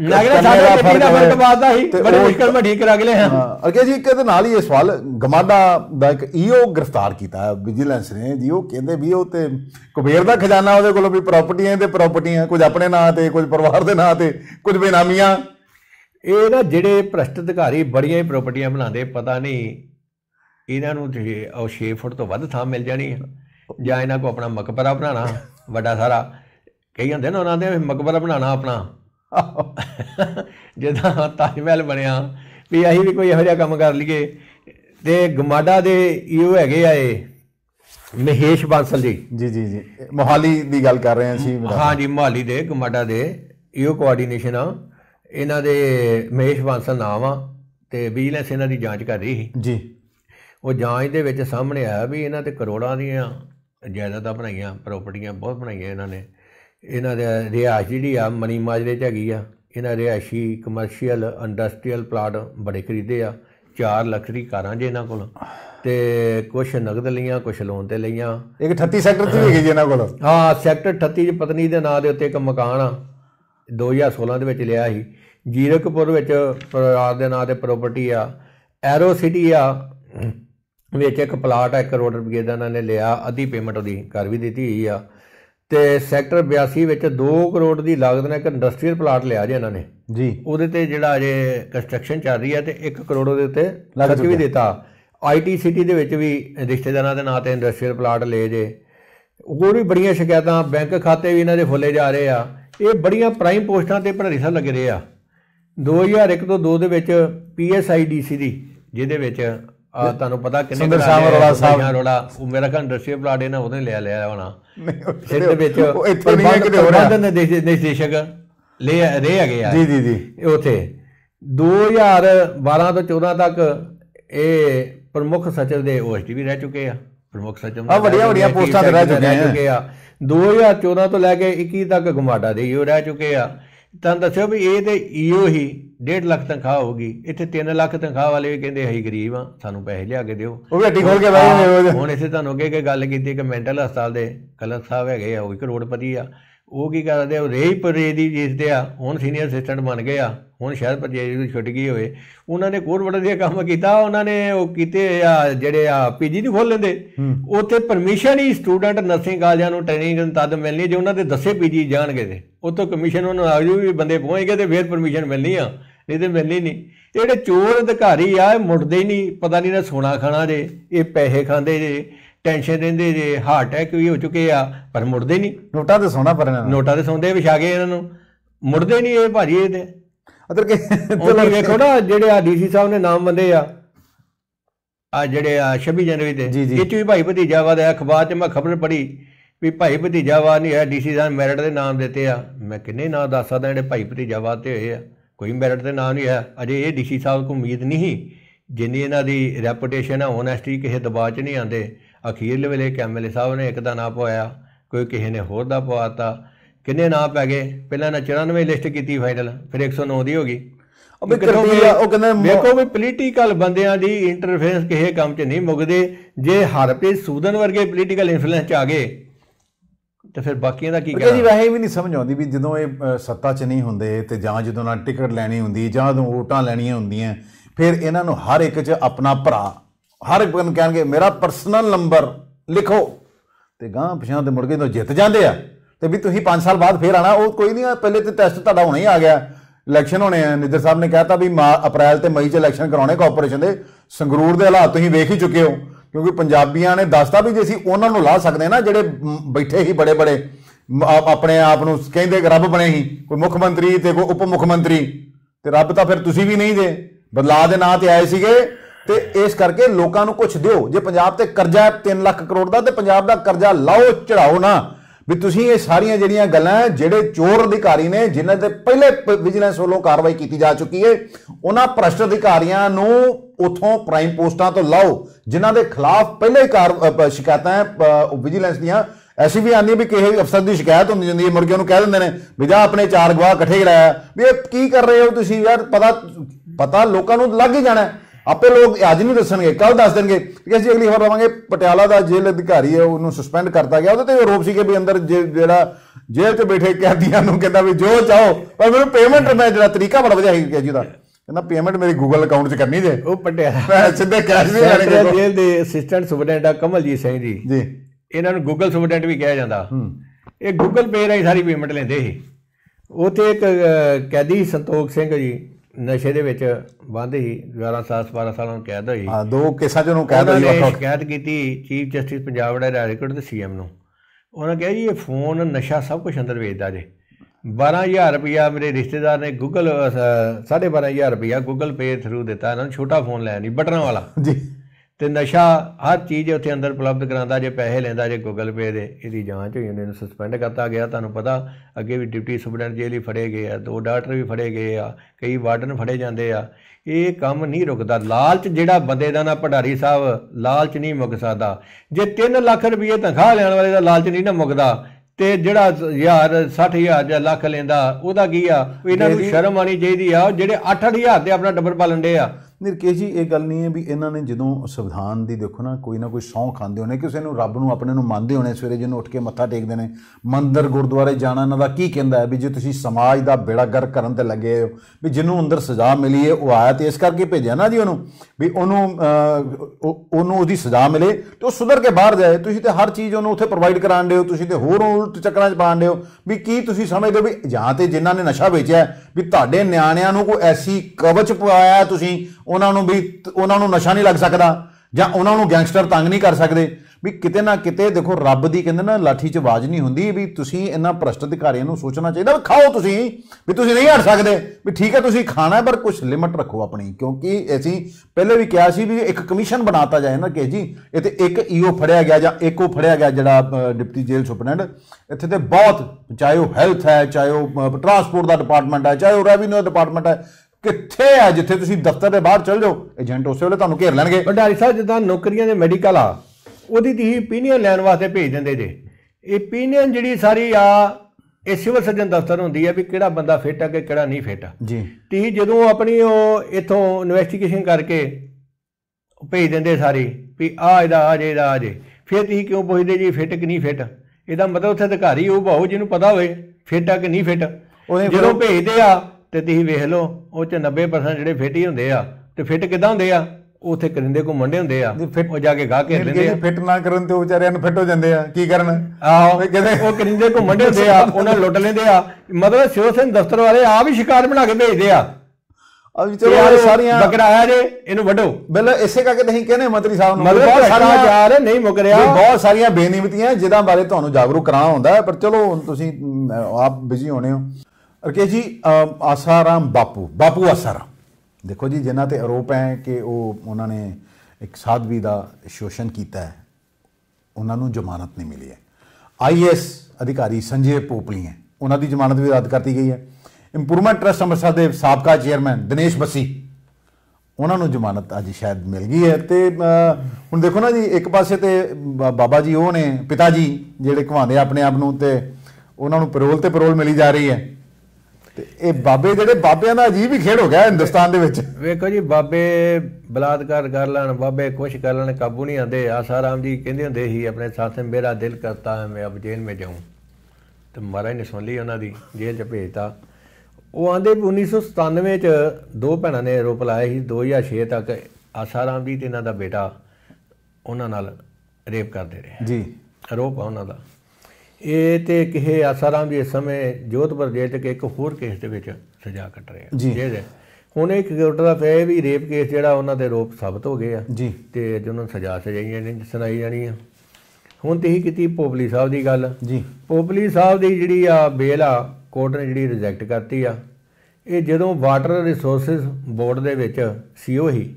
ਲੱਗਦਾ ਸਾਡੇ ਦਾ ਗੱਡੀ ਦਾ ਫ਼ਰਕ ਬਾਦਾ ਤੇ ਬੜੇ ਮੁਸ਼ਕਲ ਮੈਂ ਠੀਕ ਕਰਾ ਲਿਆ ਹਾਂ ਅਰਕੇ ਜੀ ਇੱਕ ਇਹਦੇ ਨਾਲ ਹੀ ਇਹ ਸਵਾਲ ਗਮਾਡਾ ਦਾ ਇੱਕ ਈਓ ਗ੍ਰਿਫਤਾਰ ਕੀਤਾ ਹੈ ਵਿਜੀਲੈਂਸ ਨੇ ਜੀ ਉਹ ਕਹਿੰਦੇ ਵੀ ਉਹ ਤੇ ਕੁਬੇਰ ਦਾ ਖਜ਼ਾਨਾ ਉਹਦੇ ਕੋਲੋਂ ਵੀ ਪ੍ਰਾਪਰਟੀਆਂ ਤੇ ਪ੍ਰਾਪਰਟੀਆਂ ਕੁਝ ਆਪਣੇ ਨਾਂ ਤੇ ਕੁਝ ਪਰਿਵਾਰ ਦੇ ਨਾਂ ਤੇ ਕੁਝ ਬੇਨਾਮੀਆਂ। ਇਹ ਨਾ ਜਿਹੜੇ ਭ੍ਰਸ਼ਟ ਅਧਿਕਾਰੀ ਬੜੀਆਂ ਹੀ ਪ੍ਰਾਪਰਟੀਆਂ ਬਣਾਉਂਦੇ ਪਤਾ ਨਹੀਂ ਇਹਨਾਂ ਨੂੰ ਤੇ ਉਹ 6 ਫੁੱਟ ਤੋਂ ਵੱਧ ਥਾਂ ਮਿਲ ਜਾਣੀ ਜਾਂ ਇਹਨਾਂ ਕੋ ਆਪਣਾ ਮਕਬਰਾ ਬਣਾਉਣਾ ਵੱਡਾ ਸਾਰਾ। ਕਈ ਹੁੰਦੇ ਨਾ ਉਹਨਾਂ ਦੇ ਮਕਬਰਾ ਬਣਾਉਣਾ ਆਪਣਾ। ਜਿੱਦਾਂ ਤਾਜ ਮਹਿਲ ਬਣਿਆ ਵੀ ਅਸੀਂ ਵੀ ਕੋਈ ਇਹੋ ਜਿਹਾ ਕੰਮ ਕਰ ਲਈਏ। ਤੇ ਗਮਾਡਾ ਦੇ ਇਹੋ ਹੈਗੇ ਆ ਇਹ ਮਹੇਸ਼ ਬਾਂਸਲ ਜੀ। ਜੀ ਜੀ ਜੀ। ਮੋਹਾਲੀ ਦੀ ਗੱਲ ਕਰ ਰਹੇ ਹਾਂ ਅਸੀਂ ਹਾਂ ਜੀ ਮੋਹਾਲੀ ਦੇ ਗਮਾਡਾ ਦੇ। ਇਹੋ ਕੋਆਰਡੀਨੇਸ਼ਨ ਆ। ਇਹਨਾਂ ਦੇ ਮਹੇਸ਼ ਬਾਂਸਲ ਨਾਮ ਆ ਤੇ ਵਿਜੀਲੈਂਸ ਇਹਨਾਂ ਦੀ ਜਾਂਚ ਕਰ ਰਹੀ ਸੀ। ਜੀ। ਉਹ ਜਾਂਚ ਦੇ ਵਿੱਚ ਸਾਹਮਣੇ ਆਇਆ ਵੀ ਇਹਨਾਂ ਤੇ ਕਰੋੜਾਂ ਦੀਆਂ ਜਾਇਦਾਦਾਂ ਬਣਾਈਆਂ ਪ੍ਰਾਪਰਟੀਆਂ ਬਹੁਤ ਬਣਾਈਆਂ ਇਹਨਾਂ ਨੇ। ਇਹਨਾਂ ਦੇ ਰਿਹਾਇਸ਼ ਜਿਹੜੀ ਆ ਮਨੀ ਮਾਜਰੇ ਚ ਹੈਗੀ ਆ। ਇਹਨਾਂ ਰਿਹਾਇਸ਼ੀ ਕਮਰਸ਼ੀਅਲ ਇੰਡਸਟਰੀਅਲ ਪਲਾਟ ਬੜੇ ਖਰੀਦੇ ਆ। 4 ਲੱਖ ਦੀ ਕਾਰਾਂ ਜੇ ਇਹਨਾਂ ਕੋਲ। ਤੇ ਕੁਝ ਨਗਦ ਲਈਆਂ ਕੁਝ ਲੋਨ ਤੇ ਲਈਆਂ। ਇੱਕ 38 ਸੈਕਟਰ 'ਚ ਵੀ ਹੈਗੀ ਜੀ ਇਹਨਾਂ ਕੋਲ? ਹਾਂ ਸੈਕਟਰ 38 ਚ ਪਤਨੀ ਦੇ ਨਾਂ ਦੇ ਉੱਤੇ ਇੱਕ ਮਕਾਨ ਆ। 2016 ਦੇ ਵਿੱਚ ਲਿਆ ਸੀ। ਜੀਰਕਪੁਰ ਵਿੱਚ ਪਰਿਵਾਰ ਦੇ ਨਾਂ ਤੇ ਪ੍ਰਾਪਰਟੀ ਆ। ਐਰੋ ਸਿਟੀ ਆ। ਵਿੱਚ ਇੱਕ ਪਲਾਟ ਆ 1 ਕਰੋੜ ਰੁਪਏ ਦਾ ਇਹਨਾਂ ਨੇ ਲਿਆ ਅੱਧੀ ਪੇਮੈਂਟ ਉਹਦੀ ਕਰ ਵੀ ਦਿੱਤੀ ਹੋਈ ਆ। ਤੇ ਸੈਕਟਰ 82 ਵਿੱਚ 2 ਕਰੋੜ ਦੀ ਲਾਗਤ ਨਾਲ ਇੱਕ ਇੰਡਸਟਰੀਅਲ ਪਲਾਟ ਲਿਆ ਜੇ ਇਹਨਾਂ ਨੇ। ਜੀ। ਉਹਦੇ ਤੇ ਜਿਹੜਾ ਅਜੇ ਕੰਸਟਰਕਸ਼ਨ ਚੱਲ ਰਹੀ ਹੈ ਤੇ 1 ਕਰੋੜ ਉਹਦੇ ਉੱਤੇ ਲੱਗ ਵੀ ਦਿੱਤਾ। ਆਈਟੀ ਸਿਟੀ ਦੇ ਵਿੱਚ ਵੀ ਰਿਸ਼ਤੇਦਾਰਾਂ ਦੇ ਨਾਂ ਤੇ ਇੰਡਸਟਰੀਅਲ ਪਲਾਟ ਲਏ ਜੇ। ਹੋਰ ਵੀ ਬੜੀਆਂ ਸ਼ਿਕਾਇਤਾਂ ਬੈਂਕ ਖਾਤੇ ਵੀ ਇਹਨਾਂ ਦੇ ਫੁੱਲੇ ਜਾ ਰਹੇ ਆ। ਇਹ ਬੜੀਆਂ ਪ੍ਰਾਈਮ ਪੋਸਟਾਂ ਤੇ ਭਰਾਰੀ ਸਾਹਿਬ ਲੱਗੇ ਰਹੇ ਆ। 2001 ਤੋਂ 2 ਦੇ ਵਿੱਚ ਪੀਐਸਆਈਡੀਸੀ ਦੀ ਜਿਹਦੇ ਵਿੱਚ ਆ ਤੁਹਾਨੂੰ ਪਤਾ ਕਿੰਨੇ ਸੁੰਦਰ ਆ, ਅਰੋੜਾ ਸਾਹਿਬ। ਅਰੋੜਾ ਉਹ ਮੇਰਾ ਘਰ ਇੰਡਸਟਰੀਅਲ ਪਲਾਟ ਇਹਨਾਂ ਉਹਨੇ ਲਿਆ ਲਿਆ ਹੋਣਾ। ਸਿਰ ਦੇ ਵਿੱਚ ਉਹ ਇੱਥੇ ਨਹੀਂ ਹੈ, ਕਿਤੇ ਹੋ ਰਿਹਾ। ਪ੍ਰਬੰਧਨ ਨਿਰਦੇਸ਼- ਨਿਰਦੇਸ਼ਕ ਲੈ ਰਹੇ ਹੈਗੇ ਆ। ਜੀ ਜੀ ਜੀ। ਉਥੇ। 2012 ਤੋਂ 14 ਤੱਕ ਇਹ ਪ੍ਰਮੁੱਖ ਸਚਿਵ ਦੇ ਓਐਸਡੀ ਵੀ ਰਹਿ ਚੁੱਕੇ ਆ। ਪ੍ਰਮੁੱਖ ਸਚਿਵ ਆਹ ਵੱਡੀਆਂ- ਵੱਡੀਆਂ ਪੋਸਟਾਂ ਤੇ ਰਹਿ ਚੁੱਕੇ ਆ। ਆ 2014 ਤੋਂ ਲੈ ਕੇ 21 ਤੱਕ ਗੁਮਾਡਾ ਦੇ ਈਓ ਰਹਿ ਚੁੱਕੇ ਆ। ਤੁਹਾਨੂੰ ਦੱਸਿਓ ਵੀ ਇਹ ਤੇ ਈਓ ਹੀ 1.5 ਲੱਖ ਤਨਖਾਹ ਹੋਗੀ ਇੱਥੇ 3 ਲੱਖ ਤਨਖਾਹ ਵਾਲੇ ਵੀ ਕਹਿੰਦੇ ਅਸੀਂ ਗਰੀਬ ਆ ਸਾਨੂੰ ਪੈਸੇ ਲਿਆ ਕੇ ਦਿਓ। ਉਹ ਵੀ ਖੋਲ ਕੇ ਜਾਂਦੇ ਉਹ ਹੁਣ ਇਸੇ ਤੁਹਾਨੂੰ ਅੱਗੇ ਕਿ ਗੱਲ ਕੀਤੀ ਕਿ ਮੈਂਟਲ ਹਸਪਤਾਲ ਦੇ ਕਲਰ ਸਾਹਿਬ ਹੈਗੇ ਆ ਉਹ ਕਰੋੜਪਤੀ ਆ। ਉਹ ਕੀ ਕਰਦੇ ਉਹ ਰੇਈ ਪਰੇ ਦੀ ਜਿਸਦੇ ਆ ਹੁਣ ਸੀਨੀਅਰ ਅਸਿਸਟੈਂਟ ਬਣ ਗਏ ਆ ਹੁਣ ਸ਼ਾਇਦ ਪਰਚੇਜ ਦੀ ਛੁੱਟ ਗਈ ਹੋਵੇ। ਉਹਨਾਂ ਨੇ ਕੋਰ ਬੜਾ ਵਧੀਆ ਕੰਮ ਕੀਤਾ ਉਹਨਾਂ ਨੇ ਉਹ ਕੀਤੇ ਆ ਜਿਹੜੇ ਆ ਪੀਜੀ ਨਹੀਂ ਖੋਲ ਲੈਂਦੇ। ਉੱਥੇ ਪਰਮਿਸ਼ਨ ਹੀ ਸਟੂਡੈਂਟ ਨਰਸਿੰਗ ਕਾਲਜਾਂ ਨੂੰ ਟ੍ਰੇਨਿੰਗ ਤਦ ਮਿਲਣੀ ਜੇ ਉਹਨਾਂ ਦੇ ਦੱਸੇ ਪੀਜੀ ਜਾਣਗੇ ਤੇ। ਉੱਥੋਂ ਕਮਿਸ਼ਨ ਉਹਨੂੰ ਆ ਜੂ ਵੀ ਬੰਦੇ ਪਹੁੰਚ ਗਏ ਤੇ ਫੇਰ ਪਰਮਿਸ਼ਨ ਮਿਲਣੀ ਆ ਨਹੀਂ ਤੇ ਮਿਲਣੀ ਨਹੀਂ। ਜਿਹੜੇ ਚੋਰ ਅਧਿਕਾਰੀ ਆ ਇਹ ਮੁੜਦੇ ਹੀ ਨਹੀਂ ਪਤਾ ਨਹੀਂ ਨਾ ਸੋਨਾ ਖਾਣਾ ਜੇ ਇਹ ਪੈਸੇ ਖਾਂਦੇ ਜੇ। ਟੈਨਸ਼ਨ ਰਹਿੰਦੇ ਜੇ ਹਾਰਟ ਅਟੈਕ ਵੀ ਹੋ ਚੁੱਕੇ ਆ ਪਰ ਮੁੜਦੇ ਨਹੀਂ। ਨੋਟਾਂ ਤੇ ਸੋਨਾ ਪਰ ਨੋਟਾਂ ਦੇ ਸੌਂਦੇ ਵਿਛਾ ਗਏ ਇਹਨਾਂ ਨੂੰ। ਮੁੜਦੇ ਨਹੀਂ ਇਹ ਭਾਜੀ ਇਹ ਤੇ। ਅਦਰ ਕੇ ਤੁਸੀਂ ਵੇਖੋ ਨਾ ਜਿਹੜੇ ਆ ਡੀਸੀ ਸਾਹਿਬ ਨੇ ਨਾਮ ਬੰਦੇ ਆ ਆ ਜਿਹੜੇ ਆ 26 ਜਨਵਰੀ ਤੇ। ਇਹ ਚ ਵੀ ਭਾਈ ਭਤੀਜਾਵਾ ਦਾ ਅਖਬਾਰ 'ਚ ਮੈਂ ਖਬਰ ਪੜ੍ਹੀ ਵੀ ਭਾਈ ਭਤੀਜਾਵਾ ਨਹੀਂ ਹੈ ਡੀਸੀ ਸਾਹਿਬ ਮੈਰਿਟ ਦੇ ਨਾਮ ਦਿੱਤੇ ਆ। ਮੈਂ ਕਿੰਨੇ ਨਾਂ ਦੱਸ ਸਕਦਾ ਜਿਹੜੇ ਭਾਈ ਭਤੀਜਾਵਾ ਤੇ ਹੋਏ ਆ। ਕੋਈ ਮੈਰਿਟ ਦੇ ਨਾਮ ਨਹੀਂ ਹੈ ਅਜੇ ਇਹ ਡੀਸੀ ਸਾਹਿਬ ਕੋ ਉਮੀਦ ਨਹੀਂ ਜਿੰਨੀ ਇਹਨਾਂ ਦੀ ਰੈਪੂਟੇਸ਼ਨ ਹੈ ਓਨੈਸਟੀ ਕਿਸੇ ਦਬਾਅ 'ਚ ਨਹੀਂ ਆਂਦੇ ਅਖੀਰਲੇ ਵੇਲੇ ਐਮਐਲਏ ਸਾਹਿਬ ਨੇ ਇੱਕ ਦਾ ਨਾਂ ਪਵਾਇਆ ਕੋਈ ਕਿਸੇ ਨੇ ਹੋਰ ਦਾ ਪਵਾਤਾ। ਕਿੰਨੇ ਨਾਂ ਪੈ ਗਏ? ਪਹਿਲਾਂ ਨਾ 94 ਲਿਸਟ ਕੀਤੀ ਫਾਈਨਲ ਫਿਰ 109 ਦੀ ਹੋ ਗਈ। ਉਹ ਕਹਿੰਦੇ ਵੇਖੋ ਵੀ ਪੋਲੀਟੀਕਲ ਬੰਦਿਆਂ ਦੀ ਇੰਟਰਫੇਰੈਂਸ ਕਿਸੇ ਕੰਮ 'ਚ ਨਹੀਂ ਮੁੱਕਦੇ। ਜੇ ਹਰਪ੍ਰੀਤ ਸੂਦਨ ਵਰਗੇ ਪੋਲੀਟੀਕਲ ਇਨਫਲੂਐਂਸ 'ਚ ਆ ਗਏ ਤੇ ਫਿਰ ਬਾਕੀਆਂ ਦਾ ਕੀ ਕਿ ਜੀ ਕਹਿਣਾ? ਵੈਸੇ ਵੀ ਨਹੀਂ ਸਮਝ ਆਉਂਦੀ ਵੀ ਜਦੋਂ ਇਹ ਸੱਤਾ 'ਚ ਨਹੀਂ ਹੁੰਦੇ ਤੇ ਜਾਂ ਜਦੋਂ ਨਾਲ ਟਿਕਟ ਲੈਣੀ ਹੁੰਦੀ ਜਾਂ ਜਦੋਂ ਵੋਟਾਂ ਲੈਣੀਆਂ ਹੁੰਦੀਆਂ ਫਿਰ ਇਹਨਾਂ ਨੂੰ ਹਰ ਇੱਕ 'ਚ ਆਪਣਾ ਭਰਾ ਹਰ ਇੱਕ ਨੂੰ ਕਹਿਣਗੇ ਮੇਰਾ ਪਰਸਨਲ ਨੰਬਰ ਲਿਖੋ। ਤੇ ਗਾਂ ਪਿਛਾਂ ਤੇ ਮੁੜ ਕੇ ਜਦੋਂ ਜਿੱਤ ਜਾਂਦੇ ਆ ਤੇ ਵੀ ਤੁਸੀਂ 5 ਸਾਲ ਬਾਅਦ ਫੇਰ ਆਣਾ ਉਹ ਕੋਈ ਨਹੀਂ ਆ, ਪਹਿਲੇ ਤੇ ਟੈਸਟ ਤੁਹਾਡਾ ਹੋਣਾ ਹੀ ਆ ਗਿਆ। ਇਲੈਕਸ਼ਨ ਹੋਣੇ ਆ ਨਿੱਦਰ ਸਾਹਿਬ ਨੇ ਕਹਿਤਾ ਵੀ ਮਾ- ਅਪ੍ਰੈਲ ਤੇ ਮਈ 'ਚ ਇਲੈਕਸ਼ਨ ਕਰਾਉਣੇ ਕਾਰਪੋਰੇਸ਼ਨ ਦੇ। ਸੰਗਰੂਰ ਦੇ ਹਾਲਾਤ ਤੁਸੀਂ ਵੇਖ ਹੀ ਚੁੱਕੇ ਹੋ ਕਿਉਂਕਿ ਪੰਜਾਬੀਆਂ ਨੇ ਦੱਸਤਾ ਵੀ ਜੇ ਅਸੀਂ ਉਹਨਾਂ ਨੂੰ ਲਾ ਸਕਦੇ ਹਾਂ ਨਾ ਜਿਹੜੇ ਬੈਠੇ ਹੀ ਬੜੇ ਬੜੇ ਆਪਣੇ ਆਪ ਨੂੰ ਕਹਿੰਦੇ ਕਿ ਰੱਬ ਬਣੇ ਹੀ ਕੋਈ ਮੁੱਖ ਮੰਤਰੀ ਤੇ ਕੋਈ ਉਪ ਮੁੱਖ ਮੰਤਰੀ ਤੇ ਰੱਬ ਤਾਂ ਫਿਰ ਤੁਸੀਂ ਵੀ ਨਹੀਂ ਦੇ ਬਦਲਾਅ ਦੇ ਨਾਂ ਤੇ ਆਏ ਸੀਗੇ ਤੇ ਇਸ ਕਰਕੇ ਲੋਕਾਂ ਨੂੰ ਕੁਝ ਦਿਓ। ਜੇ ਪੰਜਾਬ ਤੇ ਕਰਜ਼ਾ ਹੈ 3 ਲੱਖ ਕਰੋੜ ਦਾ, ਤੇ ਪੰਜਾਬ ਦਾ ਕਰਜ਼ਾ ਲਾਓ, ਚੜਾਓ ਨਾ। ਵੀ ਤੁਸੀਂ ਇਹ ਸਾਰੀਆਂ ਜਿਹੜੀਆਂ ਗੱਲਾਂ ਜਿਹੜੇ ਚੋਰ ਅਧਿਕਾਰੀ ਨੇ, ਜਿਨ੍ਹਾਂ ਤੇ ਪਹਿਲੇ ਵਿਜੀਲੈਂਸ ਵੱਲੋਂ ਕਾਰਵਾਈ ਕੀਤੀ ਜਾ ਚੁੱਕੀ ਹੈ, ਉਹਨਾਂ ਭ੍ਰਸ਼ਟ ਅਧਿਕਾਰੀਆਂ ਨੂੰ ਉਥੋਂ ਪ੍ਰਾਈਮ ਪੋਸਟਾਂ ਤੋਂ ਲਾਓ, ਜਿਨ੍ਹਾਂ ਦੇ ਖਿਲਾਫ ਪਹਿਲੇ ਕਾਰ ਸ਼ਿਕਾਇਤਾਂ ਵਿਜੀਲੈਂਸ ਦੀਆਂ। ਐਸੀ ਵੀ ਆਂਦੀ ਵੀ ਕਿਸੇ ਅਫਸਰ ਦੀ ਸ਼ਿਕਾਇਤ ਹੁੰਦੀ ਜਾਂਦੀ ਹੈ ਮੁਰਗੇ ਨੂੰ ਕਹਿ ਦਿੰਦੇ ਨੇ, ਵੀ ਜਾ ਆਪਣੇ ਚਾਰ ਗਵਾਹ ਇਕੱਠੇ ਕਰਾਇਆ ਵੀ ਇਹ ਕੀ ਕਰ ਰਹੇ ਹੋ ਤੁਸੀਂ ਯਾਰ? ਪਤਾ ਪਤਾ ਲੋਕਾਂ ਨੂੰ ਲੱਗ ਹੀ ਜਾਣਾ ਆਪੇ ਲੋਕ ਅੱਜ ਨਹੀਂ ਦੱਸਣਗੇ ਕੱਲ ਦੱਸ ਦੇਣਗੇ ਕਿ ਅਸੀਂ ਅਗਲੀ ਖਬਰ ਲਵਾਂਗੇ ਪਟਿਆਲਾ ਦਾ ਜੇਲ੍ਹ ਅਧਿਕਾਰੀ ਹੈ ਉਹਨੂੰ ਸਸਪੈਂਡ ਕਰਤਾ ਗਿਆ। ਉਹਦੇ ਤੇ ਆਰੋਪ ਸੀ ਕਿ ਵੀ ਅੰਦਰ ਜੇ- ਜਿਹੜਾ ਜੇਲ੍ਹ 'ਚ ਬੈਠੇ ਕੈਦੀਆਂ ਨੂੰ ਕਹਿੰਦਾ ਵੀ ਜੋ ਚਾਹੋ ਪਰ ਮੈਨੂੰ ਪੇਮੈਂਟ ਮੈਂ ਜਿਹੜਾ ਤਰੀਕਾ ਬੜਾ ਵਧੀਆ ਹੈ ਜੀ ਦਾ। ਕਹਿੰਦਾ ਪੇਮੈਂਟ ਮੇਰੀ ਗੂਗਲ ਅਕਾਊਂਟ 'ਚ ਕਰਨੀ ਜੇ। ਉਹ ਪਟਿਆਲਾ ਸਿੱਧੇ ਕੈਸ਼ ਨਹੀਂ ਲੈਣੇ ਕਿਸੇ ਜੇਲ੍ਹ ਦੇ ਅਸਿਸਟੈਂਟ ਸੁਪਰਡੈਂਟ ਆ ਕਮਲਜੀਤ ਸਿੰਘ ਜੀ। ਜੀ। ਇਹਨਾਂ ਨੂੰ ਗੂਗਲ ਸੁਪਰਡੈਂਟ ਵੀ ਕਿਹਾ ਜਾਂਦਾ। ਇਹ ਗੂਗਲ ਪੇ ਰਾਹੀਂ ਸਾਰੀ ਪੇਮੈਂਟ ਲੈਂਦੇ ਸੀ। ਉਥੇ ਇੱਕ ਕੈਦੀ ਸੰਤੋਖ ਸਿੰਘ ਜੀ ਨਸ਼ੇ ਦੇ ਵਿੱਚ ਬੰਦ ਸੀ 11 ਸਾਲ 12 ਸਾਲਾਂ ਨੂੰ ਕੈਦ ਹੋਈ। ਹਾਂ ਦੋ ਕੇਸਾਂ 'ਚ ਉਹਨੂੰ ਕਹਿ ਉਹਨਾਂ ਦੋ ਨੇ ਸ਼ਿਕਾਇਤ ਕੀਤੀ ਚੀਫ ਜਸਟਿਸ ਪੰਜਾਬ ਦਾ ਹਾਈਕੋਰਟ ਤੇ ਸੀਐਮ ਨੂੰ। ਉਹਨਾਂ ਕਿਹਾ ਜੀ ਇਹ ਫੋਨ ਨਸ਼ਾ ਸਭ ਕੁਝ ਅੰਦਰ ਵੇਚਦਾ ਜੇ। 12000 ਰੁਪਇਆ ਮੇਰੇ ਰਿਸ਼ਤੇਦਾਰ ਨੇ ਗੂਗਲ 12500 ਰੁਪਇਆ ਗੂਗਲ ਪੇ ਥਰੂ ਦਿੱਤਾ। ਇਹਨਾਂ ਨੂੰ ਛੋਟਾ ਫੋਨ ਲੈਣ ਬਟਨਾਂ ਵਾਲਾ। ਜੀ। ਤੇ ਨਸ਼ਾ ਹਰ ਚੀਜ਼ ਉੱਥੇ ਅੰਦਰ ਉਪਲਬਧ ਕਰਾਉਂਦਾ ਜੇ ਪੈਸੇ ਲੈਂਦਾ ਜੇ ਗੂਗਲ ਪੇ ਦੇ ਇਹਦੀ ਜਾਂਚ ਹੋਈ ਉਹਨੇ ਇਹਨੂੰ ਸਸਪੈਂਡ ਕਰਤਾ ਗਿਆ। ਤੁਹਾਨੂੰ ਪਤਾ ਅੱਗੇ ਵੀ ਡਿਊਟੀ ਸੁਪਰਡੈਂਟ ਜੇਲ੍ਹ ਹੀ ਫੜੇ ਗਏ ਆ ਦੋ ਡਾਕਟਰ ਵੀ ਫੜੇ ਗਏ ਆ ਕਈ ਵਾਰਡਨ ਫੜੇ ਜਾਂਦੇ ਆ। ਇਹ ਕੰਮ ਨਹੀਂ ਰੁਕਦਾ। ਲਾਲਚ ਜਿਹੜਾ ਬੰਦੇ ਦਾ ਨਾ ਭੰਡਾਰੀ ਸਾਹਿਬ ਲਾਲਚ ਨਹੀਂ ਮੁੱਕ ਸਕਦਾ। ਜੇ 3 ਲੱਖ ਰੁਪਏ ਤਨਖਾਹ ਲੈਣ ਵਾਲੇ ਦਾ ਲਾਲਚ ਨਹੀਂ ਨਾ ਮੁੱਕਦਾ ਤੇ ਜਿਹੜਾ ਹਜ਼ਾਰ 60000 ਜਾਂ ਲੱਖ ਲੈਂਦਾ ਉਹਦਾ ਕੀ ਆ? ਇਹਨਾਂ ਨੂੰ ਸ਼ਰਮ ਆਣੀ ਚਾਹੀਦੀ ਆ ਜਿਹੜੇ 8-8000 ਤੇ ਆਪਣਾ ਡੱਬਰ ਪਾ ਲੈਂਦੇ ਆ। ਨਿਰਕੇਸ਼ ਜੀ, ਇਹ ਗੱਲ ਨਹੀਂ ਹੈ ਵੀ ਇਹਨਾਂ ਨੇ ਜਦੋਂ ਸੰਵਿਧਾਨ ਦੀ ਦੇਖੋ ਨਾ, ਕੋਈ ਨਾ ਕੋਈ ਸਹੁੰ ਖਾਂਦੇ ਹੋਣੇ, ਕਿਸੇ ਨੂੰ ਰੱਬ ਨੂੰ ਆਪਣੇ ਨੂੰ ਮੰਨਦੇ ਹੋਣੇ, ਸਵੇਰੇ ਜਿਹਨੂੰ ਉੱਠ ਕੇ ਮੱਥਾ ਟੇਕਦੇ ਨੇ, ਮੰਦਰ ਗੁਰਦੁਆਰੇ ਜਾਣਾ, ਇਹਨਾਂ ਦਾ ਕੀ ਕਹਿੰਦਾ ਹੈ ਵੀ ਜੇ ਤੁਸੀਂ ਸਮਾਜ ਦਾ ਬੇੜਾਗਰ ਕਰਨ ਤੇ ਲੱਗੇ ਹੋ, ਵੀ ਜਿਹਨੂੰ ਅੰਦਰ ਸਜ਼ਾ ਮਿਲੀ ਹੈ, ਉਹ ਆਇਆ ਤੇ ਇਸ ਕਰਕੇ ਭੇਜਿਆ ਨਾ ਜੀ ਉਹਨੂੰ, ਵੀ ਉਹਨੂੰ ਉਹਨੂੰ ਉਹਦੀ ਸਜ਼ਾ ਮਿਲੇ ਤੇ ਉਹ ਸੁਧਰ ਕੇ ਬਾਹਰ ਜਾਏ। ਤੁਸੀਂ ਤੇ ਹਰ ਚੀਜ਼ ਉਹਨੂੰ ਉੱਥੇ ਪ੍ਰੋਵਾਈਡ ਕਰਾਣ ਦਿਓ ਤੁਸੀਂ ਤੇ ਹੋਰ ਉਲਟ ਚੱਕਰਾਂ 'ਚ ਪਾਣ ਦਿਓ ਵੀ ਕੀ ਤੁਸੀਂ ਸਮਝਦੇ ਹੋ ਵੀ ਜਾਂ ਤੇ ਜਿਨ੍ਹਾਂ ਨੇ ਨਸ਼ਾ ਵੇਚਿਆ, ਵੀ ਤੁਹਾਡੇ ਨਿਆਣਿਆਂ ਨੂੰ ਕੋਈ ਐਸੀ ਕਵਚ ਪਵਾਇਆ ਤੁਸੀਂ ਉਹਨਾਂ ਨੂੰ ਵੀ, ਉਹਨਾਂ ਨੂੰ ਨਸ਼ਾ ਨਹੀਂ ਲੱਗ ਸਕਦਾ ਜਾਂ ਉਹਨਾਂ ਨੂੰ ਗੈਂਗਸਟਰ ਤੰਗ ਨਹੀਂ ਕਰ ਸਕਦੇ। ਵੀ ਕਿਤੇ ਨਾ ਕਿਤੇ ਦੇਖੋ, ਰੱਬ ਦੀ ਕਹਿੰਦੇ ਨਾ ਲਾਠੀ 'ਚ ਆਵਾਜ਼ ਨਹੀਂ ਹੁੰਦੀ ਵੀ ਤੁਸੀਂ ਇਹਨਾਂ ਭ੍ਰਸ਼ਟ ਅਧਿਕਾਰੀਆਂ ਨੂੰ ਸੋਚਣਾ ਚਾਹੀਦਾ ਵੀ ਖਾਓ ਤੁਸੀਂ, ਵੀ ਤੁਸੀਂ ਨਹੀਂ ਹਟ ਸਕਦੇ। ਵੀ ਠੀਕ ਹੈ, ਤੁਸੀਂ ਖਾਣਾ ਪਰ ਕੁਝ ਲਿਮਟ ਰੱਖੋ ਆਪਣੀ। ਕਿਉਂਕਿ ਅਸੀਂ ਪਹਿਲੇ ਵੀ ਕਿਹਾ ਸੀ ਵੀ ਇੱਕ ਕਮਿਸ਼ਨ ਬਣਾਤਾ ਜਾਏ ਨਾ ਕਿ ਜੀ ਇੱਥੇ ਤੇ ਇੱਕ ਈਓ ਫੜਿਆ ਗਿਆ ਜਾਂ ਇੱਕ ਉਹ ਫੜਿਆ ਗਿਆ ਜਿਹੜਾ ਡਿਪਟੀ ਜੇਲ੍ਹ ਸੁਪਰਡੈਂਟ। ਇੱਥੇ ਤੇ ਬਹੁਤ, ਚਾਹੇ ਉਹ ਹੈਲਥ ਹੈ, ਚਾਹੇ ਉਹ ਟਰਾਂਸਪੋਰਟ ਦਾ ਡਿਪਾਰਟਮੈਂਟ ਹੈ, ਚਾਹੇ ਉਹ ਰੈਵਨਿਊ ਦਾ ਡਿਪਾਰਟਮੈਂਟ ਹੈ ਕਿੱਥੇ ਹੈ ਜਿੱਥੇ ਤੁਸੀਂ ਦਫ਼ਤਰ ਦੇ ਬਾਹਰ ਚਲ ਜਾਓ। ਏਜੰਟ ਉਸੇ ਵੇਲੇ ਤੁਹਾਨੂੰ ਘੇਰ ਲੈਣਗੇ। ਭੰਡਾਰੀ ਸਾਹਿਬ ਜਿੱਦਾਂ ਨੌਕਰੀਆਂ ਦੇ ਮੈਡੀਕਲ ਆ ਉਹਦੀ ਤੁਸੀਂ opinion ਲੈਣ ਵਾਸਤੇ ਭੇਜ ਦਿੰਦੇ ਜੇ। ਇਹ opinion ਜਿਹੜੀ ਸਾਰੀ ਆ ਇਹ ਸਿਵਲ ਸਰਜਨ ਦਫ਼ਤਰ ਹੁੰਦੀ ਹੈ ਵੀ ਕਿਹੜਾ ਬੰਦਾ ਫਿੱਟ ਆ ਕਿ ਕਿਹੜਾ ਨਹੀਂ ਫਿੱਟ ਆ। ਜੀ। ਤੁਸੀਂ ਜਦੋਂ ਆਪਣੀ ਉਹ ਇਥੋਂ ਇਨਵੈਸਟੀਗੇਸ਼ਨ ਕਰਕੇ ਭੇਜ ਦਿੰਦੇ ਸਾਰੀ ਵੀ ਆ ਇਹਦਾ ਆ ਜੇ ਇਹਦਾ ਆ ਜੇ। ਫਿਰ ਤੁਸੀਂ ਕਿਉਂ ਪੁੱਛਦੇ ਜੀ ਫਿੱਟ ਕਿ ਨਹੀਂ ਫਿੱਟ ਇਹਦਾ ਮਤਲਬ ਉੱਥੇ ਅਧਿਕਾਰੀ ਉਹ ਭਾਉ ਜਿਹਨੂੰ ਪਤਾ ਹੋਵੇ ਫਿੱਟ ਆ ਕਿ ਨਹੀਂ ਫਿੱਟ ਜਦੋਂ ਭੇਜਦੇ ਆ ਤੇ ਤੁਸੀਂ ਵੇਖ ਲਓ ਉਹ ਚ 90% ਜਿਹੜੇ ਫਿੱਟ ਹੀ ਹੁੰਦੇ ਆ ਤੇ ਫਿੱਟ ਕਿਦਾਂ ਹੁੰਦੇ ਆ? ਉੱਥੇ ਕਰਿੰਦੇ ਘੁੰਮਣ ਦੇ ਹੁੰਦੇ ਆ ਉਹ ਜਾ ਕੇ ਗਾਹ ਘੇਰ ਲੈਂਦੇ ਆ। ਫਿੱਟ ਨਾ ਕਰਨ ਤੇ ਉਹ ਵਿਚਾਰਿਆਂ ਨੂੰ ਫਿੱਟ ਹੋ ਜਾਂਦੇ ਆ ਕੀ ਕਰਨ? ਆਹੋ ਕਹਿੰਦੇ- ਉਹ ਕਰਿੰਦੇ ਘੁੰਮਣ ਦੇ ਹੁੰਦੇ ਆ ਉਹਨਾਂ ਲੁੱਟ ਲੈਂਦੇ ਆ। ਮਤਲਬ ਸਿਵਲ ਸਿੰਘ ਦਫ਼ਤਰ ਵਾਲੇ ਆ ਵੀ ਸ਼ਿਕਾਰ ਬਣਾ ਕੇ ਭੇਜਦੇ ਆ। ਵੀ ਚਲੋ ਸਾਰੀਆਂ ਬੱਕਰਾ ਆਇਆ ਜੇ ਇਹਨੂੰ ਵੱਢੋ। ਬਿਲ ਇਸੇ ਕਰਕੇ ਨਹੀਂ ਕਹਿੰਦੇ ਮੰਤਰੀ ਸਾਹਿਬ ਨੂੰ ਬਹੁਤ ਸਾਰੀਆਂ ਭ੍ਰਿਸ਼ਟਾਚਾਰ ਨਹੀਂ ਮੁੱਕ ਰਿਹਾ। ਬਹੁਤ ਸਾਰੀਆਂ ਬੇਨਿਯਮਤੀਆਂ ਜਿਹਨਾਂ ਬਾਰੇ ਤੁਹਾਨੂੰ ਜਾਗਰੂਕ ਕਰਾਉਣਾ ਹੁੰਦਾ ਪਰ ਚਲੋ ਤੁਸੀਂ ਆਪ ਬਿਜ਼ੀ ਹੋਣੇ ਹੋ। ਰਕੇਸ਼ ਜੀ ਆਸਾਰਾਮ ਬਾਪੂ ਬਾਪੂ ਆਸਾਰਾਮ ਦੇਖੋ ਜੀ ਜਿਨ੍ਹਾਂ ਤੇ ਆਰੋਪ ਹੈ ਕਿ ਉਹ ਉਹਨਾਂ ਨੇ ਇੱਕ ਸਾਧਵੀ ਦਾ ਸ਼ੋਸ਼ਣ ਕੀਤਾ ਹੈ ਉਹਨਾਂ ਨੂੰ ਜ਼ਮਾਨਤ ਨਹੀਂ ਮਿਲੀ ਹੈ ਆਈਐਸ ਅਧਿਕਾਰੀ ਸੰਜੇ ਪੋਪਲੀ ਹੈ ਉਹਨਾਂ ਦੀ ਜ਼ਮਾਨਤ ਵੀ ਰੱਦ ਕਰਤੀ ਗਈ ਹੈ ਇੰਪਰੂਵਮੈਂਟ ਟਰਸਟ ਅੰਮ੍ਰਿਤਸਰ ਦੇ ਸਾਬਕਾ ਚੇਅਰਮੈਨ ਦਿਨੇਸ਼ ਬੱਸੀ ਉਹਨਾਂ ਨੂੰ ਜ਼ਮਾਨਤ ਅੱਜ ਸ਼ਾਇਦ ਮਿਲ ਗਈ ਹੈ ਤੇ ਹੁਣ ਦੇਖੋ ਨਾ ਜੀ ਇੱਕ ਪਾਸੇ ਤੇ ਬਾ- ਬਾਬਾ ਜੀ ਉਹ ਨੇ ਪਿਤਾ ਜੀ ਜਿਹੜੇ ਘਵਾਉਂਦੇ ਆ ਆਪਣੇ ਆਪ ਨੂੰ ਤੇ ਉਹਨਾਂ ਨੂੰ ਪੈਰੋਲ ਤੇ ਪੈਰੋਲ ਮਿਲੀ ਜਾ ਰਹੀ ਹੈ ਤੇ ਇਹ ਬਾਬੇ ਜਿਹੜੇ ਬਾਬਿਆਂ ਦਾ ਅਜੀਬ ਹੀ ਖੇਡ ਹੋ ਗਿਆ ਹਿੰਦੁਸਤਾਨ ਦੇ ਵਿੱਚ। ਵੇਖੋ ਜੀ ਬਾਬੇ ਬਲਾਤਕਾਰ ਕਰ ਲੈਣ ਬਾਬੇ ਕੁਛ ਕਰ ਲੈਣ ਕਾਬੂ ਨਹੀਂ ਆਉਂਦੇ। ਆਸਾਰਾਮ ਜੀ ਕਹਿੰਦੇ ਹੁੰਦੇ ਸੀ ਆਪਣੇ ਸਾਥ ਮੇਰਾ ਦਿਲ ਕਰਤਾ ਹੈ ਮੈਂ ਅਬ ਜੇਲ੍ਹ ਮੇ ਜਾਊਂ। ਤੇ ਮਹਾਰਾਜ ਨੇ ਸੁਣ ਲਈ ਉਹਨਾਂ ਦੀ ਜੇਲ੍ਹ 'ਚ ਭੇਜਤਾ। ਉਹ ਆਂਦੇ ਵੀ 1997 ਚ ਦੋ ਭੈਣਾਂ ਨੇ ਆਰੋਪ ਲਾਏ ਸੀ 2006 ਤੱਕ ਆਸਾਰਾਮ ਜੀ ਤੇ ਇਹਨਾਂ ਦਾ ਬੇਟਾ ਉਹਨਾਂ ਨਾਲ ਰੇਪ ਕਰਦੇ ਰਹੇ। ਜੀ। ਆਰੋਪ ਆ ਉਹਨਾਂ ਦਾ। ਇਹ ਤੇ ਕਿਸੇ ਆਸਾਰਾਮ ਜੀ ਇਸ ਸਮੇਂ ਜੋਧਪੁਰ ਜੇਲ੍ਹ 'ਚ ਇੱਕ ਹੋਰ ਕੇਸ ਦੇ ਵਿੱਚ ਸਜ਼ਾ ਕੱਟ ਰਹੇ ਆ। ਜੀ। ਜੇਲ੍ਹ ਹੁਣ ਇੱਕ ਗਿਰਟ ਦਾ ਇਹ ਵੀ ਰੇਪ ਕੇਸ ਜਿਹੜਾ ਉਹਨਾਂ ਦੇ ਆਰੋਪ ਸਾਬਤ ਹੋ ਗਏ ਆ। ਜੀ। ਤੇ ਅੱਜ ਉਹਨਾਂ ਨੂੰ ਸਜ਼ਾ ਸਜਾਈਆਂ ਨੇ ਸੁਣਾਈ ਜਾਣੀ ਆ। ਹੁਣ ਤੇ ਹੀ ਕੀਤੀ ਪੋਪਲੀ ਸਾਹਿਬ ਦੀ ਗੱਲ। ਜੀ। ਪੋਪਲੀ ਸਾਹਿਬ ਦੀ ਜਿਹੜੀ ਆ ਬੇਲ ਆ ਕੋਰਟ ਨੇ ਜਿਹੜੀ ਰਿਜੈਕਟ ਕਰਤੀ ਆ ਇਹ ਜਦੋਂ ਵਾਟਰ ਰਿਸੋਰਸਸ ਬੋਰਡ ਦੇ ਵਿੱਚ ਸੀਓ ਹੀ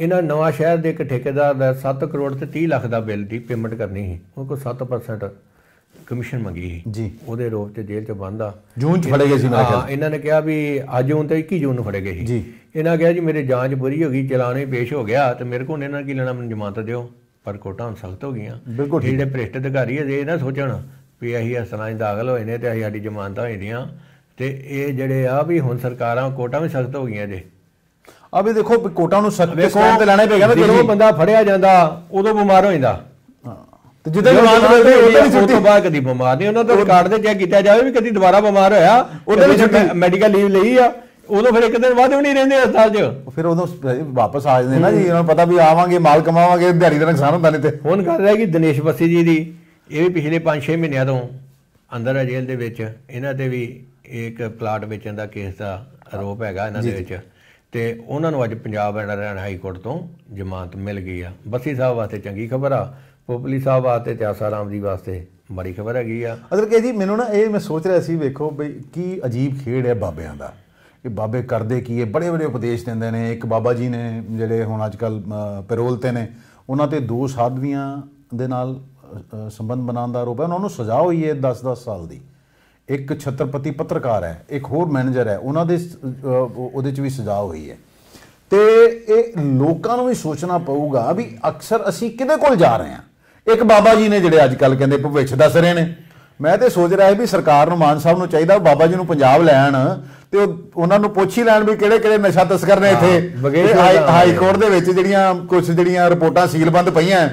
ਇਹਨਾਂ ਨਵਾਂ ਸ਼ਹਿਰ ਦੇ ਇੱਕ ਠੇਕੇਦਾਰ ਦਾ 7 ਕਰੋੜ ਤੇ 30 ਲੱਖ ਦਾ ਬਿੱਲ ਦੀ ਪੇਮੈਂਟ ਕਰਨੀ ਸੀ। ਉਹ ਕੋਲ 7% ਕਮਿਸ਼ਨ ਮੰਗੀ ਜੀ। ਉਹਦੇ ਰੋਪ ਤੇ ਜੇਲ੍ਹ ਚ ਬੰਦ। ਜੂਨ ਚ ਫੜੇ ਗਏ ਸੀ ਮੇਰੇ ਖਿਆਲ ਹਾਂ ਇਹਨਾਂ ਨੇ ਕਿਹਾ ਵੀ ਅੱਜ ਜੂਨ ਤੇ 21 ਜੂਨ ਨੂੰ ਫੜੇ ਗਏ ਸੀ। ਜੀ। ਇਹਨਾਂ ਕਿਹਾ ਜੀ ਮੇਰੇ ਜਾਂਚ ਪੂਰੀ ਹੋ ਗਈ ਚਲਾਨ ਵੀ ਪੇਸ਼ ਹੋ ਗਿਆ ਤੇ ਮੇਰੇ ਕੋਲ ਇਹਨਾਂ ਕੀ ਲੈਣਾ ਮੈਨੂੰ ਜ਼ਮਾਨਤ ਦਿਓ। ਪਰ ਕੋਟਾਂ ਹੁਣ ਸਖਤ ਹੋ ਗਈਆਂ। ਜਿਹੜੇ ਭ੍ਰਿਸ਼ਟ ਅਧਿਕਾਰੀ ਹੈ ਇਹ ਨਾ ਸੋਚਣ ਵੀ ਅਸੀਂ ਤਰ੍ਹਾਂ 'ਚ ਦਾਖਲ ਹੋਏ ਨੇ ਤੇ ਅਸੀਂ ਸਾਡੀ ਜ਼ਮਾਨਤਾਂ ਹੋਈ ਦੀਆਂ ਤੇ ਇਹ ਜਿਹੜੇ ਆ ਵੀ ਹੁਣ ਸਰਕਾਰਾਂ ਕੋਟਾਂ ਵੀ ਸਖਤ ਹੋ ਗਈਆਂ ਜੇ। ਆ ਵੀ ਦੇਖੋ ਕੋਟਾਂ ਨੂੰ ਸਖਤ ਸਟੈਂਡ ਤੇ ਲੈਣੇ ਪਏਗਾ ਨਾ ਜਦੋਂ ਬੰਦਾ ਫੜਿਆ ਜਾਂਦਾ ਉਦੋਂ ਬਿਮਾਰ ਹੋ ਜਾਂਦਾ। ਤੇ ਜਿੱਦਾਂ ਜਵਾਨ ਮਿਲਦੇ ਉਹਦੇ ਨਹੀਂ ਉਹ ਤੋਂ ਛੁੱਟੀ ਬਾਅਦ ਕਦੀ ਬਿਮਾਰ ਨਹੀਂ ਉਹਨਾਂ ਦਾ ਰਿਕਾਰਡ ਤੇ ਚੈੱਕ ਕੀਤਾ ਜਾਵੇ ਵੀ ਕਦੀ ਦੁਬਾਰਾ ਬਿਮਾਰ ਹੋਇਆ ਉਹਦੇ ਵੀ ਛੁੱਟੀ। ਮੈਡੀਕਲ ਲੀਵ ਲਈ ਆ। ਉਦੋਂ ਫਿਰ ਇੱਕ ਦਿਨ ਬਾਅਦ ਵੀ ਨਹੀਂ ਰਹਿੰਦੇ ਹਸਪਤਾਲ 'ਚ। ਫਿਰ ਉਦੋਂ ਵਾਪਸ ਆ ਜਾਂਦੇ ਨਾ ਜੀ ਉਹਨਾਂ ਨੂੰ ਪਤਾ ਵੀ ਆਵਾਂਗੇ ਮਾਲ ਕਮਾਵਾਂਗੇ ਦਿਹਾੜੀ ਦਾ ਨੁਕਸਾਨ ਹੁੰਦਾ ਨਹੀਂ ਤੇ। ਹੁਣ ਗੱਲ ਰਹਿ ਗਈ ਦਿਨੇਸ਼ ਬੱਸੀ ਜੀ ਦੀ ਇਹ ਵੀ ਪਿਛਲੇ 5-6 ਮਹੀਨਿਆਂ ਤੋਂ ਅੰਦਰ ਹੈ ਜੇਲ੍ਹ ਦੇ ਵਿੱਚ ਇਹਨਾਂ ਤੇ ਵੀ ਇੱਕ ਪਲਾਟ ਵੇਚਣ ਦਾ ਕੇਸ ਦਾ ਆਰੋਪ ਹੈਗਾ ਇਹਨਾਂ ਦੇ ਵਿੱਚ। ਤੇ ਉਹਨਾਂ ਨੂੰ ਅੱਜ ਪੰਜਾਬ ਹਰਿਆਣਾ ਹਾਈ ਕੋਰਟ ਤੋਂ ਜ਼ਮਾਨਤ ਮਿਲ ਗਈ ਆ। ਬੱਸੀ ਸਾਹਿਬ ਵਾਸਤੇ ਚੰਗੀ ਖਬਰ ਆ ਪੋਪਲੀ ਸਾਹਿਬ ਵਾਸਤੇ ਤੇ ਆਸਾ ਰਾਮ ਜੀ ਵਾਸਤੇ ਮਾੜੀ ਖਬਰ ਹੈਗੀ ਆ। ਅਦਰ ਕਿ ਜੀ, ਮੈਨੂੰ ਨਾ ਇਹ ਮੈਂ ਸੋਚ ਰਿਹਾ ਸੀ, ਵੇਖੋ ਬਈ ਕੀ ਅਜੀਬ ਖੇਡ ਹੈ ਬਾਬਿਆਂ ਦਾ। ਇਹ ਬਾਬੇ ਕਰਦੇ ਕੀ ਹੈ? ਬੜੇ ਬੜੇ ਉਪਦੇਸ਼ ਦਿੰਦੇ ਨੇ। ਇੱਕ ਬਾਬਾ ਜੀ ਨੇ ਜਿਹੜੇ ਹੁਣ ਅੱਜ ਕੱਲ ਪੈਰੋਲ ਤੇ ਨੇ, ਉਹਨਾਂ ਤੇ ਦੋ ਸਾਧਵੀਆਂ ਦੇ ਨਾਲ ਸੰਬੰਧ ਬਣਾਉਣ ਦਾ ਆਰੋਪ ਹੈ। ਉਹਨਾਂ ਨੂੰ ਸਜ਼ਾ ਹੋਈ ਹੈ 10-10 ਸਾਲ ਦੀ। ਇੱਕ ਛਤਰਪਤੀ ਪੱਤਰਕਾਰ ਹੈ, ਇੱਕ ਹੋਰ ਮੈਨੇਜਰ ਹੈ, ਉਹਨਾਂ ਦੇ ਉਹਦੇ ਚ ਵੀ ਸਜ਼ਾ ਹੋਈ ਹੈ। ਤੇ ਇਹ ਲੋਕਾਂ ਨੂੰ ਵੀ ਸੋਚਣਾ ਪਊਗਾ ਵੀ ਅਕਸਰ ਅਸੀਂ ਕਿਹਦੇ ਕੋਲ ਜਾ ਰਹੇ ਹਾਂ? ਇੱਕ ਬਾਬਾ ਜੀ ਨੇ ਜਿਹੜੇ ਅੱਜ ਕੱਲ ਕਹਿੰਦੇ ਭਵਿੱਖ ਦੱਸ ਰਹੇ ਨੇ। ਮੈਂ ਤੇ ਸੋਚ ਰਿਹਾ ਵੀ ਸਰਕਾਰ ਨੂੰ ਮਾਨ ਸਾਹਿਬ ਨੂੰ ਚਾਹੀਦਾ ਬਾਬਾ ਜੀ ਨੂੰ ਪੰਜਾਬ ਲੈਣ ਤੇ ਉਹ- ਉਹਨਾਂ ਨੂੰ ਪੁੱਛ ਹੀ ਲੈਣ ਵੀ ਕਿਹੜੇ ਕਿਹੜੇ ਨਸ਼ਾ ਤਸਕਰ ਨੇ ਇੱਥੇ। ਹਾਈ- ਕੋਰਟ ਦੇ ਵਿੱਚ ਜਿਹੜੀਆਂ ਕੁਝ ਜਿਹੜੀਆਂ ਰਿਪੋਰਟਾਂ ਸੀਲਬੰਦ ਪਈਆਂ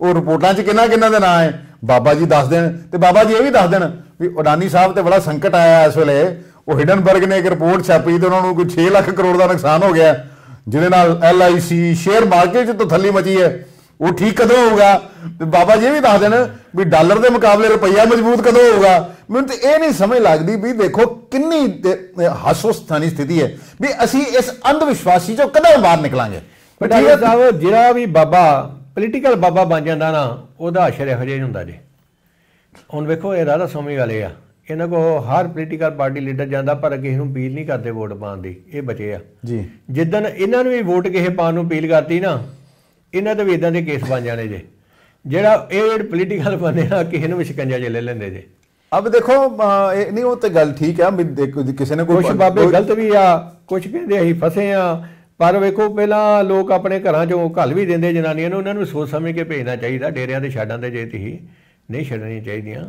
ਉਹ ਰਿਪੋਰਟਾਂ 'ਚ ਕਿੰਨਾ ਕਿੰਨਾ ਦੇ ਨਾਂ ਹੈ? ਬਾਬਾ ਜੀ ਦੱਸ ਦੇਣ। ਤੇ ਬਾਬਾ ਜੀ ਇਹ ਵੀ ਦੱਸ ਦੇਣ ਵੀ ਉਡਾਨੀ ਸਾਹਿਬ ਤੇ ਬੜਾ ਸੰਕਟ ਆਇਆ ਇਸ ਵੇਲੇ। ਉਹ ਹਿਡਨਬਰਗ ਨੇ ਇੱਕ ਰਿਪੋਰਟ ਛਾਪੀ ਤੇ ਉਹਨਾਂ ਨੂੰ ਕੋਈ 6 ਲੱਖ ਕਰੋੜ ਦਾ ਨੁਕਸਾਨ ਹੋ ਗਿਆ ਜਿਹਦੇ ਨਾਲ ਐਲਆਈਸੀ ਸ਼ੇਅਰ ਮਾਰਕੀਟ 'ਚ ਤਾਂ ਥੱਲੀ ਮਚੀ ਹੈ। ਉਹ ਠੀਕ ਕਦੋਂ ਹੋਊਗਾ? ਤੇ ਬਾਬਾ ਜੀ ਇਹ ਵੀ ਦੱਸ ਦੇਣ ਵੀ ਡਾਲਰ ਦੇ ਮੁਕਾਬਲੇ ਰੁਪਈਆ ਮਜ਼ਬੂਤ ਕਦੋਂ ਹੋਊਗਾ? ਮੈਨੂੰ ਤੇ ਇਹ ਨਹੀਂ ਸਮਝ ਲੱਗਦੀ ਵੀ ਦੇਖੋ ਕਿੰਨੀ ਹਾਸੋਸਥਾਨੀ ਸਥਿਤੀ ਹੈ ਵੀ ਅਸੀਂ ਇਸ ਅੰਧ ਵਿਸ਼ਵਾਸੀ ਚੋਂ ਕਦੋਂ ਬਾਹਰ ਨਿਕਲਾਂਗੇ? ਡਾਕਟਰ ਸਾਹਿਬ ਜਿਹੜਾ ਵੀ ਬਾਬਾ ਪੋਲੀਟੀਕਲ ਬਾਬਾ ਬਣ ਜਾਂਦਾ ਨਾ ਉਹਦਾ ਅਸ਼ਰ ਇਹੋ ਜਿਹਾ ਹੁੰਦਾ ਜੀ। ਹੁਣ ਵੇਖੋ ਇਹ ਰਾਧਾ ਸਵਾਮੀ ਵਾਲੇ ਆ। ਇਹਨਾਂ ਕੋ ਹਰ ਪੋਲੀਟੀਕਲ ਪਾਰਟੀ ਲੀਡਰ ਜਾਂਦਾ ਪਰ ਕਿਸੇ ਨੂੰ ਅਪੀਲ ਨਹੀਂ ਕਰਦੇ ਵੋਟ ਪਾਉਣ ਦੀ। ਇਹ ਬਚੇ ਆ। ਜੀ। ਜਿੱਦਨ ਇਹਨਾਂ ਨੂੰ ਵੀ ਵੋਟ ਕਿਸੇ ਪਾਉਣ ਨੂੰ ਅਪੀਲ ਕਰਤੀ ਨਾ ਇਹਨਾਂ ਦੇ ਵੀ ਇਦਾਂ ਦੇ ਕੇਸ ਬਣ ਜਾਣੇ ਜੇ। ਜਿਹੜਾ ਇਹ ਜਿਹੜੇ ਪੋਲੀਟੀਕਲ ਬੰਦੇ ਆ ਕਿਸੇ ਨੂੰ ਵੀ ਸ਼ਿਕੰਜਾ 'ਚ ਲੈ ਲੈਂਦੇ ਜੇ। ਅਬ ਦੇਖੋ ਇਹ ਨਹੀਂ ਉਹ ਤੇ ਗੱਲ ਠੀਕ ਜੀ ਕਿਸੇ ਨੇ ਕੋਈ ਕੁਝ ਬਾਬੇ ਗਲਤ ਵੀ ਆ ਕੁਝ ਕਹਿੰਦੇ ਅਸੀਂ ਫਸੇ ਆ ਪਰ ਵੇਖੋ ਪਹਿਲਾਂ ਲੋਕ ਆਪਣੇ ਘਰਾਂ ਚੋਂ ਘੱਲ ਵੀ ਦਿੰਦੇ ਜਨਾਨੀਆਂ ਨੂੰ ਉਹਨਾਂ ਨੂੰ ਸੋਚ ਸਮਝ ਕੇ ਭੇਜਣਾ ਚਾਹੀਦਾ ਡੇਰਿਆਂ ਦੇ ਛੱਡਾਂ ਦੇ ਜੇ ਤੁਸੀਂ ਨਹੀਂ ਛੱਡਣੀਆਂ ਚਾਹੀਦੀਆਂ।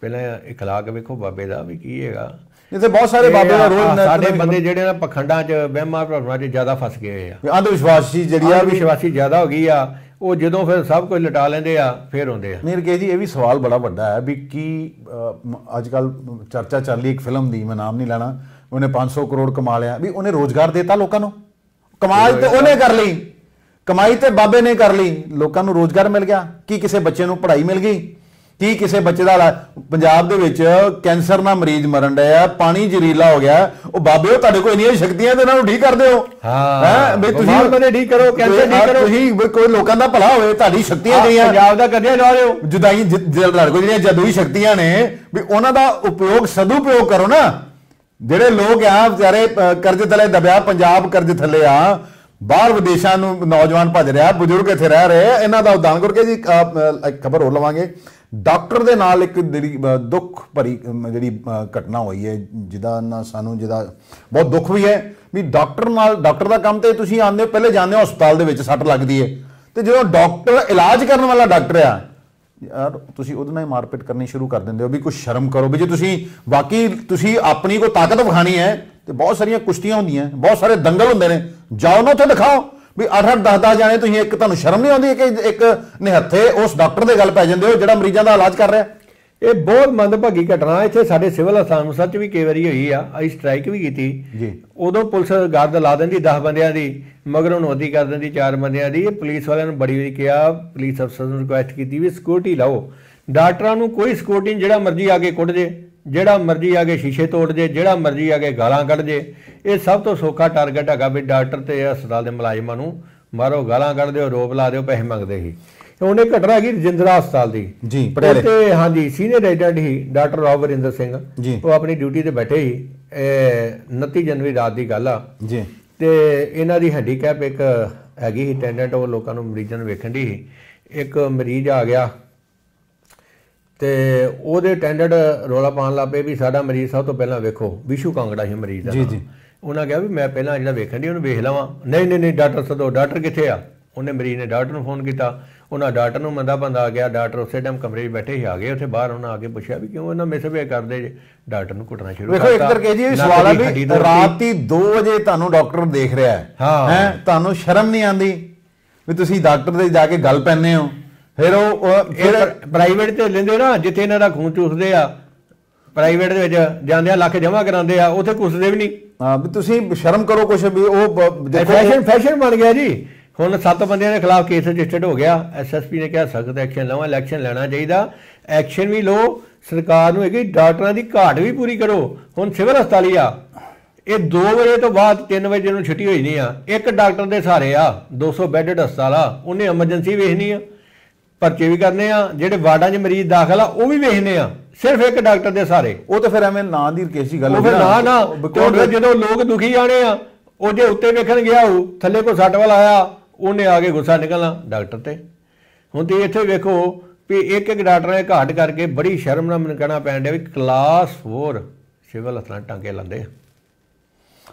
ਪਹਿਲਾਂ ਇਖਲਾਕ ਵੇਖੋ ਬਾਬੇ ਦਾ ਵੀ ਕੀ ਹੈਗਾ। ਜਿੱਥੇ ਬਹੁਤ ਸਾਰੇ ਬਾਬੇ ਦਾ ਰੋਲ ਸਾਡੇ ਬੰਦੇ ਜਿਹੜੇ ਨਾ ਪਖੰਡਾਂ 'ਚ ਵਹਿਮਾਂ ਭਰਮਾਂ 'ਚ ਜ਼ਿਆਦਾ ਫਸ ਗਏ ਆ। ਅੰਧ ਵਿਸ਼ਵਾਸੀ ਜਿਹੜੀ ਆ ਵਿਸ਼ਵਾਸੀ ਜ਼ਿਆਦਾ ਹੋ ਗਈ ਆ ਉਹ ਜਦੋਂ ਫਿਰ ਸਭ ਕੁਝ ਲਟਾ ਲੈਂਦੇ ਆ ਫਿਰ ਹੁੰਦੇ ਆ। ਮੇਰੇ ਕੇ ਜੀ ਇਹ ਵੀ ਸਵਾਲ ਬੜਾ ਵੱਡਾ ਹੈ ਵੀ ਕੀ ਅੱਜ ਕੱਲ ਚਰਚਾ ਚੱਲ ਰਹੀ ਇੱਕ ਫਿਲਮ ਦੀ ਮੈਂ ਨਾਮ ਨਹੀਂ ਲੈਣਾ ਉਹਨੇ 500 ਕਰੋੜ ਕਮਾ ਲਿਆ। ਵੀ ਉਹਨੇ ਰੋਜ਼ਗਾਰ ਦਿੱਤਾ ਲੋਕਾਂ ਨੂੰ? ਕਮਾਈ ਤੇ ਉਹਨੇ ਕਰ ਲਈ। ਕਮਾਈ ਤੇ ਬਾਬੇ ਨੇ ਕਰ ਲਈ। ਲੋਕਾਂ ਨੂੰ ਰੋਜ਼ਗਾਰ ਮਿਲ ਗਿਆ। ਕੀ ਕਿਸੇ ਬੱਚੇ ਨੂੰ ਪੜ੍ਹਾਈ ਮਿਲ ਗਈ? ਕੀ ਕਿਸੇ ਬੱਚੇ ਦਾ ਪੰਜਾਬ ਦੇ ਵਿੱਚ ਕੈਂਸਰ ਨਾਲ ਮਰੀਜ਼ ਮਰਨ ਡਿਆ ਪਾਣੀ ਜ਼ਰੀਲਾ ਹੋ ਗਿਆ ਉਹ ਬਾਬੇ ਉਹ ਤੁਹਾਡੇ ਕੋਲ ਇੰਨੀਆਂ ਸ਼ਕਤੀਆਂ ਤੇ ਉਹਨਾਂ ਨੂੰ ਠੀਕ ਕਰ ਦਿਓ ਹਾਂ। ਹੈਂ? ਵੀ ਤੁਸੀਂ ਬੰਦੇ ਠੀਕ ਕਰੋ, ਕੈਂਸਰ ਠੀਕ ਕਰੋ। ਤੁਸੀਂ ਕੋਈ ਲੋਕਾਂ ਦਾ ਭਲਾ ਹੋਵੇ ਤੁਹਾਡੀ ਸ਼ਕਤੀਆਂ ਜਿਹੜੀਆਂ ਪੰਜਾਬ ਦਾ ਕਰਿਆ ਲਾ ਲਿਓ ਜੁਦਾਈ ਜ- ਜ- ਤੁਹਾਡੇ ਕੋਲ ਜਿਹੜੀਆਂ ਜਾਦੂਈ ਸ਼ਕਤੀਆਂ ਨੇ ਵੀ ਉਹਨਾਂ ਦਾ ਉਪਯੋਗ ਸਦੁਪਯੋਗ ਕਰੋ ਨਾ ਜਿਹੜੇ ਲੋਕ ਆ ਵਿਚਾਰੇ ਕਰਜ਼ੇ ਥੱਲੇ ਦਬਿਆ ਪੰਜਾਬ ਕਰਜ਼ੇ ਥੱਲੇ ਆ ਬਾਹਰ ਵਿਦੇਸ਼ਾਂ ਨੂੰ ਨੌਜਵਾਨ ਭੱਜ ਰਿਹਾ ਬਜ਼ੁਰਗ ਇੱਥੇ ਰਹਿ ਰਹੇ ਇਹਨਾਂ ਦਾ ਉਦਾਨ ਕਰਕੇ ਜੀ ਖਬਰ ਹੋਰ ਲਵਾਂਗੇ ਡਾਕਟਰ ਦੇ ਨਾਲ ਇੱਕ ਜਿਹੜੀ ਦੁੱਖ ਭਰੀ ਜਿਹੜੀ ਘਟਨਾ ਹੋਈ ਹੈ, ਜਿਹਦਾ ਨਾ ਸਾਨੂੰ ਜਿਹਦਾ ਬਹੁਤ ਦੁੱਖ ਵੀ ਹੈ, ਵੀ ਡਾਕਟਰ ਨਾਲ, ਡਾਕਟਰ ਦਾ ਕੰਮ ਤੇ ਤੁਸੀਂ ਆਉਂਦੇ ਹੋ, ਪਹਿਲੇ ਜਾਂਦੇ ਹੋ ਹਸਪਤਾਲ ਦੇ ਵਿੱਚ, ਸੱਟ ਲੱਗਦੀ ਹੈ। ਤੇ ਜਦੋਂ ਡਾਕਟਰ ਇਲਾਜ ਕਰਨ ਵਾਲਾ ਡਾਕਟਰ ਆ, ਯਾਰ ਤੁਸੀਂ ਉਹਦੇ ਨਾਲ ਹੀ ਮਾਰਪੀਟ ਕਰਨੀ ਸ਼ੁਰੂ ਕਰ ਦਿੰਦੇ ਹੋ ਵੀ ਕੁਝ ਸ਼ਰਮ ਕਰੋ, ਵੀ ਜੇ ਤੁਸੀਂ ਵਾਕਈ ਤੁਸੀਂ ਆਪਣੀ ਕੋਈ ਤਾਕਤ ਵਿਖਾਣੀ ਹੈ, ਤੇ ਬਹੁਤ ਸਾਰੀਆਂ ਕੁਸ਼ਤੀਆਂ ਹੁੰਦੀਆਂ, ਬਹੁਤ ਸਾਰੇ ਦੰਗਲ ਹੁੰਦੇ ਨੇ, ਜਾਓ ਨਾ ਉੱਥੇ ਦਿਖਾਓ। ਵੀ 8-8 10-10 ਜਾਣੇ ਤੁਸੀਂ ਇੱਕ ਤੁਹਾਨੂੰ ਸ਼ਰਮ ਨਹੀਂ ਆਉਂਦੀ ਕਿ ਇੱਕ ਨਿਹੱਥੇ ਉਸ ਡਾਕਟਰ ਦੇ ਗੱਲ ਪੈ ਜਾਂਦੇ ਹੋ ਜਿਹੜਾ ਮਰੀਜ਼ਾਂ ਦਾ ਇਲਾਜ ਕਰ ਰਿਹਾ? ਇਹ ਬਹੁਤ ਮੰਦਭਾਗੀ ਘਟਨਾ ਇੱਥੇ ਸਾਡੇ ਸਿਵਲ ਹਸਪਤਾਲ ਸੱਚ ਵੀ ਕਈ ਵਾਰੀ ਹੋਈ ਆ ਅਸੀਂ ਸਟ੍ਰਾਈਕ ਵੀ ਕੀਤੀ। ਜੀ। ਉਦੋਂ ਪੁਲਿਸ ਗਰਦ ਲਾ ਦਿੰਦੀ 10 ਬੰਦਿਆਂ ਦੀ ਮਗਰੋਂ ਨੋਦੀ ਕਰ ਦਿੰਦੀ 4 ਬੰਦਿਆਂ ਦੀ। ਇਹ ਪੁਲਿਸ ਵਾਲਿਆਂ ਨੂੰ ਬੜੀ ਵਾਰੀ ਕਿਹਾ ਪੁਲਿਸ ਅਫਸਰ ਨੂੰ ਰਿਕੁਐਸਟ ਕੀਤੀ ਵੀ ਸਿਕਿਉਰਿਟੀ ਲਾਓ। ਡਾਕਟਰਾਂ ਨੂੰ ਕੋਈ ਸਿਕਿਉਰਿਟੀ ਜਿਹੜਾ ਮਰਜ਼ੀ ਆ ਕੇ ਕੁੱਟ ਜੇ। ਜਿਹੜਾ ਮਰਜ਼ੀ ਆ ਕੇ ਸ਼ੀਸ਼ੇ ਤੋੜ ਜੇ ਜਿਹੜਾ ਮਰਜ਼ੀ ਆ ਕੇ ਗਾਲਾਂ ਕੱਢ ਜੇ ਇਹ ਸਭ ਤੋਂ ਸੌਖਾ ਟਾਰਗੇਟ ਹੈਗਾ ਵੀ ਡਾਕਟਰ ਤੇ ਹਸਪਤਾਲ ਦੇ ਮੁਲਾਜ਼ਮਾਂ ਨੂੰ ਮਾਰੋ ਗਾਲਾਂ ਕੱਢ ਦਿਓ ਰੋਪ ਲਾ ਦਿਓ ਪੈਸੇ ਮੰਗਦੇ ਸੀ। ਉਹਨੇ ਘਟਨਾ ਹੈਗੀ ਰਜਿੰਦਰਾ ਹਸਪਤਾਲ ਦੀ। ਜੀ, ਪਟਿਆਲੇ। ਤੇ ਹਾਂਜੀ ਸੀਨੀਅਰ ਰੈਜ਼ੀਡੈਂਟ ਹੀ ਡਾਕਟਰ ਰੋਵਰਿੰਦਰ ਸਿੰਘ। ਉਹ ਆਪਣੀ ਡਿਊਟੀ ਤੇ ਬੈਠੇ ਸੀ। ਇਹ 29 ਜਨਵਰੀ ਰਾਤ ਦੀ ਗੱਲ ਆ। ਜੀ। ਤੇ ਇਹਨਾਂ ਦੀ ਹੈਂਡੀਕੈਪ ਇੱਕ ਹੈਗੀ ਸੀ ਅਟੈਂਡੈਂਟ ਉਹ ਲੋਕਾਂ ਨੂੰ ਮਰੀਜ਼ਾਂ ਨੂੰ ਵੇਖਣ ਦੀ ਸੀ। ਇੱਕ ਮਰੀਜ਼ ਆ ਗਿਆ। ਤੇ ਉਹਦੇ ਅਟੈਂਡੈਂਟ ਰੋਲਾ ਪਾਉਣ ਲੱਗ ਪਏ ਵੀ ਸਾਡਾ ਮਰੀਜ਼ ਸਭ ਤੋਂ ਪਹਿਲਾਂ ਵੇਖੋ ਵਿਸ਼ੂ ਕਾਂਗੜਾ ਸੀ ਮਰੀਜ਼ ਦਾ ਜੀ। ਜੀ। ਉਹਨਾਂ ਕਿਹਾ ਵੀ ਮੈਂ ਪਹਿਲਾਂ ਜਿਹੜਾ ਵੇਖਣ ਦੀ ਉਹਨੂੰ ਵੇਖ ਲਵਾਂ ਨਹੀਂ ਨਹੀਂ ਨਹੀਂ ਡਾਕਟਰ ਸਦੋ ਡਾਕਟਰ ਕਿੱਥੇ ਆ ਉਹਨੇ ਮਰੀਜ਼ ਨੇ ਡਾਕਟਰ ਨੂੰ ਫੋਨ ਕੀਤਾ ਉਹਨਾਂ ਡਾਕਟਰ ਨੂੰ ਮੰਦਾ ਬੰਦਾ ਆ ਗਿਆ ਡਾਕਟਰ ਉਸੇ ਟਾਈਮ ਕਮਰੇ 'ਚ ਬੈਠੇ ਹੀ ਆ ਗਏ ਉੱਥੇ ਬਾਹਰ ਉਹਨਾਂ ਆ ਕੇ ਪੁੱਛਿਆ ਵੀ ਕਿਉਂ ਇਹਨਾਂ ਮਿਸਬੇ ਕਰਦੇ ਜੇ ਡਾਕਟਰ ਨੂੰ ਘੁੱਟਣਾ ਸ਼ੁਰੂ ਵੇਖੋ ਇੱਕ ਕਰਤਾ। ਕਰਕੇ ਜੀ ਸਵਾਲ ਹੈ ਹੱਡੀ ਵੀ। ਰਾਤੀ 2 ਵਜੇ ਤੁਹਾਨੂੰ ਡਾਕਟਰ ਦੇਖ ਰਿਹਾ ਹੈ ਹਾਂ। ਹੈ ਤੁਹਾਨੂੰ ਸ਼ਰਮ ਨਹੀਂ ਆਂਦੀ ਵੀ ਤੁਸੀਂ ਡਾਕਟਰ ਦੇ ਜਾ ਕੇ ਗੱਲ ਪੈਂਦੇ ਹੋ ਫਿਰ ਉਹ ਫਿਰ ਪ੍ਰਾਈਵੇਟ ਤੇ ਲੈਂਦੇ ਨਾ ਜਿੱਥੇ ਇਹਨਾਂ ਦਾ ਖੂਨ ਚੂਸਦੇ ਆ ਪ੍ਰਾਈਵੇਟ ਦੇ ਵਿੱਚ ਜਾਂਦੇ ਆ ਲੱਖ ਜਮ੍ਹਾਂ ਕਰਾਉਂਦੇ ਆ ਉੱਥੇ ਕੁਸਦੇ ਵੀ ਨਹੀਂ। ਹਾਂ, ਵੀ ਤੁਸੀਂ ਸ਼ਰਮ ਕਰੋ ਕੁਛ ਵੀ ਉਹ ਫੈਸ਼ਨ ਫੈਸ਼ਨ ਬਣ ਗਿਆ ਜੀ। ਹੁਣ ਸੱਤ ਬੰਦਿਆਂ ਦੇ ਖਿਲਾਫ ਕੇਸ ਰਜਿਸਟਰਡ ਹੋ ਗਿਆ। ਐਸਐਸਪੀ ਨੇ ਕਿਹਾ ਸਖਤ ਐਕਸ਼ਨ ਲਵਾਂ ਇਲੈਕਸ਼ਨ ਲੈਣਾ ਚਾਹੀਦਾ। ਐਕਸ਼ਨ ਵੀ ਲਓ ਸਰਕਾਰ ਨੂੰ ਹੈਗੀ ਡਾਕਟਰਾਂ ਦੀ ਘਾਟ ਵੀ ਪੂਰੀ ਕਰੋ। ਹੁਣ ਸਿਵਲ ਹਸਪਤਾਲ ਹੀ ਆ। ਇਹ 2 ਵਜੇ ਤੋਂ ਬਾਅਦ 3 ਵਜੇ ਨੂੰ ਛੁੱਟੀ ਹੋਈ ਨਹੀਂ ਆ। ਇੱਕ ਡਾਕਟਰ ਦੇ ਸਾਰੇ ਆ 200 ਬੈੱਡਡ ਹਸਪਤਾਲ ਆ ਉਹਨੇ ਐਮਰਜੈਂਸੀ ਵੇਖਣੀ ਆ। ਪਰਚੇ ਵੀ ਕਰਨੇ ਆ ਜਿਹੜੇ ਵਾਰਡਾਂ 'ਚ ਮਰੀਜ਼ ਦਾਖਲ ਆ ਉਹ ਵੀ ਵੇਖਣੇ ਆ। ਸਿਰਫ ਇੱਕ ਡਾਕਟਰ ਦੇ ਸਾਰੇ। ਉਹ ਤਾਂ ਫਿਰ ਐਵੇਂ ਨਾਂ ਦੀ ਰਕੇਸ਼ੀ ਗੱਲ ਉਹ ਫਿਰ ਨਾ ਨਾ ਫਿਰ ਜਦੋਂ ਲੋਕ ਦੁਖੀ ਆਣੇ ਆ ਉਹ ਜੇ ਉੱਤੇ ਵੇਖਣ ਗਿਆ ਉਹ ਥੱਲੇ ਕੋ ਸੱਟ ਵਾਲਾ ਆਇਆ ਉਹਨੇ ਆ ਕੇ ਗੁੱਸਾ ਨਿਕਲਣਾ ਡਾਕਟਰ ਤੇ। ਹੁਣ ਤੇ ਇੱਥੇ ਵੇਖੋ ਵੀ ਇੱਕ ਇੱਕ ਡਾਕਟਰ ਨੇ ਘਾਟ ਕਰਕੇ ਬੜੀ ਸ਼ਰਮ ਨਾਲ ਮੈਨੂੰ ਕਹਿਣਾ ਪੈਣ ਡਿਆ ਵੀ ਕਲਾਸ 4 ਸਿਵਲ ਹਸਪਤਾਲ ਟਾਂਕੇ ਲਾਉਂਦੇ ਆ।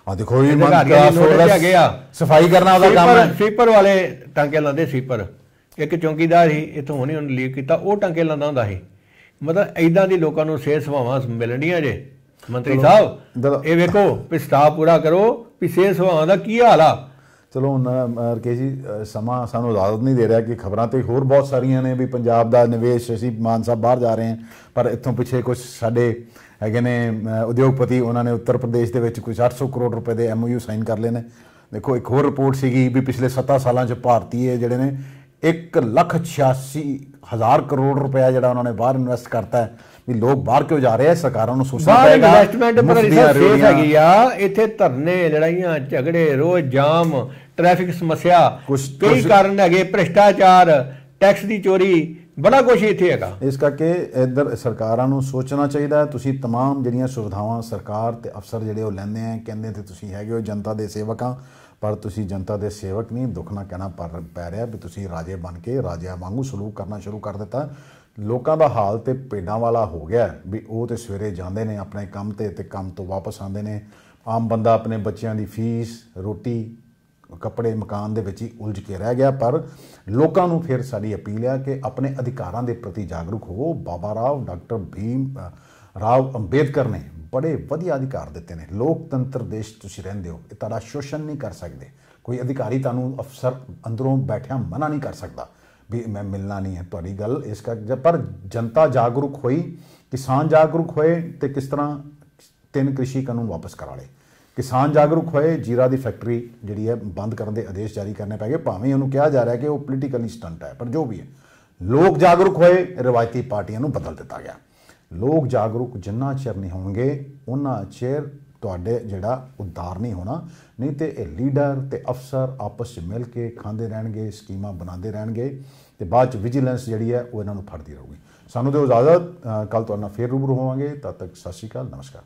ਆ ਦੇਖੋ ਇਹ ਮਨ ਕਲਾਸ ਨੋਟਿਸ ਹੋਰ ਹੈਗੇ ਆ। ਸਫ਼ਾਈ ਕਰਨਾ ਉਹਦਾ ਕੰਮ ਹੈ। ਸਵੀਪਰ ਵਾਲੇ ਟਾਂਕੇ ਲਾਉਂਦੇ ਸਵੀਪਰ ਇੱਕ ਚੌਂਕੀਦਾਰ ਸੀ ਇਥੋਂ ਹੁਣੇ ਉਹਨੇ ਲੀਕ ਕੀਤਾ ਉਹ ਟਾਂਕੇ ਲਾਉਂਦਾ ਹੁੰਦਾ ਸੀ। ਮਤਲਬ ਐਦਾਂ ਦੀ ਲੋਕਾਂ ਨੂੰ ਸਿਹਤ ਸੇਵਾਵਾਂ ਮਿਲਣੀਆਂ ਜੇ। ਮੰਤਰੀ ਸਾਹਿਬ ਇਹ ਵੇਖੋ ਵੀ ਸਟਾਫ ਪੂਰਾ ਕਰੋ ਵੀ ਸਿਹਤ ਸੇਵਾਵਾਂ ਦਾ ਕੀ ਹਾਲ ਆ? ਚਲੋ ਰਕੇ ਜੀ ਸਮਾਂ ਸਾਨੂੰ ਇਜਾਜ਼ਤ ਨਹੀਂ ਦੇ ਰਿਹਾ ਕਿ ਖਬਰਾਂ ਤੇ ਹੋਰ ਬਹੁਤ ਸਾਰੀਆਂ ਨੇ ਵੀ ਪੰਜਾਬ ਦਾ ਨਿਵੇਸ਼ ਅਸੀਂ ਮਾਨ ਸਾਹਿਬ ਬਾਹਰ ਜਾ ਰਹੇ ਹਾਂ ਪਰ ਇੱਥੋਂ ਪਿੱਛੇ ਕੁਝ ਸਾਡੇ ਹੈਗੇ ਨੇ ਉਦਯੋਗਪਤੀ ਉਹਨਾਂ ਨੇ ਉੱਤਰ ਪ੍ਰਦੇਸ਼ ਦੇ ਵਿੱਚ ਕੁਝ 800 ਕਰੋੜ ਰੁਪਏ ਦੇ ਐਮਓਯੂ ਸਾਈਨ ਕਰ ਲਏ ਨੇ। ਦੇਖੋ ਇੱਕ ਹੋਰ ਰਿਪੋਰਟ ਸੀਗੀ ਵੀ ਪਿਛਲੇ 7 ਸਾਲਾਂ 'ਚ ਭਾਰਤੀ ਜਿਹੜੇ ਨੇ 1 ਲੱਖ 86 ਹਜ਼ਾਰ ਕਰੋੜ ਰੁਪਇਆ ਜਿਹੜਾ ਉਹਨਾਂ ਨੇ ਬਾਹਰ ਇਨਵੈਸਟ ਕਰਤਾ ਹੈ। ਵੀ ਲੋਕ ਬਾਹਰ ਕਿਉਂ ਜਾ ਰਹੇ ਆ? ਸਰਕਾਰਾਂ ਨੂੰ ਸੋਚਣਾ ਬਾਹਰ ਪਏਗਾ। ਇਨਵੈਸਟਮੈਂਟ ਪਰ ਰੇਹੜੀਆਂ। ਹੈਗੀ ਆ। ਇੱਥੇ ਧਰਨੇ ਲੜਾਈਆਂ ਝਗੜੇ ਰੋਜ਼ ਜਾਮ ਟ੍ਰੈਫਿਕ ਸਮੱਸਿਆ। ਕਈ ਕਾਰਨ ਹੈਗੇ। ਭ੍ਰਿਸ਼ਟਾਚਾਰ ਟੈਕਸ ਦੀ ਚੋਰੀ ਬੜਾ ਕੁਝ ਇੱਥੇ ਹੈਗਾ ਇਸ ਕਰਕੇ ਇੱਧਰ ਸਰਕਾਰਾਂ ਨੂੰ ਸੋਚਣਾ ਚਾਹੀਦਾ ਹੈ ਤੁਸੀਂ तमाम ਜਿਹੜੀਆਂ ਸੁਵਿਧਾਵਾਂ ਸਰਕਾਰ ਤੇ ਅਫਸਰ ਜਿਹੜੇ ਉਹ ਲੈਂਦੇ ਆ ਕਹਿੰਦੇ ਤੇ ਤੁਸੀਂ ਹੈਗੇ ਹੋ ਜਨਤਾ ਦੇ ਸੇਵਕਾਂ ਪਰ ਤੁਸੀਂ ਜਨਤਾ ਦੇ ਸੇਵਕ ਨਹੀਂ ਦੁੱਖ ਨਾ ਕਹਿਣਾ ਪਰ ਪੈ ਰਿਹਾ ਵੀ ਤੁਸੀਂ ਰਾਜੇ ਬਣ ਕੇ ਰਾਜਿਆਂ ਵਾਂਗੂ ਸਲੂਕ ਕਰਨਾ ਸ਼ੁਰੂ ਕਰ ਦਿੱਤਾ ਲੋਕਾਂ ਦਾ ਹਾਲ ਤੇ ਪੇਡਾਂ ਵਾਲਾ ਹੋ ਗਿਆ ਹੈ ਵੀ ਉਹ ਤੇ ਸਵੇਰੇ ਜਾਂਦੇ ਨੇ ਆਪਣੇ ਕੰਮ ਤੇ ਤੇ ਕੰਮ ਤੋਂ ਵਾਪਸ ਆਉਂਦੇ ਨੇ ਆਮ ਬੰਦਾ ਆਪਣੇ ਬੱਚਿਆਂ ਦੀ ਫੀਸ ਰੋਟੀ ਕੱਪੜੇ ਮਕਾਨ ਦੇ ਵਿੱਚ ਹੀ ਉਲਝ ਕੇ ਰਹਿ ਗਿਆ ਪਰ ਲੋਕਾਂ ਨੂੰ ਫਿਰ ਸਾਡੀ ਅਪੀਲ ਹੈ ਕਿ ਆਪਣੇ ਅਧਿਕਾਰਾਂ ਦੇ ਪ੍ਰਤੀ ਜਾਗਰੂਕ ਹੋਵੋ ਬਾਬਾ ਰਾਵ ਡਾਕਟਰ ਭੀਮ ਅ, ਰਾਵ ਅੰਬੇਦਕਰ ਨੇ ਬੜੇ ਵਧੀਆ ਅਧਿਕਾਰ ਦਿੱਤੇ ਨੇ। ਲੋਕਤੰਤਰ ਦੇਸ਼ ਤੁਸੀਂ ਰਹਿੰਦੇ ਹੋ ਇਹ ਤੁਹਾਡਾ ਸ਼ੋਸ਼ਣ ਨਹੀਂ ਕਰ ਸਕਦੇ। ਕੋਈ ਅਧਿਕਾਰੀ ਤੁਹਾਨੂੰ ਅਫਸਰ ਅੰਦਰੋਂ ਬੈਠਿਆ ਮਨਾ ਨਹੀਂ ਕਰ ਸਕਦਾ ਵੀ ਮੈਂ ਮਿਲਣਾ ਨਹੀਂ ਹੈ ਤੁਹਾਡੀ ਗੱਲ ਇਸ ਕਰਕੇ ਪਰ ਜਨਤਾ ਜਾਗਰੂਕ ਹੋਈ ਕਿਸਾਨ ਜਾਗਰੂਕ ਹੋਏ ਤੇ ਕਿਸ ਤਰ੍ਹਾਂ ਤਿੰਨ ਕ੍ਰਿਸ਼ੀ ਕਾਨੂੰਨ ਵਾਪਸ ਕਰਾ ਲਏ। ਕਿਸਾਨ ਜਾਗਰੂਕ ਹੋਏ, ਜੀਰਾ ਦੀ ਫੈਕਟਰੀ ਜਿਹੜੀ ਹੈ ਬੰਦ ਕਰਨ ਦੇ ਆਦੇਸ਼ ਜਾਰੀ ਕਰਨੇ ਪੈ ਗਏ। ਭਾਵੇਂ ਉਹਨੂੰ ਕਿਹਾ ਜਾ ਰਿਹਾ ਕਿ ਉਹ ਪੋਲੀਟੀਕਲੀ ਸਟੰਟ ਹੈ, ਪਰ ਜੋ ਵੀ ਹੈ। ਲੋਕ ਜਾਗਰੂਕ ਹੋਏ, ਰਵਾਇਤੀ ਪਾਰਟੀਆਂ ਨੂੰ ਬਦਲ ਦਿੱਤਾ ਗਿਆ। ਲੋਕ ਜਾਗਰੂਕ ਜਿੰਨਾ ਚਿਰ ਨਹੀਂ ਹੋਣਗੇ ਉਹਨਾਂ ਚਿਰ ਤੁਹਾਡੇ ਜਿਹੜਾ ਉਦਾਰ ਨਹੀਂ ਹੋਣਾ। ਨਹੀਂ ਤੇ ਇਹ ਲੀਡਰ ਤੇ ਅਫਸਰ ਆਪਸ ਵਿੱਚ ਮਿਲ ਕੇ ਖਾਂਦੇ ਰਹਿਣਗੇ, ਸਕੀਮਾਂ ਬਣਾਉਂਦੇ ਰਹਿਣਗੇ ਤੇ ਬਾਅਦ ਚ ਵਿਜੀਲੈਂਸ ਜਿਹੜੀ ਹੈ ਉਹ ਇਹਨਾਂ ਨੂੰ ਫੜਦੀ ਰਹੂਗੀ। ਸਾਨੂੰ ਦਿਓ ਇਜਾਜ਼ਤ ਕੱਲ ਤੁਹਾਡੇ ਨਾਲ ਫੇਰ ਰੂਬਰੂ ਹੋਵਾਂਗੇ। ਤਦ ਤੱਕ ਸਤਿ ਸ਼੍ਰੀ ਅਕਾਲ, ਨਮਸਕਾਰ।